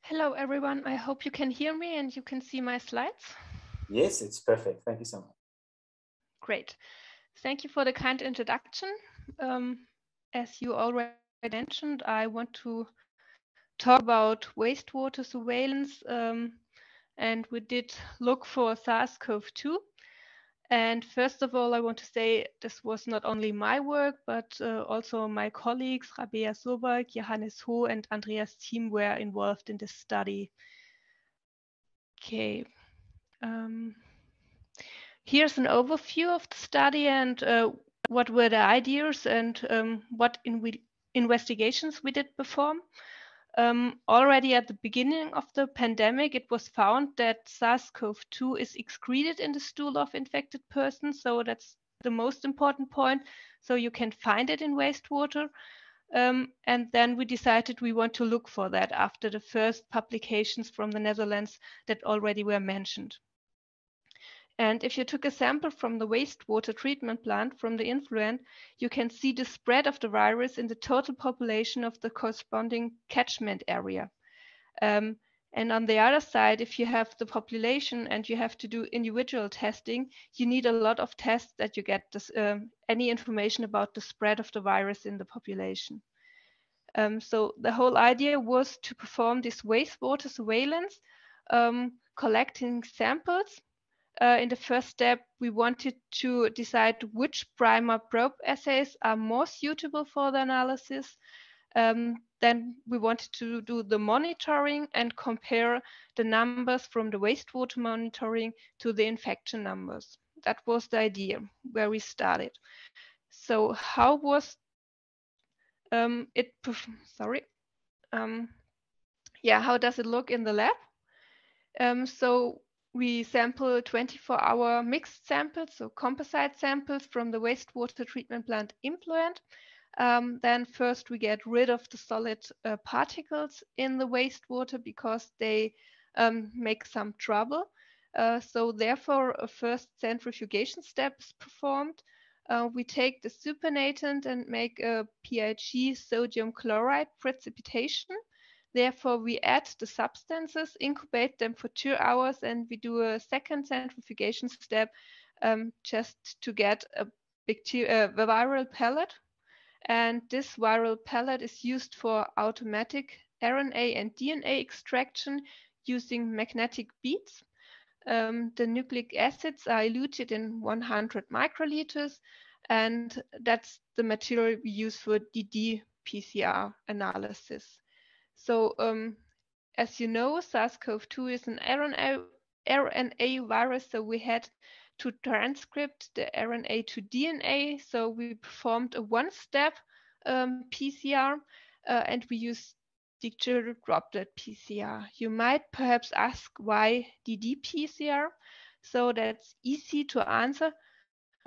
Hello, everyone. I hope you can hear me and you can see my slides. Yes, it's perfect. Thank you so much. Great. Thank you for the kind introduction. Um, as you already mentioned, I want to talk about wastewater surveillance. Um, and we did look for SARS-CoV-2. And first of all, I want to say this was not only my work, but uh, also my colleagues, Rabea Sobak, Johannes Ho, and Andreas Team were involved in this study. Okay. Um, here's an overview of the study and uh, what were the ideas and um, what in investigations we did perform. Um, already at the beginning of the pandemic, it was found that SARS-CoV-2 is excreted in the stool of infected persons. So that's the most important point. So you can find it in wastewater. Um, and then we decided we want to look for that after the first publications from the Netherlands that already were mentioned. And if you took a sample from the wastewater treatment plant from the influent, you can see the spread of the virus in the total population of the corresponding catchment area. Um, and on the other side, if you have the population and you have to do individual testing, you need a lot of tests that you get this, um, any information about the spread of the virus in the population. Um, so the whole idea was to perform this wastewater surveillance, um, collecting samples uh, in the first step, we wanted to decide which primer probe assays are more suitable for the analysis. Um, then we wanted to do the monitoring and compare the numbers from the wastewater monitoring to the infection numbers. That was the idea where we started. So how was um, it, sorry, um, yeah, how does it look in the lab? Um, so we sample 24-hour mixed samples, so composite samples from the wastewater treatment plant influent. Um, then first we get rid of the solid uh, particles in the wastewater because they um, make some trouble. Uh, so therefore a first centrifugation step is performed. Uh, we take the supernatant and make a PIG sodium chloride precipitation Therefore, we add the substances, incubate them for two hours, and we do a second centrifugation step um, just to get a, bacteria, a viral pellet. And this viral pellet is used for automatic RNA and DNA extraction using magnetic beads. Um, the nucleic acids are eluted in 100 microliters, and that's the material we use for ddPCR analysis. So um, as you know, SARS-CoV-2 is an RNA, RNA virus, so we had to transcript the RNA to DNA. So we performed a one-step um, PCR uh, and we used digital droplet PCR. You might perhaps ask why ddPCR. So that's easy to answer.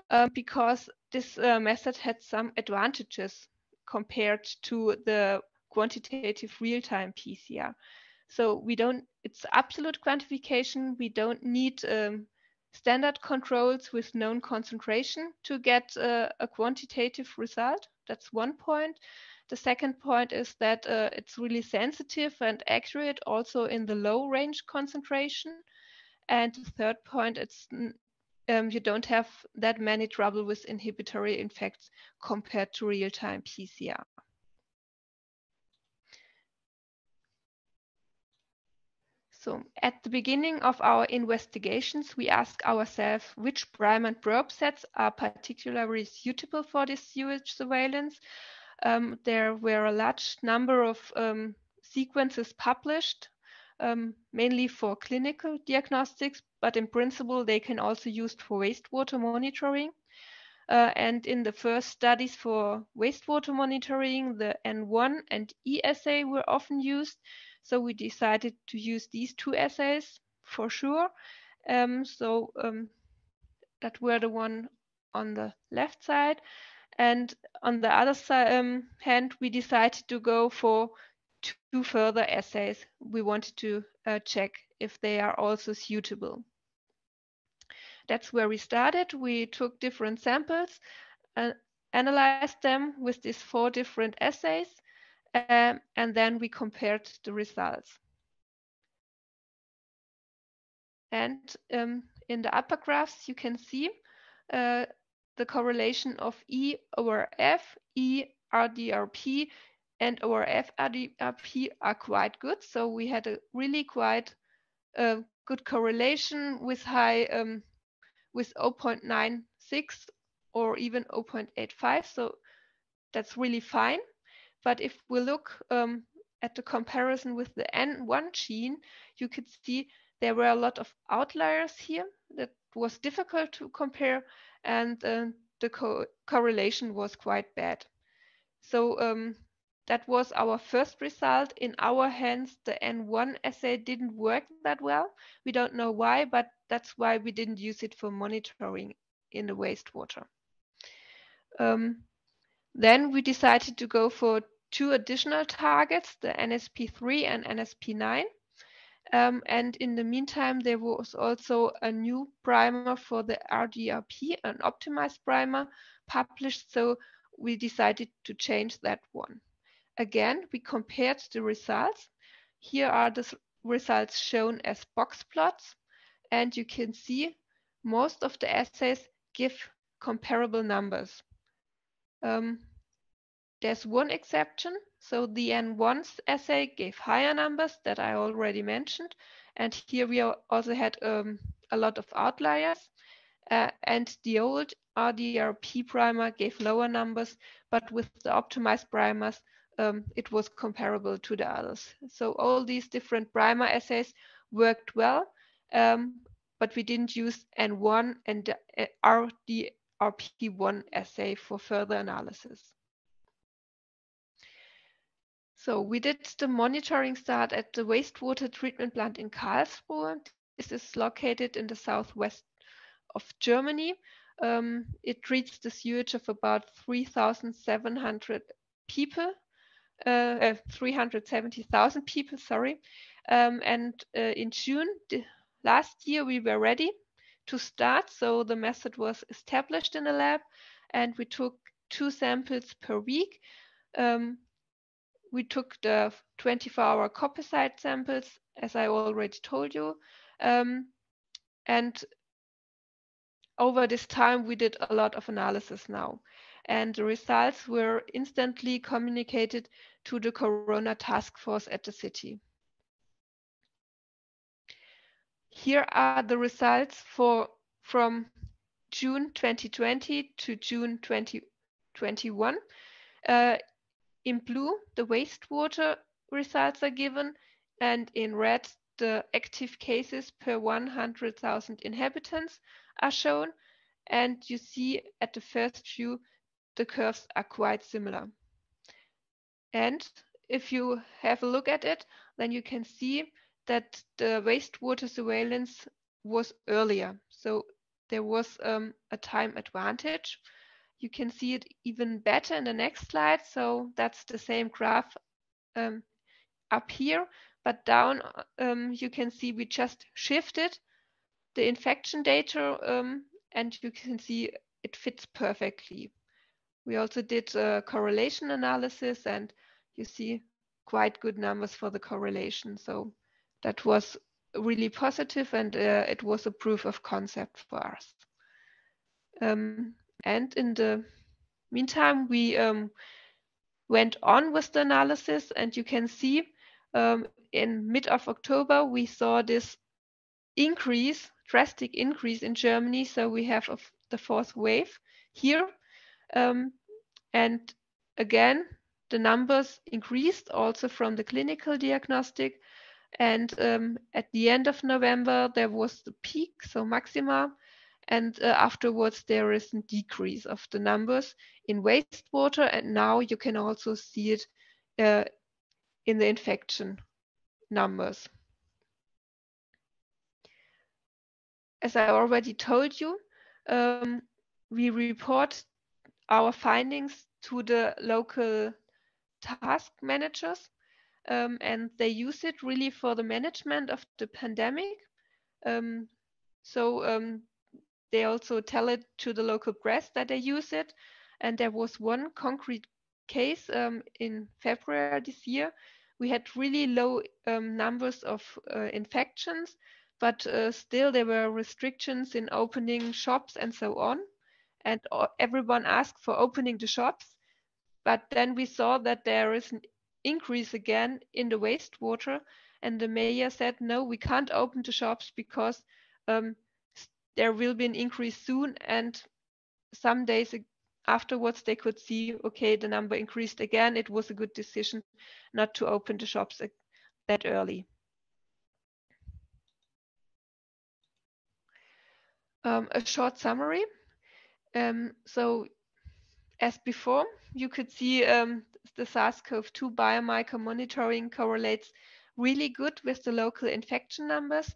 uh, because this uh, method had some advantages compared to the quantitative real-time PCR. So we don't, it's absolute quantification. We don't need um, standard controls with known concentration to get uh, a quantitative result. That's one point. The second point is that uh, it's really sensitive and accurate also in the low range concentration. And the third point, it's um, you don't have that many trouble with inhibitory effects compared to real-time PCR. So at the beginning of our investigations, we ask ourselves which prime and probe sets are particularly suitable for this sewage surveillance. Um, there were a large number of um, sequences published, um, mainly for clinical diagnostics, but in principle, they can also be used for wastewater monitoring. Uh, and in the first studies for wastewater monitoring, the N1 and E assay were often used. So we decided to use these two assays for sure. Um, so um, that were the one on the left side. And on the other side, um, hand, we decided to go for two further assays. We wanted to uh, check if they are also suitable. That's where we started. We took different samples, uh, analyzed them with these four different assays, um, and then we compared the results. And um, in the upper graphs, you can see uh, the correlation of E over F, E RDRP, and over F RDRP are quite good. So we had a really quite uh, good correlation with high um, with 0.96 or even 0.85. So that's really fine. But if we look um, at the comparison with the N1 gene, you could see there were a lot of outliers here that was difficult to compare and uh, the co correlation was quite bad. So um, that was our first result. In our hands, the N1 assay didn't work that well. We don't know why, but that's why we didn't use it for monitoring in the wastewater. Um, then we decided to go for two additional targets, the NSP3 and NSP9. Um, and in the meantime, there was also a new primer for the RDRP, an optimized primer published. So we decided to change that one. Again, we compared the results. Here are the results shown as box plots. And you can see most of the assays give comparable numbers. Um, there's one exception. So the N1 assay gave higher numbers that I already mentioned. And here we also had um, a lot of outliers. Uh, and the old RDRP primer gave lower numbers, but with the optimized primers, um, it was comparable to the others. So all these different primer assays worked well, um, but we didn't use N1 and uh, RDRP1 assay for further analysis. So we did the monitoring start at the wastewater treatment plant in Karlsruhe. This is located in the southwest of Germany. Um, it treats the sewage of about 3,700 people, uh, uh, 370,000 people, sorry. Um, and uh, in June last year, we were ready to start. So the method was established in the lab and we took two samples per week. Um, we took the 24-hour copocyte samples, as I already told you. Um, and over this time, we did a lot of analysis now. And the results were instantly communicated to the Corona task force at the city. Here are the results for from June 2020 to June 2021. Uh, in blue, the wastewater results are given, and in red, the active cases per 100,000 inhabitants are shown. And you see at the first view, the curves are quite similar. And if you have a look at it, then you can see that the wastewater surveillance was earlier. So there was um, a time advantage. You can see it even better in the next slide. So that's the same graph um, up here, but down um, you can see we just shifted the infection data um, and you can see it fits perfectly. We also did a correlation analysis and you see quite good numbers for the correlation. So that was really positive and uh, it was a proof of concept for us. Um, and in the meantime, we um, went on with the analysis and you can see um, in mid of October, we saw this increase, drastic increase in Germany. So we have the fourth wave here. Um, and again, the numbers increased also from the clinical diagnostic. And um, at the end of November, there was the peak, so maxima. And uh, afterwards, there is a decrease of the numbers in wastewater. And now you can also see it uh, in the infection numbers. As I already told you, um, we report our findings to the local task managers um, and they use it really for the management of the pandemic. Um, so um, they also tell it to the local press that they use it. And there was one concrete case um, in February this year. We had really low um, numbers of uh, infections, but uh, still there were restrictions in opening shops and so on. And everyone asked for opening the shops. But then we saw that there is an increase again in the wastewater. And the mayor said, no, we can't open the shops because um, there will be an increase soon. And some days afterwards, they could see, okay, the number increased again. It was a good decision not to open the shops that early. Um, a short summary. Um, so as before, you could see um, the SARS-CoV-2 biomarker monitoring correlates really good with the local infection numbers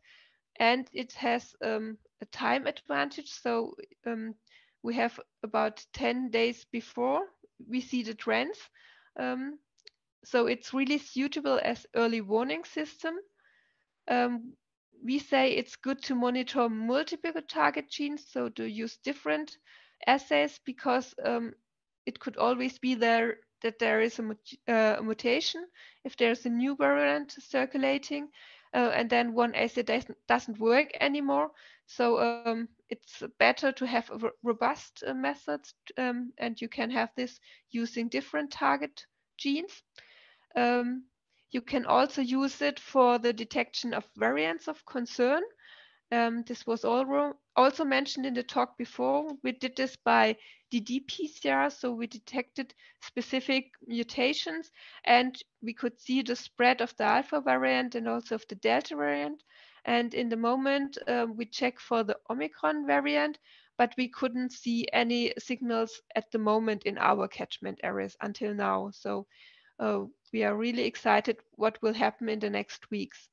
and it has um, a time advantage. So um, we have about 10 days before we see the trends. Um, so it's really suitable as early warning system. Um, we say it's good to monitor multiple target genes, so to use different assays because um, it could always be there that there is a, uh, a mutation if there's a new variant circulating uh, and then one assay doesn't, doesn't work anymore. So um, it's better to have a robust uh, methods um, and you can have this using different target genes. Um, you can also use it for the detection of variants of concern. Um, this was also mentioned in the talk before. We did this by ddPCR, so we detected specific mutations and we could see the spread of the alpha variant and also of the delta variant. And in the moment, um, we check for the Omicron variant, but we couldn't see any signals at the moment in our catchment areas until now. So uh, we are really excited what will happen in the next weeks.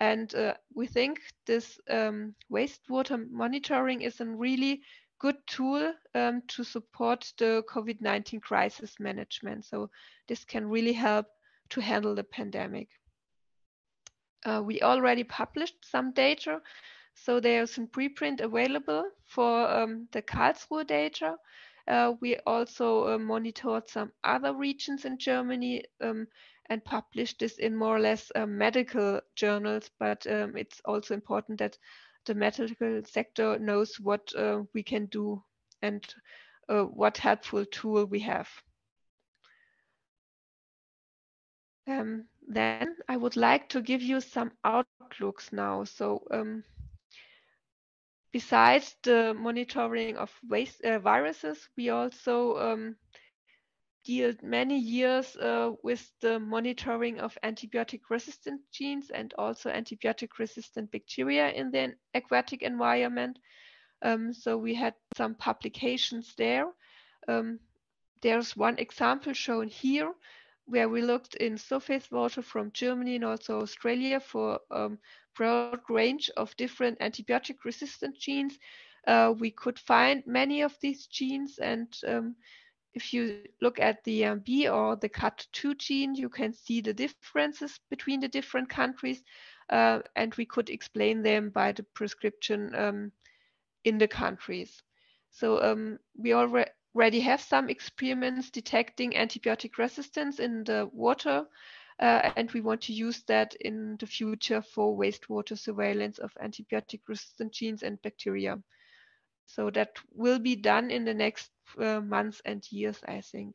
And uh, we think this um, wastewater monitoring is a really good tool um, to support the COVID-19 crisis management. So this can really help to handle the pandemic. Uh, we already published some data. So there's some preprint available for um, the Karlsruhe data. Uh, we also uh, monitored some other regions in Germany um, and publish this in more or less uh, medical journals, but um, it's also important that the medical sector knows what uh, we can do and uh, what helpful tool we have. Um, then I would like to give you some outlooks now. So um, besides the monitoring of waste, uh, viruses, we also um, dealt many years uh, with the monitoring of antibiotic resistant genes and also antibiotic resistant bacteria in the aquatic environment. Um, so we had some publications there. Um, there's one example shown here where we looked in surface water from Germany and also Australia for um, broad range of different antibiotic resistant genes uh, we could find many of these genes. And um, if you look at the um, B or the CUT2 gene, you can see the differences between the different countries. Uh, and we could explain them by the prescription um, in the countries. So um, we already have some experiments detecting antibiotic resistance in the water uh, and we want to use that in the future for wastewater surveillance of antibiotic resistant genes and bacteria. So that will be done in the next uh, months and years, I think.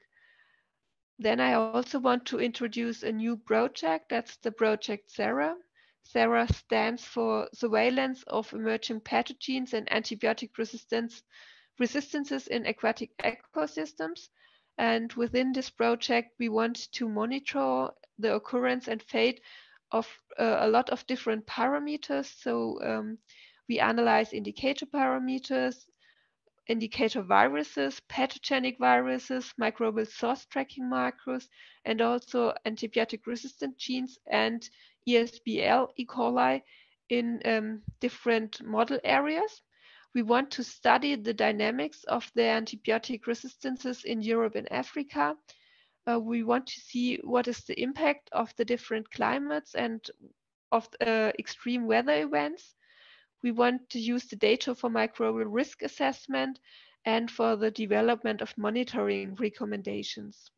Then I also want to introduce a new project. That's the project SARA. SARA stands for Surveillance of Emerging Pathogens and Antibiotic Resistance Resistances in Aquatic Ecosystems. And within this project, we want to monitor the occurrence and fate of uh, a lot of different parameters. So um, we analyze indicator parameters, indicator viruses, pathogenic viruses, microbial source tracking markers, and also antibiotic resistant genes and ESBL E. coli in um, different model areas. We want to study the dynamics of the antibiotic resistances in Europe and Africa uh, we want to see what is the impact of the different climates and of uh, extreme weather events. We want to use the data for microbial risk assessment and for the development of monitoring recommendations.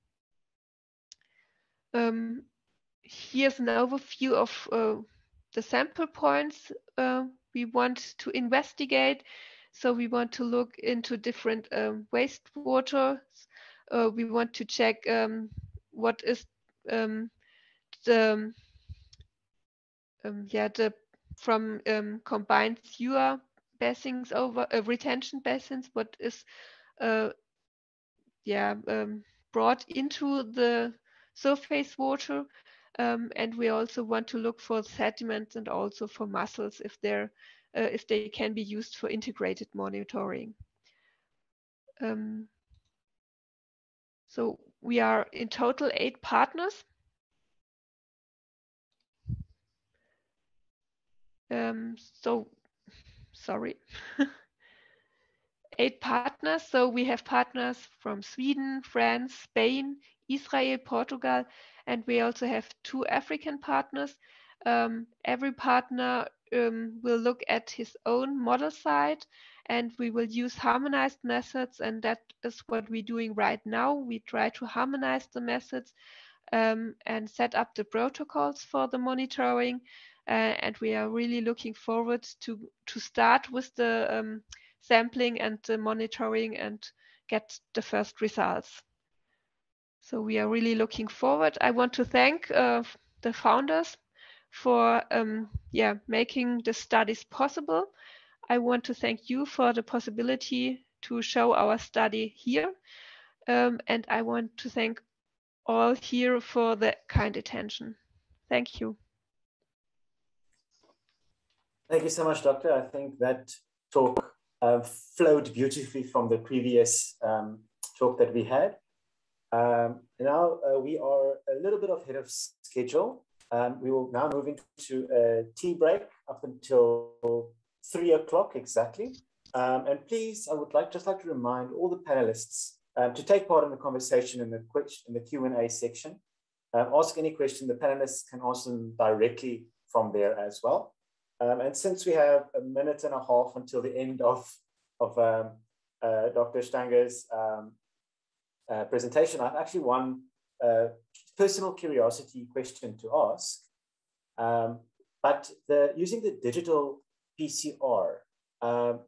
Um, here's an overview of uh, the sample points uh, we want to investigate. So we want to look into different um, wastewaters uh, we want to check um, what is um, the um, yeah the from um, combined sewer basins over uh, retention basins what is uh, yeah um, brought into the surface water um, and we also want to look for sediments and also for mussels if they're uh, if they can be used for integrated monitoring. Um, so we are in total eight partners. Um, so, sorry. eight partners. So we have partners from Sweden, France, Spain, Israel, Portugal, and we also have two African partners. Um, every partner um, will look at his own model site and we will use harmonized methods and that is what we're doing right now. We try to harmonize the methods um, and set up the protocols for the monitoring and we are really looking forward to, to start with the um, sampling and the monitoring and get the first results. So we are really looking forward. I want to thank uh, the founders for um, yeah, making the studies possible I want to thank you for the possibility to show our study here. Um, and I want to thank all here for the kind attention. Thank you. Thank you so much, Doctor. I think that talk uh, flowed beautifully from the previous um, talk that we had. Um, now uh, we are a little bit ahead of schedule. Um, we will now move into a tea break up until three o'clock exactly. Um, and please, I would like just like to remind all the panelists um, to take part in the conversation in the, in the Q&A section. Um, ask any question, the panelists can ask them directly from there as well. Um, and since we have a minute and a half until the end of, of um, uh, Dr. Stanger's um, uh, presentation, I've actually one uh, personal curiosity question to ask. but the, using the digital PCR, um,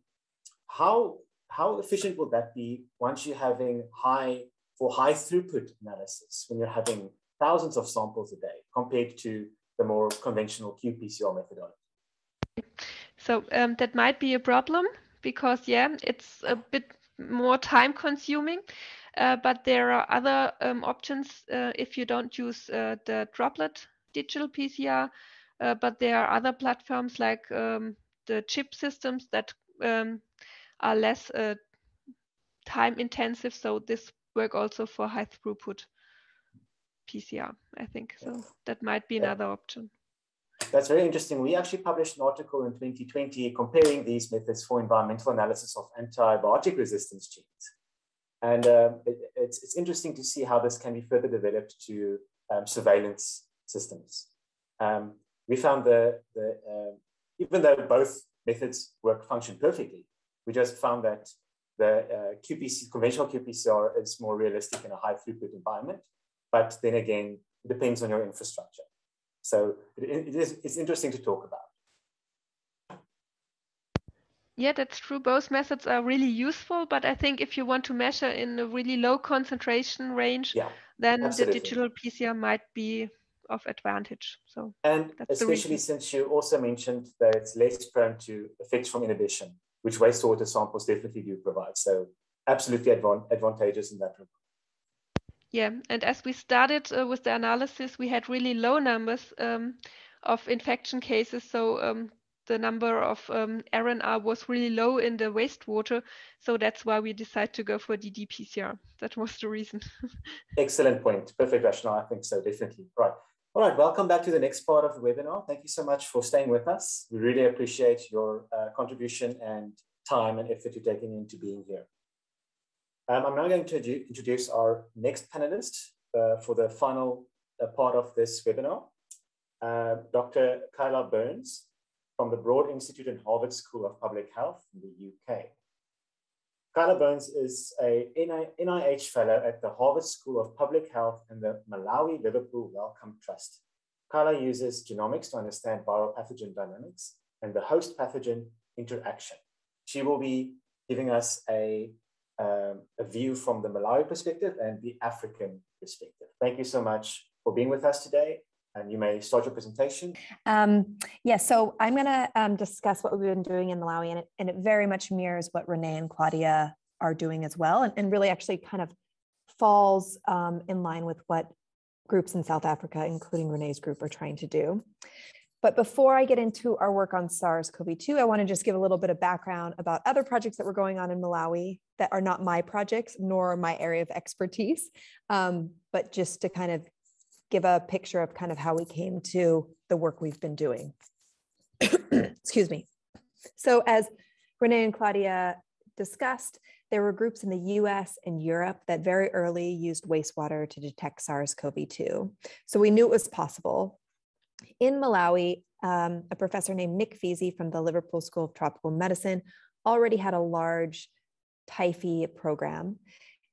how, how efficient will that be once you're having high, for high throughput analysis, when you're having thousands of samples a day compared to the more conventional qPCR methodology? So um, that might be a problem because, yeah, it's a bit more time consuming. Uh, but there are other um, options uh, if you don't use uh, the droplet digital PCR. Uh, but there are other platforms like um, the chip systems that um, are less uh, time intensive. So this work also for high throughput PCR, I think. So that might be another option. That's very interesting. We actually published an article in 2020 comparing these methods for environmental analysis of antibiotic resistance genes. And um, it, it's, it's interesting to see how this can be further developed to um, surveillance systems. Um, we found that the uh, even though both methods work function perfectly, we just found that the uh, QPC, conventional qPCR is more realistic in a high throughput environment. But then again, it depends on your infrastructure. So it, it is, it's interesting to talk about. Yeah, that's true. Both methods are really useful, but I think if you want to measure in a really low concentration range, yeah, then absolutely. the digital PCR might be of advantage. So and especially since you also mentioned that it's less prone to effects from inhibition, which wastewater samples definitely do provide. So absolutely advan advantageous in that regard. Yeah, and as we started uh, with the analysis, we had really low numbers um, of infection cases. So um, the number of um, RNR was really low in the wastewater. So that's why we decided to go for ddPCR. That was the reason. Excellent point. Perfect rationale. I think so, definitely. Right. All right. Welcome back to the next part of the webinar. Thank you so much for staying with us. We really appreciate your uh, contribution and time and effort you're taking into being here. Um, I'm now going to introduce our next panelist uh, for the final uh, part of this webinar, uh, Dr. Kyla Burns from the Broad Institute and Harvard School of Public Health in the UK. Kyla Burns is a NIH fellow at the Harvard School of Public Health and the Malawi Liverpool Wellcome Trust. Kyla uses genomics to understand viral pathogen dynamics and the host pathogen interaction. She will be giving us a, um, a view from the Malawi perspective and the African perspective. Thank you so much for being with us today and you may start your presentation. Um, yeah, so I'm going to um, discuss what we've been doing in Malawi, and it, and it very much mirrors what Renee and Claudia are doing as well, and, and really actually kind of falls um, in line with what groups in South Africa, including Renee's group, are trying to do. But before I get into our work on SARS-CoV-2, I want to just give a little bit of background about other projects that were going on in Malawi that are not my projects nor my area of expertise, um, but just to kind of give a picture of kind of how we came to the work we've been doing. Excuse me. So as Renee and Claudia discussed, there were groups in the US and Europe that very early used wastewater to detect SARS-CoV-2. So we knew it was possible. In Malawi, um, a professor named Nick Feasey from the Liverpool School of Tropical Medicine already had a large TIPHI program.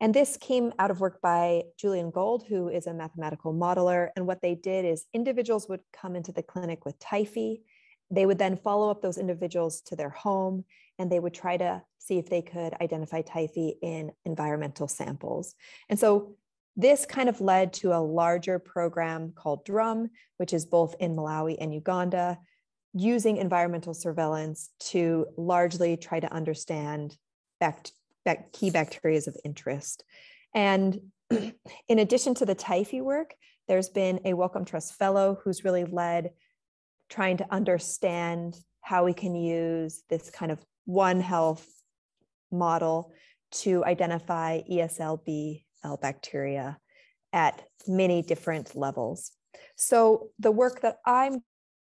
And this came out of work by Julian Gold, who is a mathematical modeler. And what they did is individuals would come into the clinic with TIPHI. They would then follow up those individuals to their home and they would try to see if they could identify TIPHI in environmental samples. And so this kind of led to a larger program called DRUM, which is both in Malawi and Uganda, using environmental surveillance to largely try to understand bact key bacteria of interest. And in addition to the TIPHI work, there's been a Wellcome Trust Fellow who's really led trying to understand how we can use this kind of One Health model to identify ESLB L bacteria at many different levels. So the work that I'm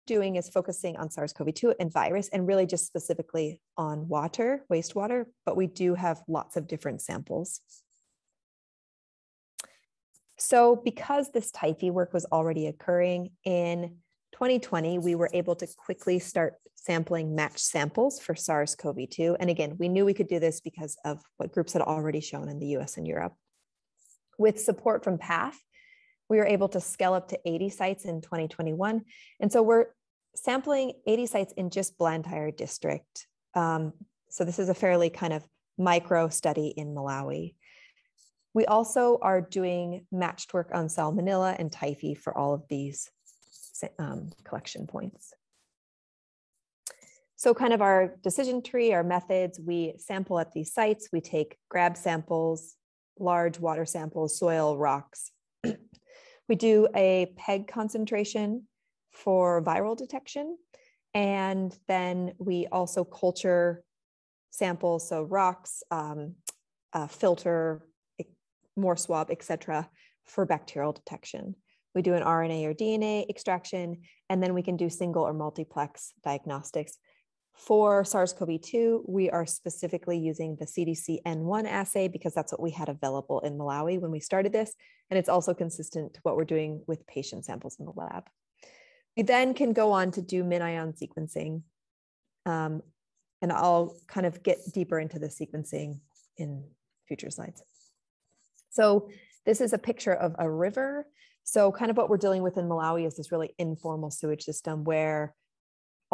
doing is focusing on SARS-CoV-2 and virus and really just specifically on water, wastewater, but we do have lots of different samples. So because this TIPHI work was already occurring in 2020, we were able to quickly start sampling matched samples for SARS-CoV-2. And again, we knew we could do this because of what groups had already shown in the US and Europe. With support from PATH, we were able to scale up to 80 sites in 2021. And so we're sampling 80 sites in just Blantyre district. Um, so this is a fairly kind of micro study in Malawi. We also are doing matched work on Salmonella and typhi for all of these um, collection points. So kind of our decision tree, our methods, we sample at these sites, we take grab samples, large water samples, soil, rocks, we do a PEG concentration for viral detection. And then we also culture samples, so rocks, um, uh, filter, more swab, etc., for bacterial detection. we do an RNA or DNA extraction, and then we can do single or multiplex diagnostics. For SARS-CoV-2, we are specifically using the CDC N1 assay because that's what we had available in Malawi when we started this. And it's also consistent to what we're doing with patient samples in the lab. We then can go on to do MinION sequencing. Um, and I'll kind of get deeper into the sequencing in future slides. So this is a picture of a river. So kind of what we're dealing with in Malawi is this really informal sewage system where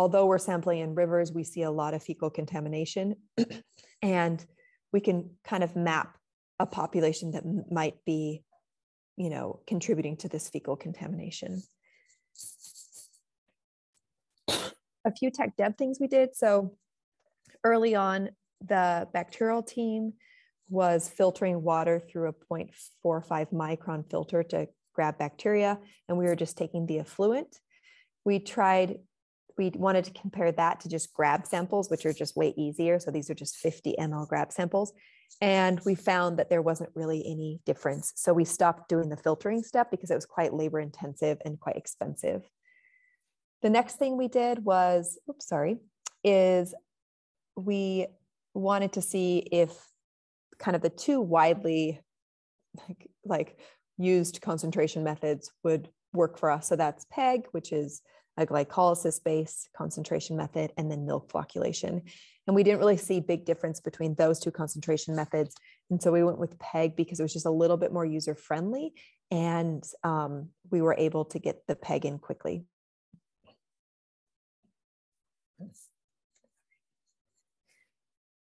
although we're sampling in rivers, we see a lot of fecal contamination and we can kind of map a population that might be, you know, contributing to this fecal contamination. A few tech dev things we did. So early on, the bacterial team was filtering water through a 0.45 micron filter to grab bacteria, and we were just taking the effluent. We tried, we wanted to compare that to just grab samples, which are just way easier. So these are just 50 ml grab samples. And we found that there wasn't really any difference. So we stopped doing the filtering step because it was quite labor intensive and quite expensive. The next thing we did was, oops, sorry, is we wanted to see if kind of the two widely like, like used concentration methods would work for us. So that's PEG, which is a glycolysis based concentration method, and then milk flocculation. And we didn't really see big difference between those two concentration methods. And so we went with PEG because it was just a little bit more user friendly and um, we were able to get the PEG in quickly.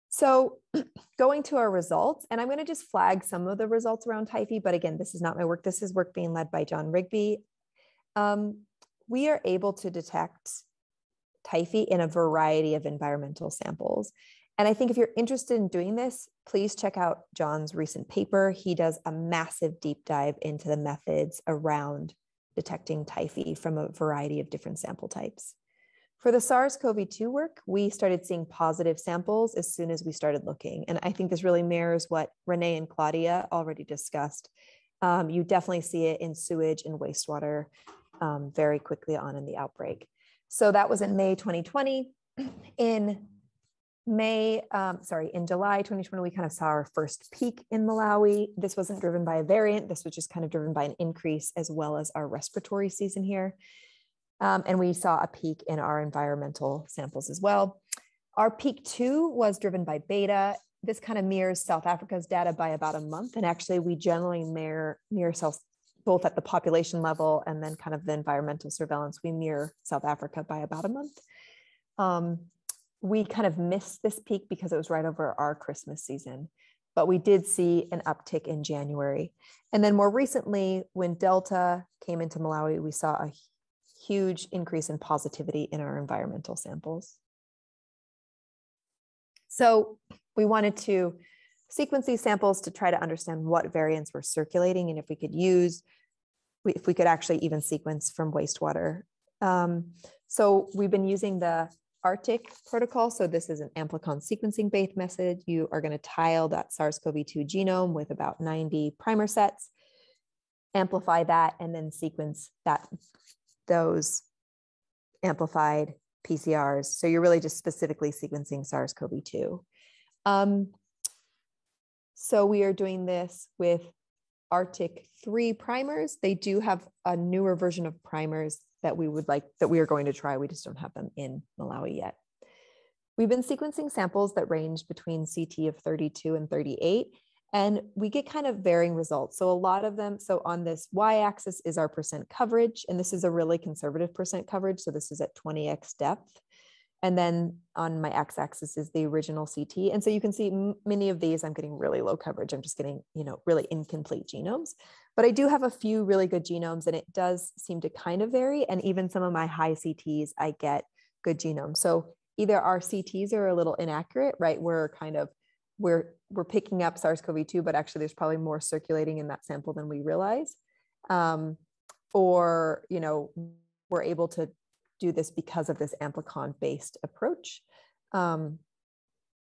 So going to our results, and I'm going to just flag some of the results around typhi, but again, this is not my work. This is work being led by John Rigby. Um, we are able to detect typhi in a variety of environmental samples. And I think if you're interested in doing this, please check out John's recent paper. He does a massive deep dive into the methods around detecting typhi from a variety of different sample types. For the SARS-CoV-2 work, we started seeing positive samples as soon as we started looking. And I think this really mirrors what Renee and Claudia already discussed. Um, you definitely see it in sewage and wastewater um, very quickly on in the outbreak. So that was in May 2020. In May, um, sorry, in July 2020, we kind of saw our first peak in Malawi. This wasn't driven by a variant. This was just kind of driven by an increase as well as our respiratory season here. Um, and we saw a peak in our environmental samples as well. Our peak two was driven by beta. This kind of mirrors South Africa's data by about a month. And actually, we generally mirror, mirror South, both at the population level and then kind of the environmental surveillance. We mirror South Africa by about a month. Um, we kind of missed this peak because it was right over our Christmas season, but we did see an uptick in January. And then more recently, when Delta came into Malawi, we saw a huge increase in positivity in our environmental samples. So we wanted to sequence these samples to try to understand what variants were circulating and if we could use, if we could actually even sequence from wastewater. Um, so we've been using the Arctic protocol. So this is an amplicon sequencing based method. You are going to tile that SARS-CoV-2 genome with about 90 primer sets, amplify that, and then sequence that those amplified PCRs. So you're really just specifically sequencing SARS-CoV-2. Um, so we are doing this with Arctic 3 primers. They do have a newer version of primers that we would like, that we are going to try. We just don't have them in Malawi yet. We've been sequencing samples that range between CT of 32 and 38 and we get kind of varying results. So a lot of them, so on this y-axis is our percent coverage, and this is a really conservative percent coverage. So this is at 20x depth. And then on my x-axis is the original CT. And so you can see many of these, I'm getting really low coverage. I'm just getting, you know, really incomplete genomes. But I do have a few really good genomes and it does seem to kind of vary. And even some of my high CTs, I get good genomes. So either our CTs are a little inaccurate, right? We're kind of we're we're picking up SARS-CoV-2, but actually there's probably more circulating in that sample than we realize. Um, or you know we're able to do this because of this amplicon-based approach. Um,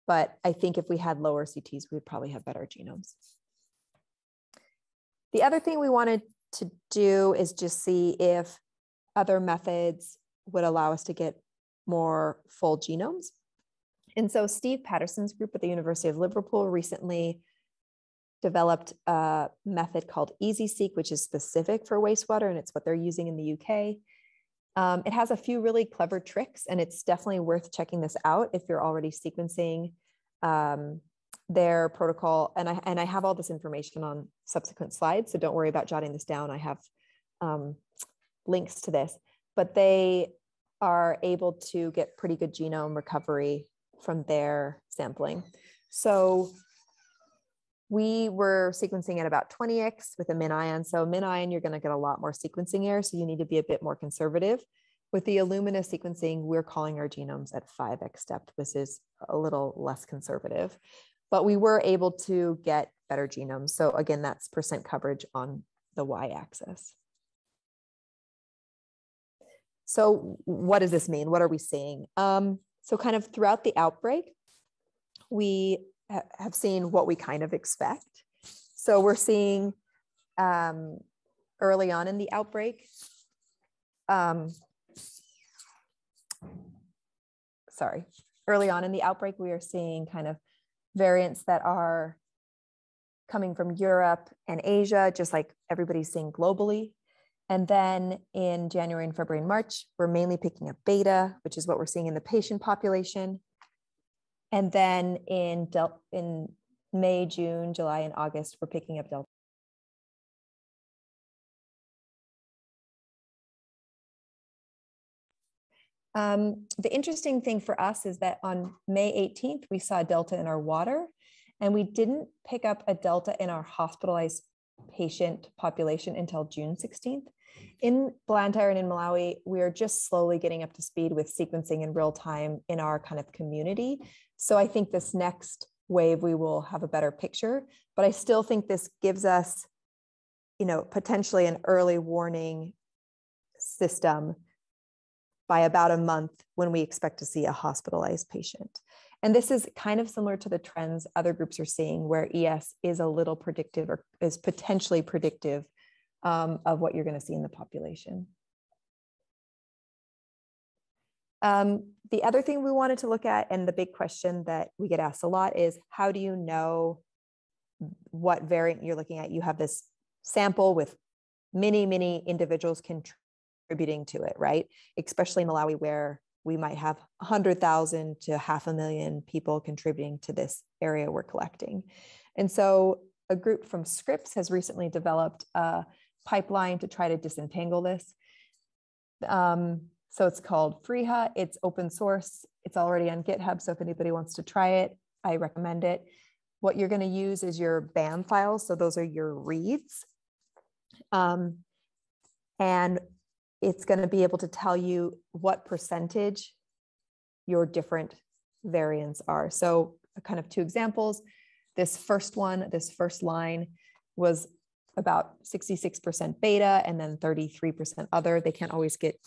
but I think if we had lower CTs, we'd probably have better genomes. The other thing we wanted to do is just see if other methods would allow us to get more full genomes. And so Steve Patterson's group at the University of Liverpool recently developed a method called EasySeq, which is specific for wastewater, and it's what they're using in the UK. Um, it has a few really clever tricks, and it's definitely worth checking this out if you're already sequencing um, their protocol. And I, and I have all this information on subsequent slides, so don't worry about jotting this down. I have um, links to this, but they are able to get pretty good genome recovery from their sampling. So we were sequencing at about 20x with a MinION. So MinION, you're going to get a lot more sequencing error. So you need to be a bit more conservative. With the Illumina sequencing, we're calling our genomes at 5x depth, which is a little less conservative. But we were able to get better genomes. So again, that's percent coverage on the y-axis. So what does this mean? What are we seeing? Um, so kind of throughout the outbreak, we ha have seen what we kind of expect. So we're seeing um, early on in the outbreak, um, sorry, early on in the outbreak, we are seeing kind of variants that are coming from Europe and Asia, just like everybody's seeing globally. And then in January and February and March, we're mainly picking up beta, which is what we're seeing in the patient population. And then in, Del in May, June, July, and August, we're picking up Delta. Um, the interesting thing for us is that on May 18th, we saw Delta in our water, and we didn't pick up a Delta in our hospitalized patient population until June 16th. In Blantyre and in Malawi, we are just slowly getting up to speed with sequencing in real time in our kind of community. So I think this next wave, we will have a better picture, but I still think this gives us, you know, potentially an early warning system by about a month when we expect to see a hospitalized patient. And this is kind of similar to the trends other groups are seeing where ES is a little predictive or is potentially predictive um, of what you're going to see in the population. Um, the other thing we wanted to look at, and the big question that we get asked a lot is how do you know what variant you're looking at? You have this sample with many, many individuals contributing to it, right? Especially in Malawi, where we might have 100,000 to half a million people contributing to this area we're collecting. And so a group from Scripps has recently developed a pipeline to try to disentangle this. Um, so it's called Freeha. It's open source. It's already on GitHub. So if anybody wants to try it, I recommend it. What you're going to use is your BAM files. So those are your reads. Um, and it's going to be able to tell you what percentage your different variants are. So kind of two examples. This first one, this first line was about 66% beta and then 33% other. They can't always get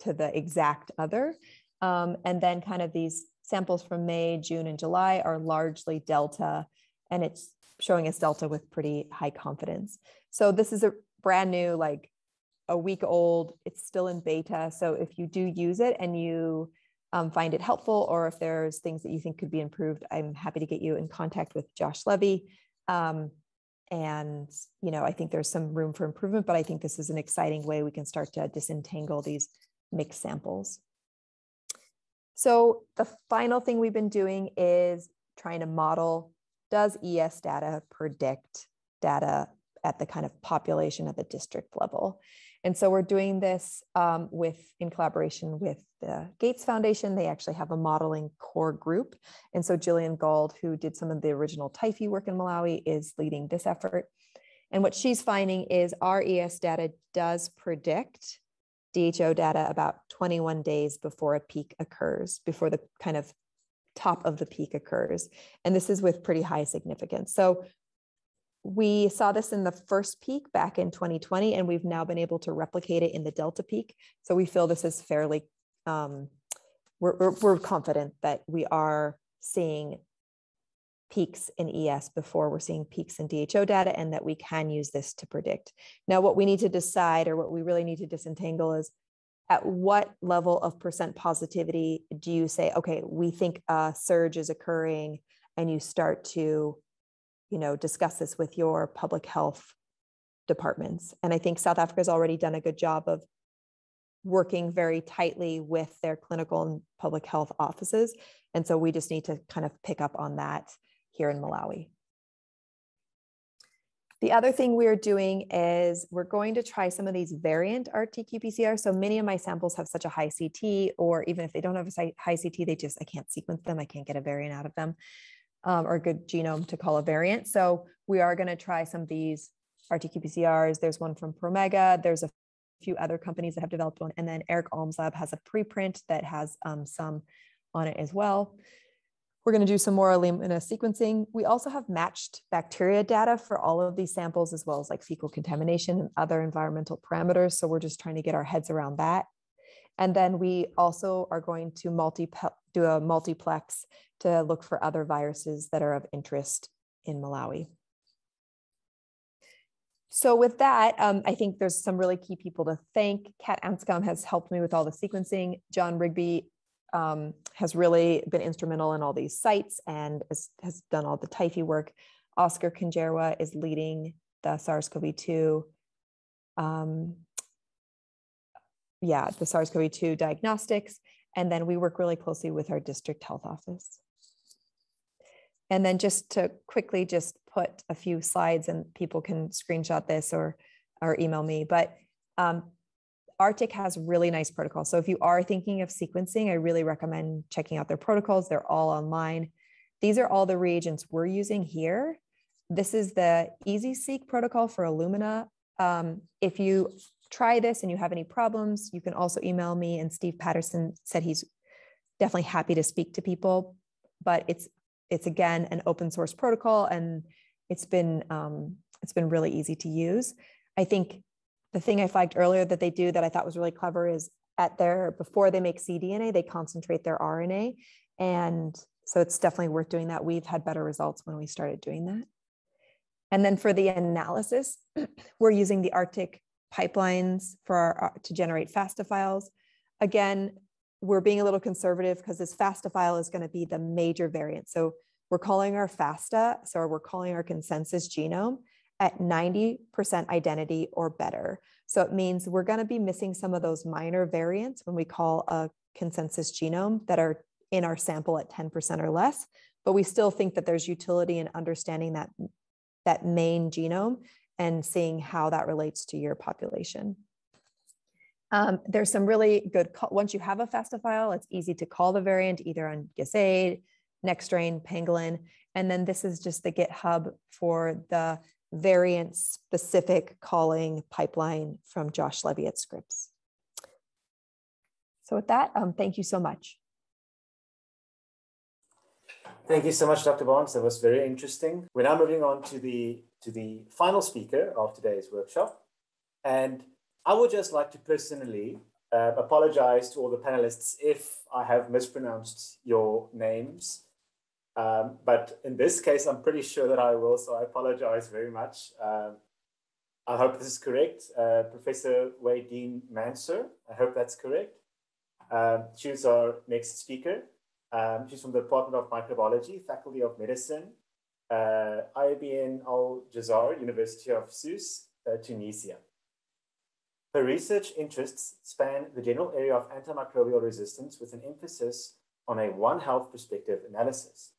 to the exact other. Um, and then kind of these samples from May, June, and July are largely delta, and it's showing us delta with pretty high confidence. So this is a brand new, like a week old. It's still in beta. So if you do use it and you um, find it helpful, or if there's things that you think could be improved, I'm happy to get you in contact with Josh Levy. Um, and you know, I think there's some room for improvement, but I think this is an exciting way we can start to disentangle these mixed samples. So the final thing we've been doing is trying to model, does ES data predict data at the kind of population at the district level? And so we're doing this um, with in collaboration with the Gates Foundation. They actually have a modeling core group. And so Jillian Gauld, who did some of the original TIFI work in Malawi, is leading this effort. And what she's finding is our ES data does predict DHO data about 21 days before a peak occurs, before the kind of top of the peak occurs. And this is with pretty high significance. So we saw this in the first peak back in 2020, and we've now been able to replicate it in the Delta peak. So we feel this is fairly, um, we're, we're, we're confident that we are seeing peaks in ES before we're seeing peaks in DHO data and that we can use this to predict. Now, what we need to decide or what we really need to disentangle is at what level of percent positivity do you say, okay, we think a surge is occurring and you start to, you know, discuss this with your public health departments. And I think South Africa has already done a good job of working very tightly with their clinical and public health offices. And so we just need to kind of pick up on that here in Malawi. The other thing we're doing is we're going to try some of these variant RT-qPCR. So many of my samples have such a high CT, or even if they don't have a high CT, they just, I can't sequence them. I can't get a variant out of them um, or a good genome to call a variant. So we are going to try some of these RT-qPCRs. There's one from Promega. There's a few other companies that have developed one. And then Eric Alm's lab has a preprint that has um, some on it as well. We're going to do some more Illumina sequencing. We also have matched bacteria data for all of these samples, as well as like fecal contamination and other environmental parameters. So we're just trying to get our heads around that. And then we also are going to multi do a multiplex to look for other viruses that are of interest in Malawi. So with that, um, I think there's some really key people to thank. Kat Anscombe has helped me with all the sequencing. John Rigby um, has really been instrumental in all these sites and has, has done all the TIFI work. Oscar Kanjerwa is leading the SARS-CoV-2, um, yeah, the SARS-CoV-2 diagnostics. And then we work really closely with our district health office. And then just to quickly just put a few slides and people can screenshot this or, or email me, but um, ARTIC has really nice protocols. So if you are thinking of sequencing, I really recommend checking out their protocols. They're all online. These are all the reagents we're using here. This is the EasySeq protocol for Illumina. Um, if you try this and you have any problems, you can also email me. And Steve Patterson said he's definitely happy to speak to people. But it's it's again an open source protocol, and it's been um, it's been really easy to use. I think the thing I flagged earlier that they do that I thought was really clever is at their before they make cDNA, they concentrate their RNA. And so it's definitely worth doing that. We've had better results when we started doing that. And then for the analysis, we're using the arctic pipelines for our, to generate FASTA files. Again, we're being a little conservative because this FASTA file is going to be the major variant. So we're calling our FASTA, so we're calling our consensus genome at 90% identity or better. So it means we're going to be missing some of those minor variants when we call a consensus genome that are in our sample at 10% or less, but we still think that there's utility in understanding that, that main genome and seeing how that relates to your population. Um, there's some really good, once you have a FASTA file, it's easy to call the variant either on GISAID, Nextstrain, Pangolin, and then this is just the GitHub for the variant specific calling pipeline from Josh Levy at Scripps. So with that, um, thank you so much. Thank you so much, Dr. Barnes. That was very interesting. We're now moving on to the to the final speaker of today's workshop. And I would just like to personally uh, apologize to all the panelists if I have mispronounced your names. Um, but in this case, I'm pretty sure that I will, so I apologize very much. Um, I hope this is correct. Uh, Professor Dean Mansour, I hope that's correct. Um, she's our next speaker. Um, she's from the Department of Microbiology, Faculty of Medicine, uh, IBN Al Jazar, University of Sousse, uh, Tunisia. Her research interests span the general area of antimicrobial resistance with an emphasis on a One Health perspective analysis.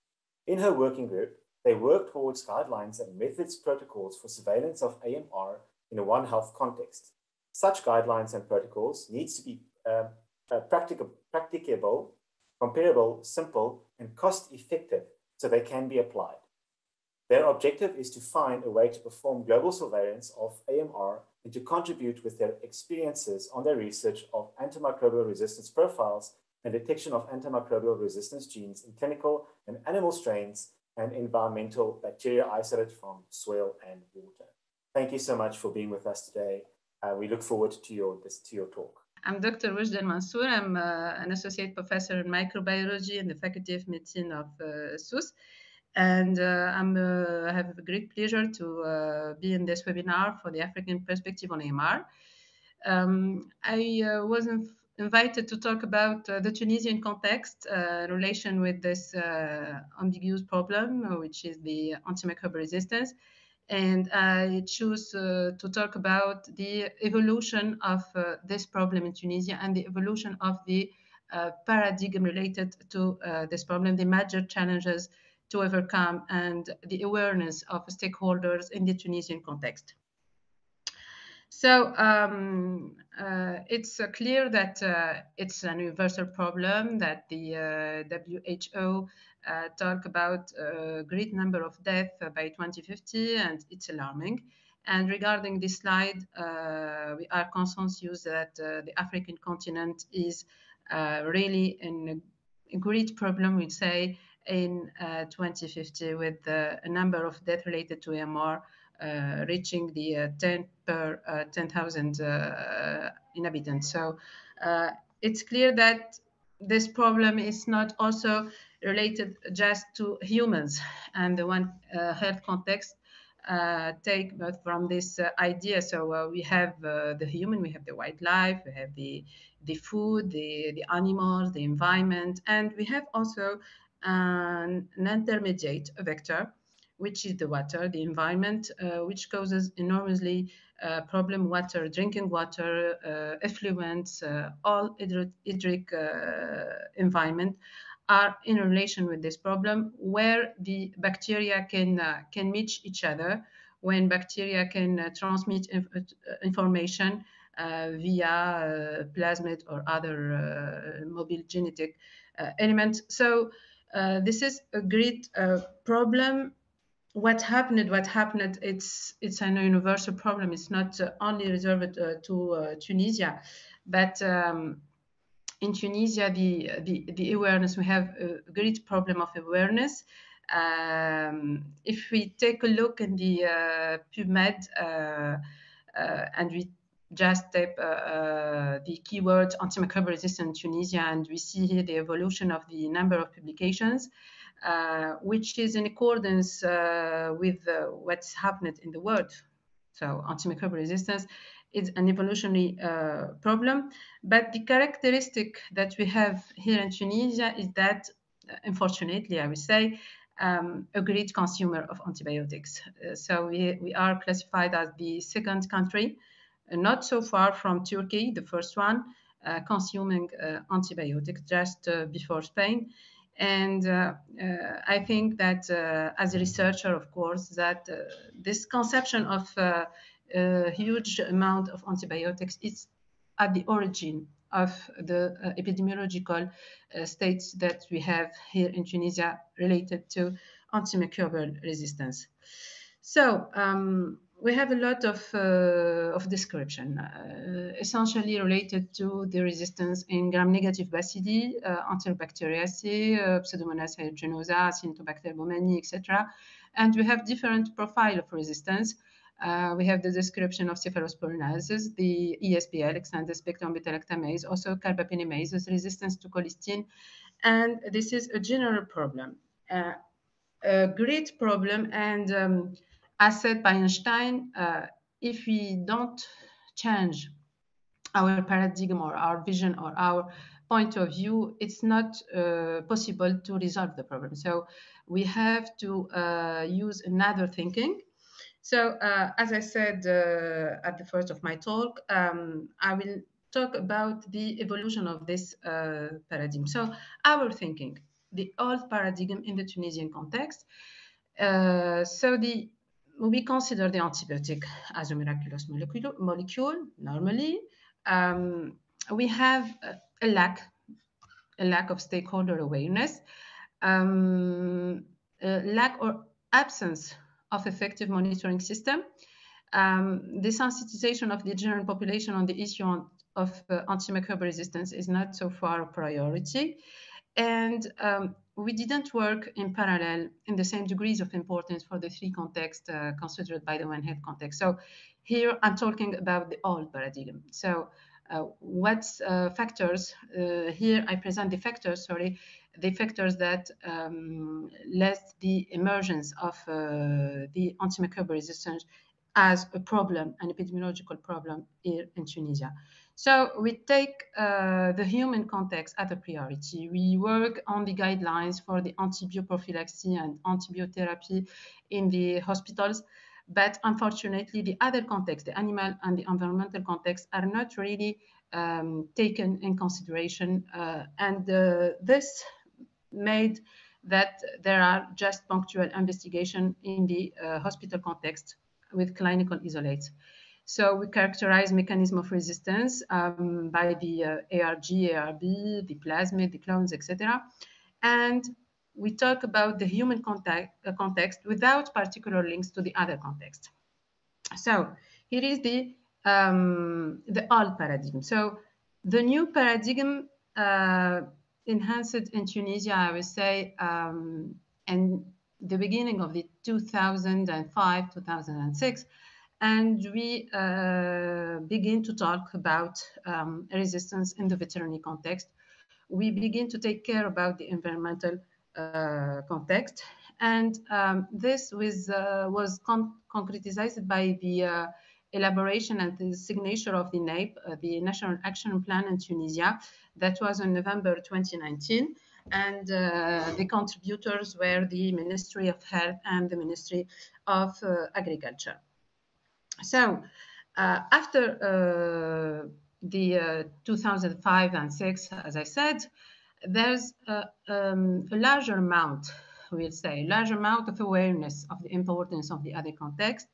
In her working group, they work towards guidelines and methods protocols for surveillance of AMR in a One Health context. Such guidelines and protocols needs to be uh, uh, practicable, practicable, comparable, simple, and cost effective so they can be applied. Their objective is to find a way to perform global surveillance of AMR and to contribute with their experiences on their research of antimicrobial resistance profiles and detection of antimicrobial resistance genes in clinical and animal strains and environmental bacteria isolated from soil and water. Thank you so much for being with us today. Uh, we look forward to your, this, to your talk. I'm Dr. Wajda Mansour. I'm uh, an associate professor in microbiology in the Faculty of Medicine of uh, Sousse. And uh, I'm, uh, I have a great pleasure to uh, be in this webinar for the African perspective on AMR. Um, I uh, was invited to talk about uh, the Tunisian context uh, in relation with this ambiguous problem, which is the antimicrobial resistance. And I choose to talk about the evolution of this problem in Tunisia and the evolution of the paradigm related to this problem, the major challenges to overcome and the awareness of stakeholders in the Tunisian context. So um, uh, it's uh, clear that uh, it's a universal problem that the uh, WHO uh, talk about a great number of deaths by 2050 and it's alarming. And regarding this slide, uh, we are consensus that the African continent is really in a great problem, we'd say, in uh, 2050 with a number of deaths related to AMR uh, reaching the uh, 10 per 10,000 inhabitants. So it's clear that this problem is not also related just to humans and the one health context uh, take both from this uh, idea. So uh, we have the human, we have the wildlife, we have the the food, the the animals, the environment, and we have also an, an intermediate vector, which is the water, the environment, uh, which causes enormously uh, problem water, drinking water, uh, effluents, uh, all hydric uh, environment are in relation with this problem where the bacteria can, uh, can meet each other when bacteria can transmit inf information via plasmid or other mobile genetic elements. So uh, this is a great uh, problem. What happened? What happened? It's it's a universal problem. It's not uh, only reserved uh, to uh, Tunisia, but um, in Tunisia, the, the the awareness we have a great problem of awareness. Um, if we take a look in the PubMed and we just type uh, uh, the keyword antimicrobial resistant Tunisia, and we see here the evolution of the number of publications, uh, which is in accordance uh, with uh, what's happened in the world. So antimicrobial resistance is an evolutionary uh, problem, but the characteristic that we have here in Tunisia is that, unfortunately, I would say, um, a great consumer of antibiotics. so we, we are classified as the second country not so far from Turkey, the first one, uh, consuming uh, antibiotics just uh, before Spain. And I think that as a researcher, of course, that this conception of a huge amount of antibiotics is at the origin of the uh, epidemiological uh, states that we have here in Tunisia related to antimicrobial resistance. So um, we have a lot of, uh, of description, uh, essentially related to the resistance in gram-negative bacilli, uh, Enterobacteriaceae, uh, Pseudomonas aeruginosa, Acinetobacter baumannii, etc. And we have different profile of resistance. Uh, we have the description of cephalosporinases, the ESBL, extended spectrum beta-lactamase, also carbapinamases, resistance to colistin. And this is a general problem, uh, a great problem. And um, as said by Einstein, uh, if we don't change our paradigm or our vision or our point of view, it's not uh, possible to resolve the problem. So we have to uh, use another thinking. So uh, as I said uh, at the first of my talk, um, I will talk about the evolution of this uh, paradigm. So our thinking, the old paradigm in the Tunisian context. so the we consider the antibiotic as a miraculous molecule, molecule normally. Um, we have a, lack, a lack of stakeholder awareness, um, lack or absence of effective monitoring system, um, the sensitization of the general population on the issue on, of uh, antimicrobial resistance is not so far a priority. And um, we didn't work in parallel in the same degrees of importance for the three contexts uh, considered by the One Health context. So here I'm talking about the old paradigm. So uh, what uh, factors, uh, here I present the factors, sorry, the factors that um, led the emergence of uh, the antimicrobial resistance as a problem, an epidemiological problem here in Tunisia. So we take uh, the human context as a priority. We work on the guidelines for the antibioprophylaxis and antibiotherapy in the hospitals. But unfortunately, the other context, the animal and the environmental context, are not really um, taken in consideration. Uh, and uh, this made that there are just punctual investigation in the uh, hospital context with clinical isolates. So we characterize mechanism of resistance um, by the uh, ARG, ARB, the plasmid, the clones, etc. And we talk about the human contact, uh, context without particular links to the other context. So here is the um, the old paradigm. So the new paradigm uh, enhanced in Tunisia, I would say, um, the beginning of the 2005, 2006, and we uh, begin to talk about um, resistance in the veterinary context. We begin to take care about the environmental uh, context, and um, this was, uh, was con concretized by the uh, elaboration and the signature of the NAP, uh, the National Action Plan in Tunisia, that was in November 2019 and uh, the contributors were the Ministry of Health and the Ministry of uh, Agriculture. So uh, after uh, the uh, 2005 and 6, as I said, there's a, um, a larger amount, we'll say, a large amount of awareness of the importance of the other context.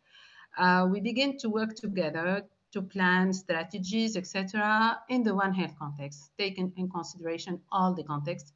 Uh, we begin to work together to plan strategies, etc., in the One Health context, taking in consideration all the contexts.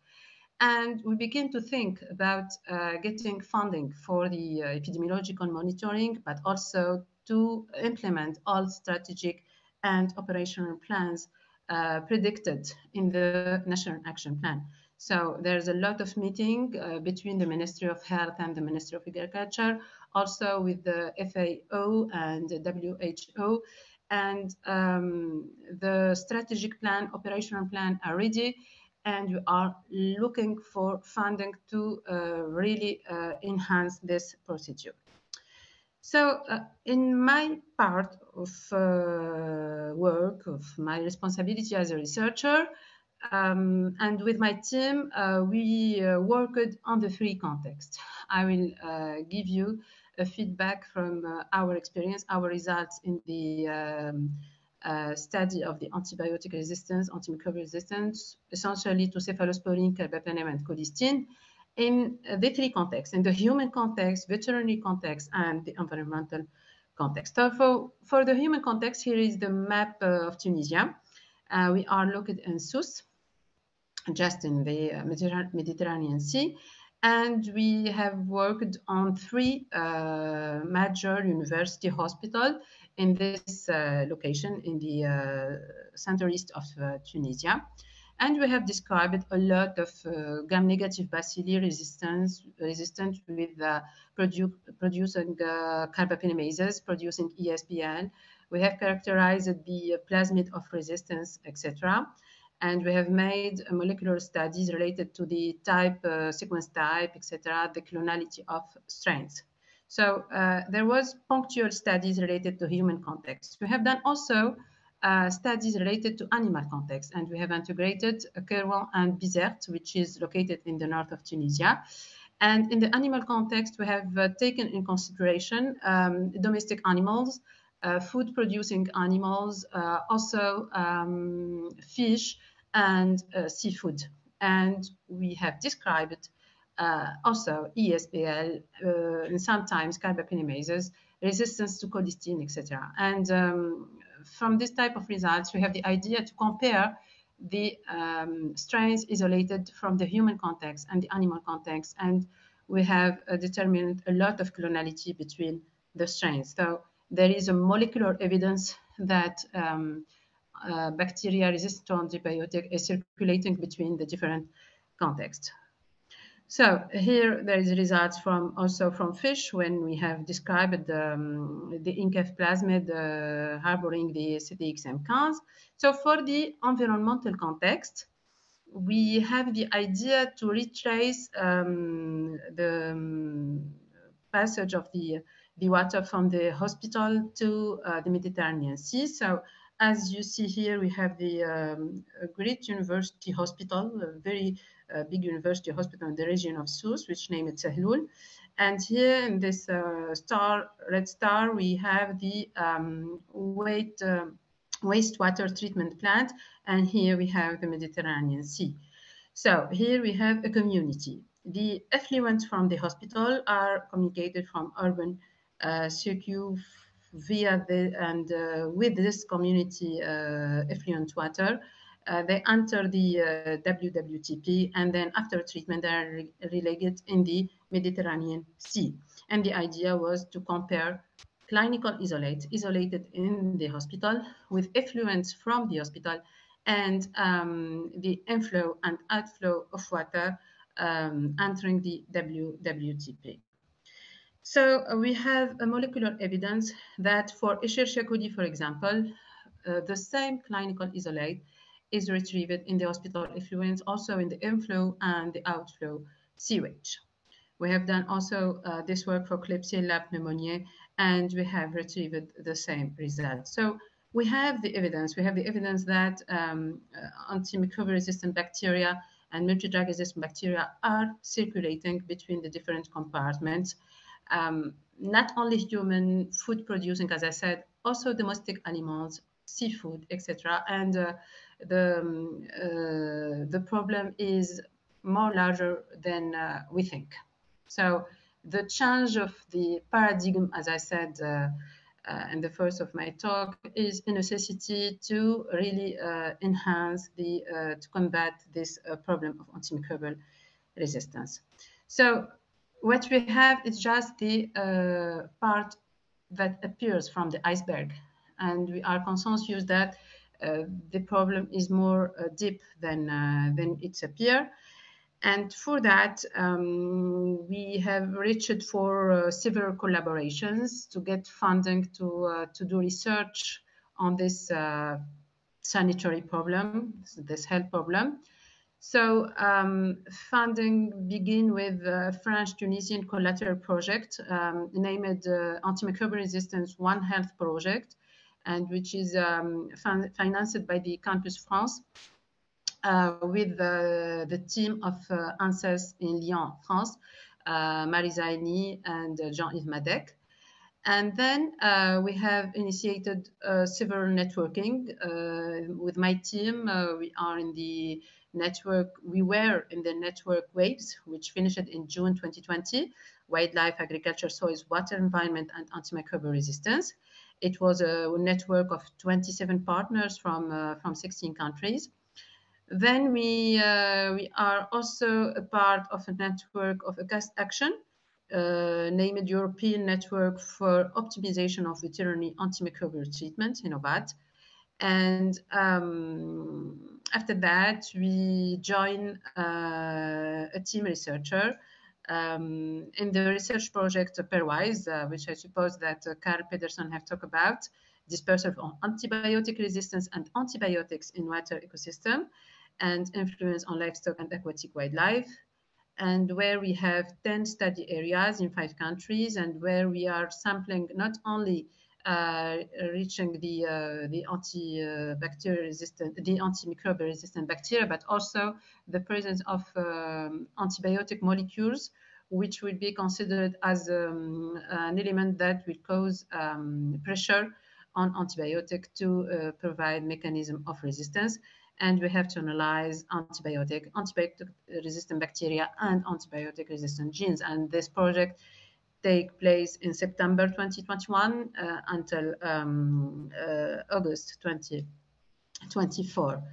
And we begin to think about uh, getting funding for the uh, epidemiological monitoring, but also to implement all strategic and operational plans uh, predicted in the National Action Plan. So there's a lot of meeting uh, between the Ministry of Health and the Ministry of Agriculture, also with the FAO and the WHO. And um, the strategic plan, operational plan are ready, and we are looking for funding to uh, really uh, enhance this procedure. So uh, in my part of uh, work, of my responsibility as a researcher, um, and with my team, uh, we uh, worked on the three contexts. I will uh, give you a feedback from uh, our experience, our results in the um, study of the antibiotic resistance, antimicrobial resistance, essentially to cephalosporin, carbapenem, and colistin, in the three contexts, in the human context, veterinary context, and the environmental context. So for, for the human context, here is the map uh, of Tunisia. Uh, we are located in Sousse, just in the uh, Mediterranean Sea, and we have worked on three uh, major university hospitals in this uh, location in the uh, center east of Tunisia. And we have described a lot of uh, gram-negative bacilli resistance, resistant with uh, produ producing uh, carbapenemases, producing ESBL. We have characterized the plasmid of resistance, etc. And we have made molecular studies related to the type, uh, sequence type, etc., the clonality of strains. So uh, there was punctual studies related to human context. We have done also uh, studies related to animal context. And we have integrated Kairouan and Bizerte, which is located in the north of Tunisia. And in the animal context, we have uh, taken in consideration um, domestic animals, uh, food producing animals, uh, also um, fish and uh, seafood. And we have described also ESBL and sometimes carbapenemases, resistance to colistin, etc. And um, from this type of results, we have the idea to compare the um, strains isolated from the human context and the animal context. And we have uh, determined a lot of clonality between the strains. So there is a molecular evidence that um, uh, bacteria resistant to antibiotic is circulating between the different contexts. So here there is results from also from fish when we have described um, the INCEF plasmid uh, harboring the CTXM cans. So for the environmental context, we have the idea to retrace um, the um, passage of the, the water from the hospital to uh, the Mediterranean Sea. So as you see here, we have the um, great university hospital, a very uh, big university hospital in the region of Sousse, which named it Sahlul. And here in this uh, star, red star, we have the um, weight, uh, wastewater treatment plant. And here we have the Mediterranean Sea. So here we have a community. The effluents from the hospital are communicated from urban uh, circuit via the and uh, with this community uh, effluent water, uh, they enter the WWTP and then after treatment they are re relegated in the Mediterranean Sea. And the idea was to compare clinical isolates isolated in the hospital with effluents from the hospital and um, the inflow and outflow of water um, entering the WWTP. So uh, we have a molecular evidence that for Escherichia coli, for example, uh, the same clinical isolate is retrieved in the hospital effluents, also in the inflow and the outflow sewage. We have done also uh, this work for Klebsiella pneumoniae, and we have retrieved the same result. So we have the evidence. We have the evidence that um, uh, antimicrobial resistant bacteria and multi-drug resistant bacteria are circulating between the different compartments um, not only human food producing, as I said, also domestic animals, seafood, etc. And uh, the um, uh, the problem is more larger than uh, we think. So the change of the paradigm, as I said uh, uh, in the first of my talk, is a necessity to really uh, enhance the to combat this problem of antimicrobial resistance. So what we have is just the uh, part that appears from the iceberg. And we are consensus that uh, the problem is more uh, deep than, uh, than it's appear. And for that, um, we have reached for uh, several collaborations to get funding to, uh, to do research on this sanitary problem, this health problem. So um, funding begin with a French-Tunisian collateral project um, named uh, Antimicrobial Resistance One Health Project, and which is um, financed by the Campus France uh, with the team of uh, ANSES in Lyon, France, uh, Marisa Eni and uh, Jean-Yves Madec. And then uh, we have initiated uh, several networking uh, with my team. we are in the network, we were in the network WAVES, which finished in June 2020, Wildlife, Agriculture, Soils, Water, Environment, and Antimicrobial Resistance. It was a network of 27 partners from, uh, from 16 countries. Then we, uh, we are also a part of a network of a cast Action, uh, named European Network for Optimization of Veterinary Antimicrobial Treatment, INOVAT. And um, after that, we join uh, a team researcher um, in the research project Pairwise, uh, which I suppose that uh, Karl Pedersen have talked about, dispersal on antibiotic resistance and antibiotics in water ecosystem and influence on livestock and aquatic wildlife. And where we have 10 study areas in five countries and where we are sampling not only uh, reaching the uh, the antibacterial resistant, the antimicrobial resistant bacteria, but also the presence of um, antibiotic molecules, which will be considered as um, an element that will cause um, pressure on antibiotic to uh, provide mechanism of resistance. And we have to analyze antibiotic, antibiotic resistant bacteria and antibiotic resistant genes. And this project take place in September 2021 uh, until um, uh, August 2024.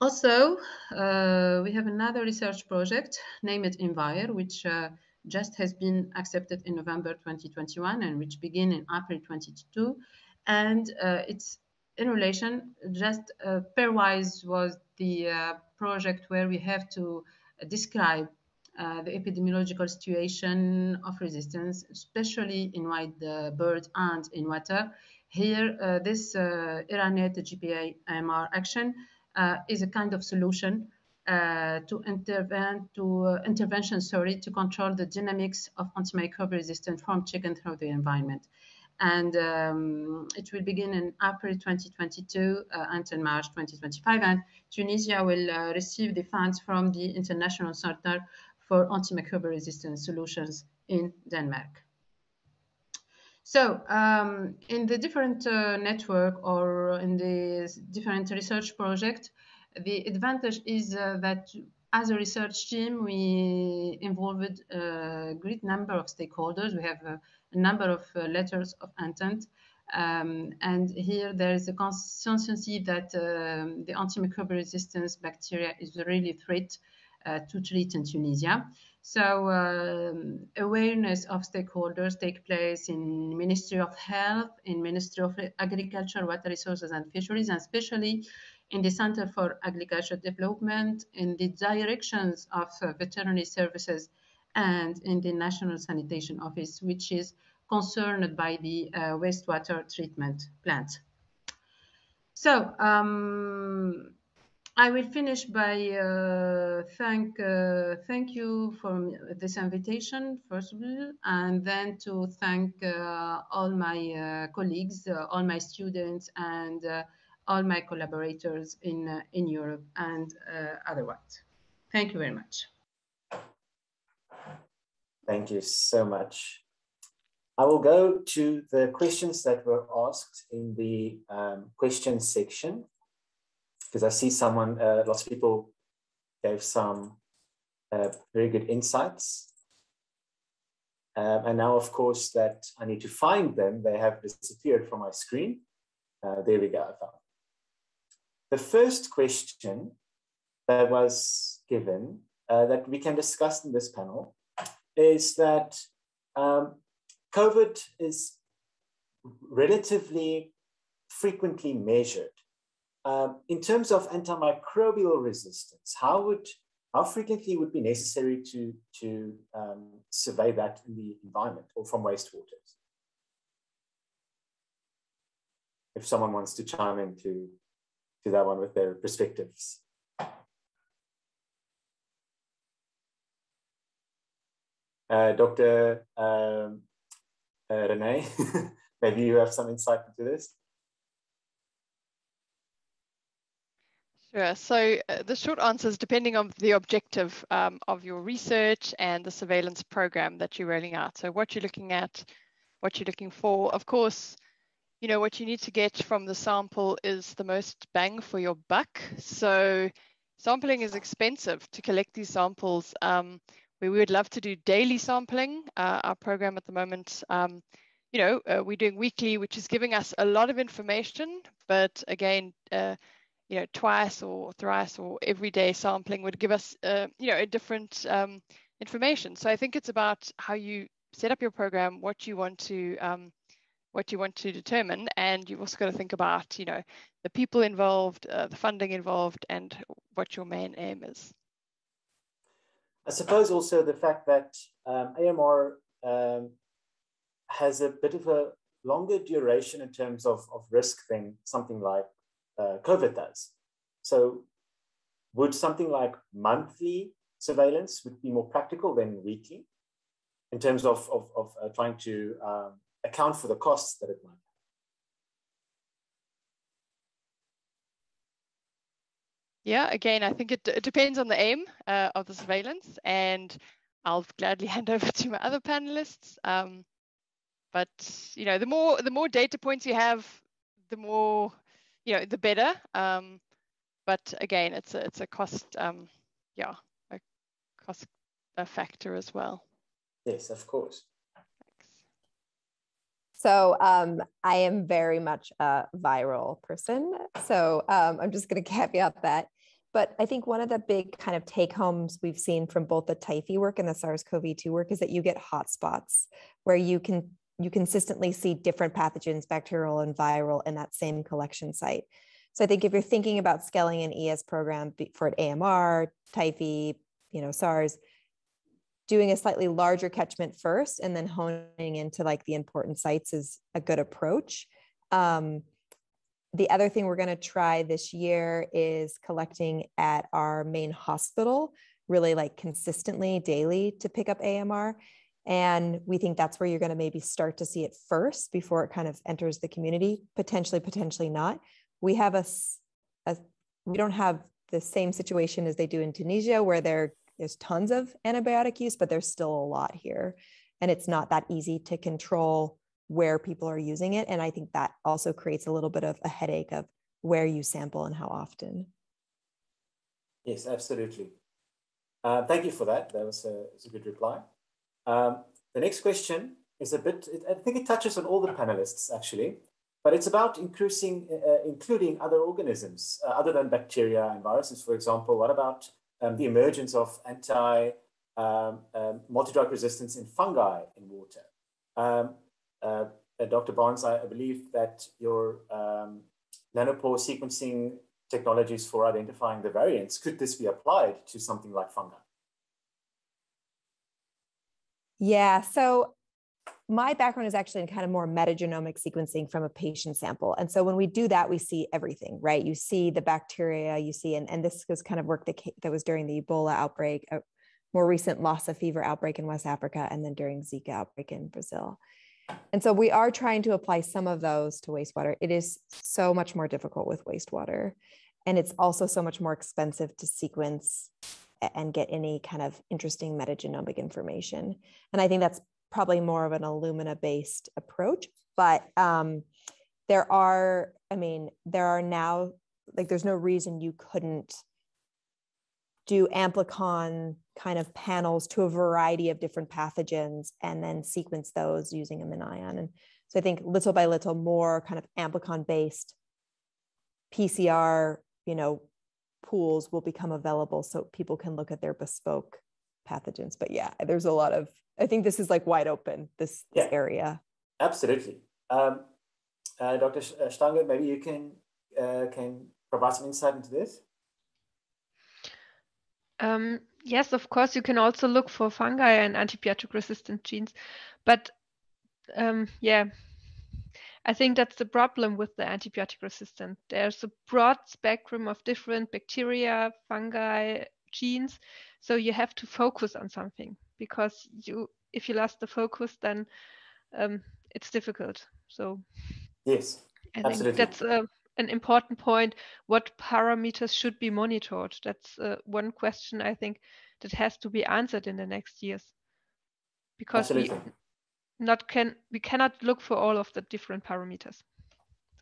Also, uh, we have another research project named Envire, which uh, just has been accepted in November 2021 and which began in April 2022. And uh, it's in relation, just uh, pairwise was the project where we have to describe uh, the epidemiological situation of resistance, especially in wild birds and in water. Here, uh, this uh, ERANET GPA AMR action uh, is a kind of solution to intervene to intervention, sorry, to control the dynamics of antimicrobial resistance from chicken through the environment. And um, it will begin in April 2022 uh, until March 2025. And Tunisia will uh, receive the funds from the International Center for Antimicrobial Resistant Solutions in Denmark. So um, in the different uh, network or in the different research project, the advantage is uh, that as a research team, we involved a great number of stakeholders. We have a, a number of uh, letters of intent. Um, and here there is a consistency that um, the antimicrobial resistance bacteria is really threat to treat in Tunisia. So um, awareness of stakeholders take place in Ministry of Health, in Ministry of Agriculture, Water Resources and Fisheries, and especially in the Center for Agriculture Development, in the directions of uh, veterinary services, and in the National Sanitation Office, which is concerned by the uh, wastewater treatment plant. So um, I will finish by uh, thank uh, thank you for this invitation first of all, and then to thank uh, all my uh, colleagues, all my students, and all my collaborators in, uh, in Europe and uh, otherwise. Thank you very much. Thank you so much. I will go to the questions that were asked in the um, question section, because I see someone, uh, lots of people gave some uh, very good insights. Um, and now, of course, that I need to find them, they have disappeared from my screen. Uh, there we go, I found the first question that was given uh, that we can discuss in this panel is that um, COVID is relatively frequently measured. Um, in terms of antimicrobial resistance, how would how frequently would be necessary to, to um, survey that in the environment or from wastewaters? If someone wants to chime in to to that one with their perspectives. Uh, Dr. Um, uh, Renee, maybe you have some insight into this. Sure. So uh, the short answer is depending on the objective um, of your research and the surveillance program that you're rolling out. So what you're looking at, what you're looking for. Of course, you know, what you need to get from the sample is the most bang for your buck. So sampling is expensive to collect these samples. Um, we would love to do daily sampling. Uh, our program at the moment, um, you know, uh, we're doing weekly, which is giving us a lot of information. But again, uh, you know, twice or thrice or every day sampling would give us, uh, you know, a different um, information. So I think it's about how you set up your program, what you want to um, what you want to determine and you've also got to think about you know the people involved uh, the funding involved and what your main aim is i suppose also the fact that um, amr um, has a bit of a longer duration in terms of, of risk than something like uh, covid does so would something like monthly surveillance would be more practical than weekly in terms of, of, of uh, trying to um, account for the costs that it might have. Yeah, again, I think it, it depends on the aim uh, of the surveillance, and I'll gladly hand over to my other panelists. Um, but you know, the more the more data points you have, the more you know, the better. Um, but again, it's a it's a cost, um, yeah, a cost a factor as well. Yes, of course. Thanks. So um, I am very much a viral person. So um, I'm just going to caveat that. But I think one of the big kind of take homes we've seen from both the Typhi work and the SARS-CoV-2 work is that you get hotspots where you can you consistently see different pathogens, bacterial and viral, in that same collection site. So I think if you're thinking about scaling an ES program for an AMR, Typhi, you know, SARS, doing a slightly larger catchment first and then honing into like the important sites is a good approach. Um, the other thing we're going to try this year is collecting at our main hospital, really like consistently daily to pick up AMR. And we think that's where you're going to maybe start to see it first before it kind of enters the community, potentially, potentially not. We have a, a we don't have the same situation as they do in Tunisia, where there there's tons of antibiotic use, but there's still a lot here. And it's not that easy to control where people are using it. And I think that also creates a little bit of a headache of where you sample and how often. Yes, absolutely. Uh, thank you for that. That was a, was a good reply. Um, the next question is a bit, it, I think it touches on all the panelists actually, but it's about increasing, uh, including other organisms uh, other than bacteria and viruses, for example. What about um, the emergence of anti um, um, multi-drug resistance in fungi in water? Um, uh, uh, Dr. Barnes, I, I, believe that your um, nanopore sequencing technologies for identifying the variants, could this be applied to something like fungi? Yeah, so my background is actually in kind of more metagenomic sequencing from a patient sample. And so when we do that, we see everything, right? You see the bacteria, you see, and, and this was kind of work that, that was during the Ebola outbreak, a more recent Lassa fever outbreak in West Africa, and then during Zika outbreak in Brazil. And so we are trying to apply some of those to wastewater. It is so much more difficult with wastewater. And it's also so much more expensive to sequence and get any kind of interesting metagenomic information. And I think that's probably more of an Illumina based approach. But um, there are, I mean, there are now, like, there's no reason you couldn't do amplicon kind of panels to a variety of different pathogens and then sequence those using a MinION. And so I think little by little more kind of amplicon based PCR, you know, pools will become available so people can look at their bespoke pathogens. But yeah, there's a lot of, I think this is like wide open, this, yeah, this area. Absolutely. Um, uh, Dr. Uh, Stange, maybe you can, uh, can provide some insight into this? Um, yes, of course, you can also look for fungi and antibiotic resistant genes. But um, yeah, I think that's the problem with the antibiotic resistance. There's a broad spectrum of different bacteria, fungi, genes. So you have to focus on something because you, if you lost the focus, then um, it's difficult. So yes, I absolutely. think that's a an important point what parameters should be monitored that's uh, one question i think that has to be answered in the next years because Absolutely. we not can we cannot look for all of the different parameters.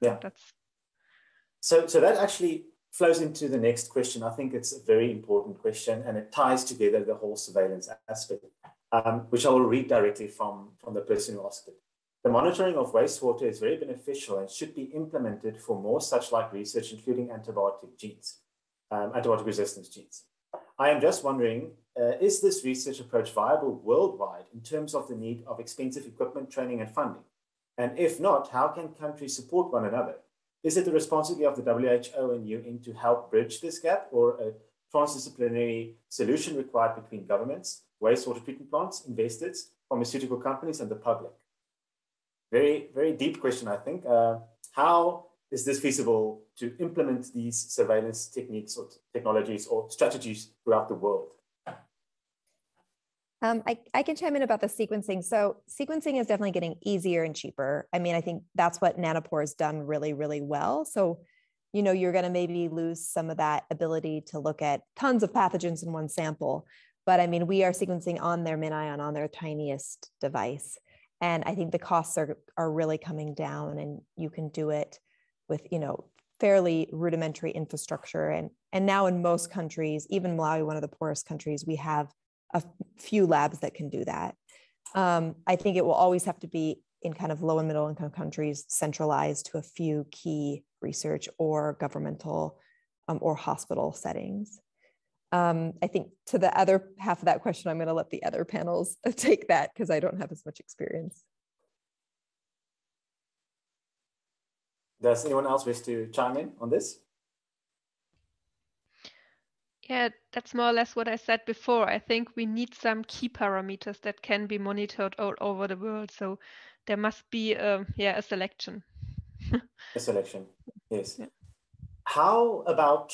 So yeah. that's so so that actually flows into the next question. I think it's a very important question and it ties together the whole surveillance aspect um, which i will read directly from from the person who asked it. The monitoring of wastewater is very beneficial and should be implemented for more such like research, including antibiotic genes, um, antibiotic resistance genes. I am just wondering, uh, is this research approach viable worldwide in terms of the need of expensive equipment, training, and funding? And if not, how can countries support one another? Is it the responsibility of the WHO and UN to help bridge this gap or a transdisciplinary solution required between governments, wastewater treatment plants, investors, pharmaceutical companies, and the public? very, very deep question, I think. Uh, how is this feasible to implement these surveillance techniques or technologies or strategies throughout the world? Um, I, I can chime in about the sequencing. So sequencing is definitely getting easier and cheaper. I mean, I think that's what Nanopore has done really, really well. So, you know, you're going to maybe lose some of that ability to look at tons of pathogens in one sample. But I mean, we are sequencing on their MinION on their tiniest device and i think the costs are are really coming down and you can do it with you know fairly rudimentary infrastructure and and now in most countries even malawi one of the poorest countries we have a few labs that can do that um, i think it will always have to be in kind of low and middle income countries centralized to a few key research or governmental um, or hospital settings um, I think to the other half of that question, I'm going to let the other panels take that because I don't have as much experience. Does anyone else wish to chime in on this? Yeah, that's more or less what I said before. I think we need some key parameters that can be monitored all over the world. So there must be, a, um, yeah, a selection. a selection. Yes. Yeah. How about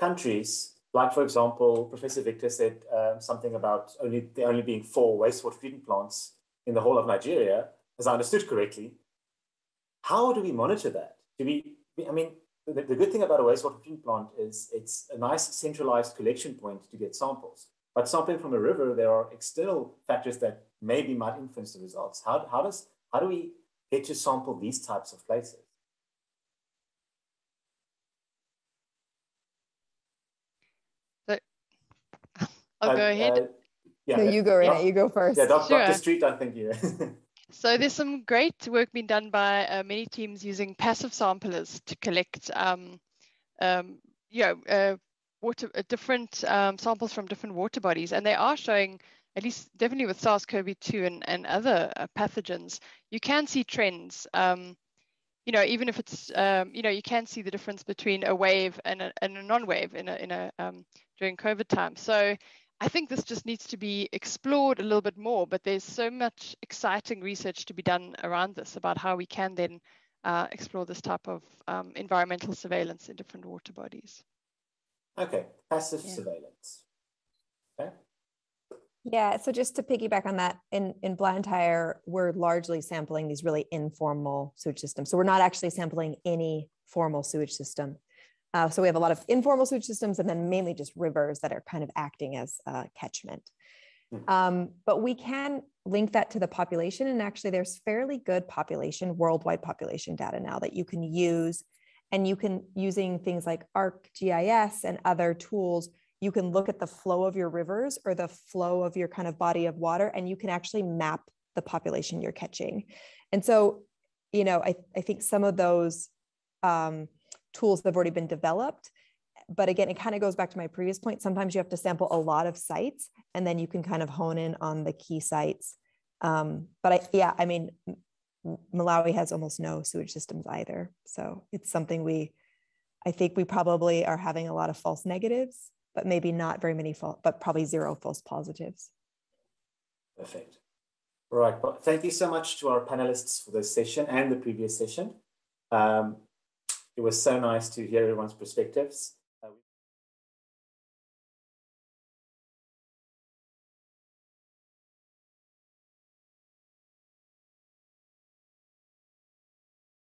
countries, like for example, Professor Victor said um, something about only there only being four wastewater treatment plants in the whole of Nigeria, as I understood correctly. How do we monitor that? Do we, I mean, the, the good thing about a wastewater treatment plant is it's a nice centralized collection point to get samples. But sampling from a river, there are external factors that maybe might influence the results. How, how, does, how do we get to sample these types of places? So, I'll uh, go ahead. Uh, yeah, no, you go, Renee. Yeah. You go first. Yeah, Dr. Sure. Dr. Street, I think you. so there's some great work being done by uh, many teams using passive samplers to collect, um, um, you know, uh, water, uh, different um, samples from different water bodies, and they are showing, at least definitely with SARS-CoV-2 and, and other uh, pathogens, you can see trends. Um, you know, even if it's, um, you know, you can see the difference between a wave and a, and a non-wave in a, in a um, during COVID time. So I think this just needs to be explored a little bit more, but there's so much exciting research to be done around this about how we can then uh, explore this type of um, environmental surveillance in different water bodies. Okay, passive yeah. surveillance. Okay. Yeah, so just to piggyback on that, in, in Blantyre, we're largely sampling these really informal sewage systems. So we're not actually sampling any formal sewage system. Uh, so we have a lot of informal sewage systems and then mainly just rivers that are kind of acting as uh, catchment. Hmm. Um, but we can link that to the population. And actually, there's fairly good population, worldwide population data now that you can use and you can using things like ArcGIS and other tools you can look at the flow of your rivers or the flow of your kind of body of water and you can actually map the population you're catching and so you know i, I think some of those um, tools that have already been developed but again it kind of goes back to my previous point sometimes you have to sample a lot of sites and then you can kind of hone in on the key sites um, but i yeah i mean Malawi has almost no sewage systems either. So it's something we, I think we probably are having a lot of false negatives, but maybe not very many false, but probably zero false positives. Perfect. Right. Well, thank you so much to our panelists for this session and the previous session. Um, it was so nice to hear everyone's perspectives.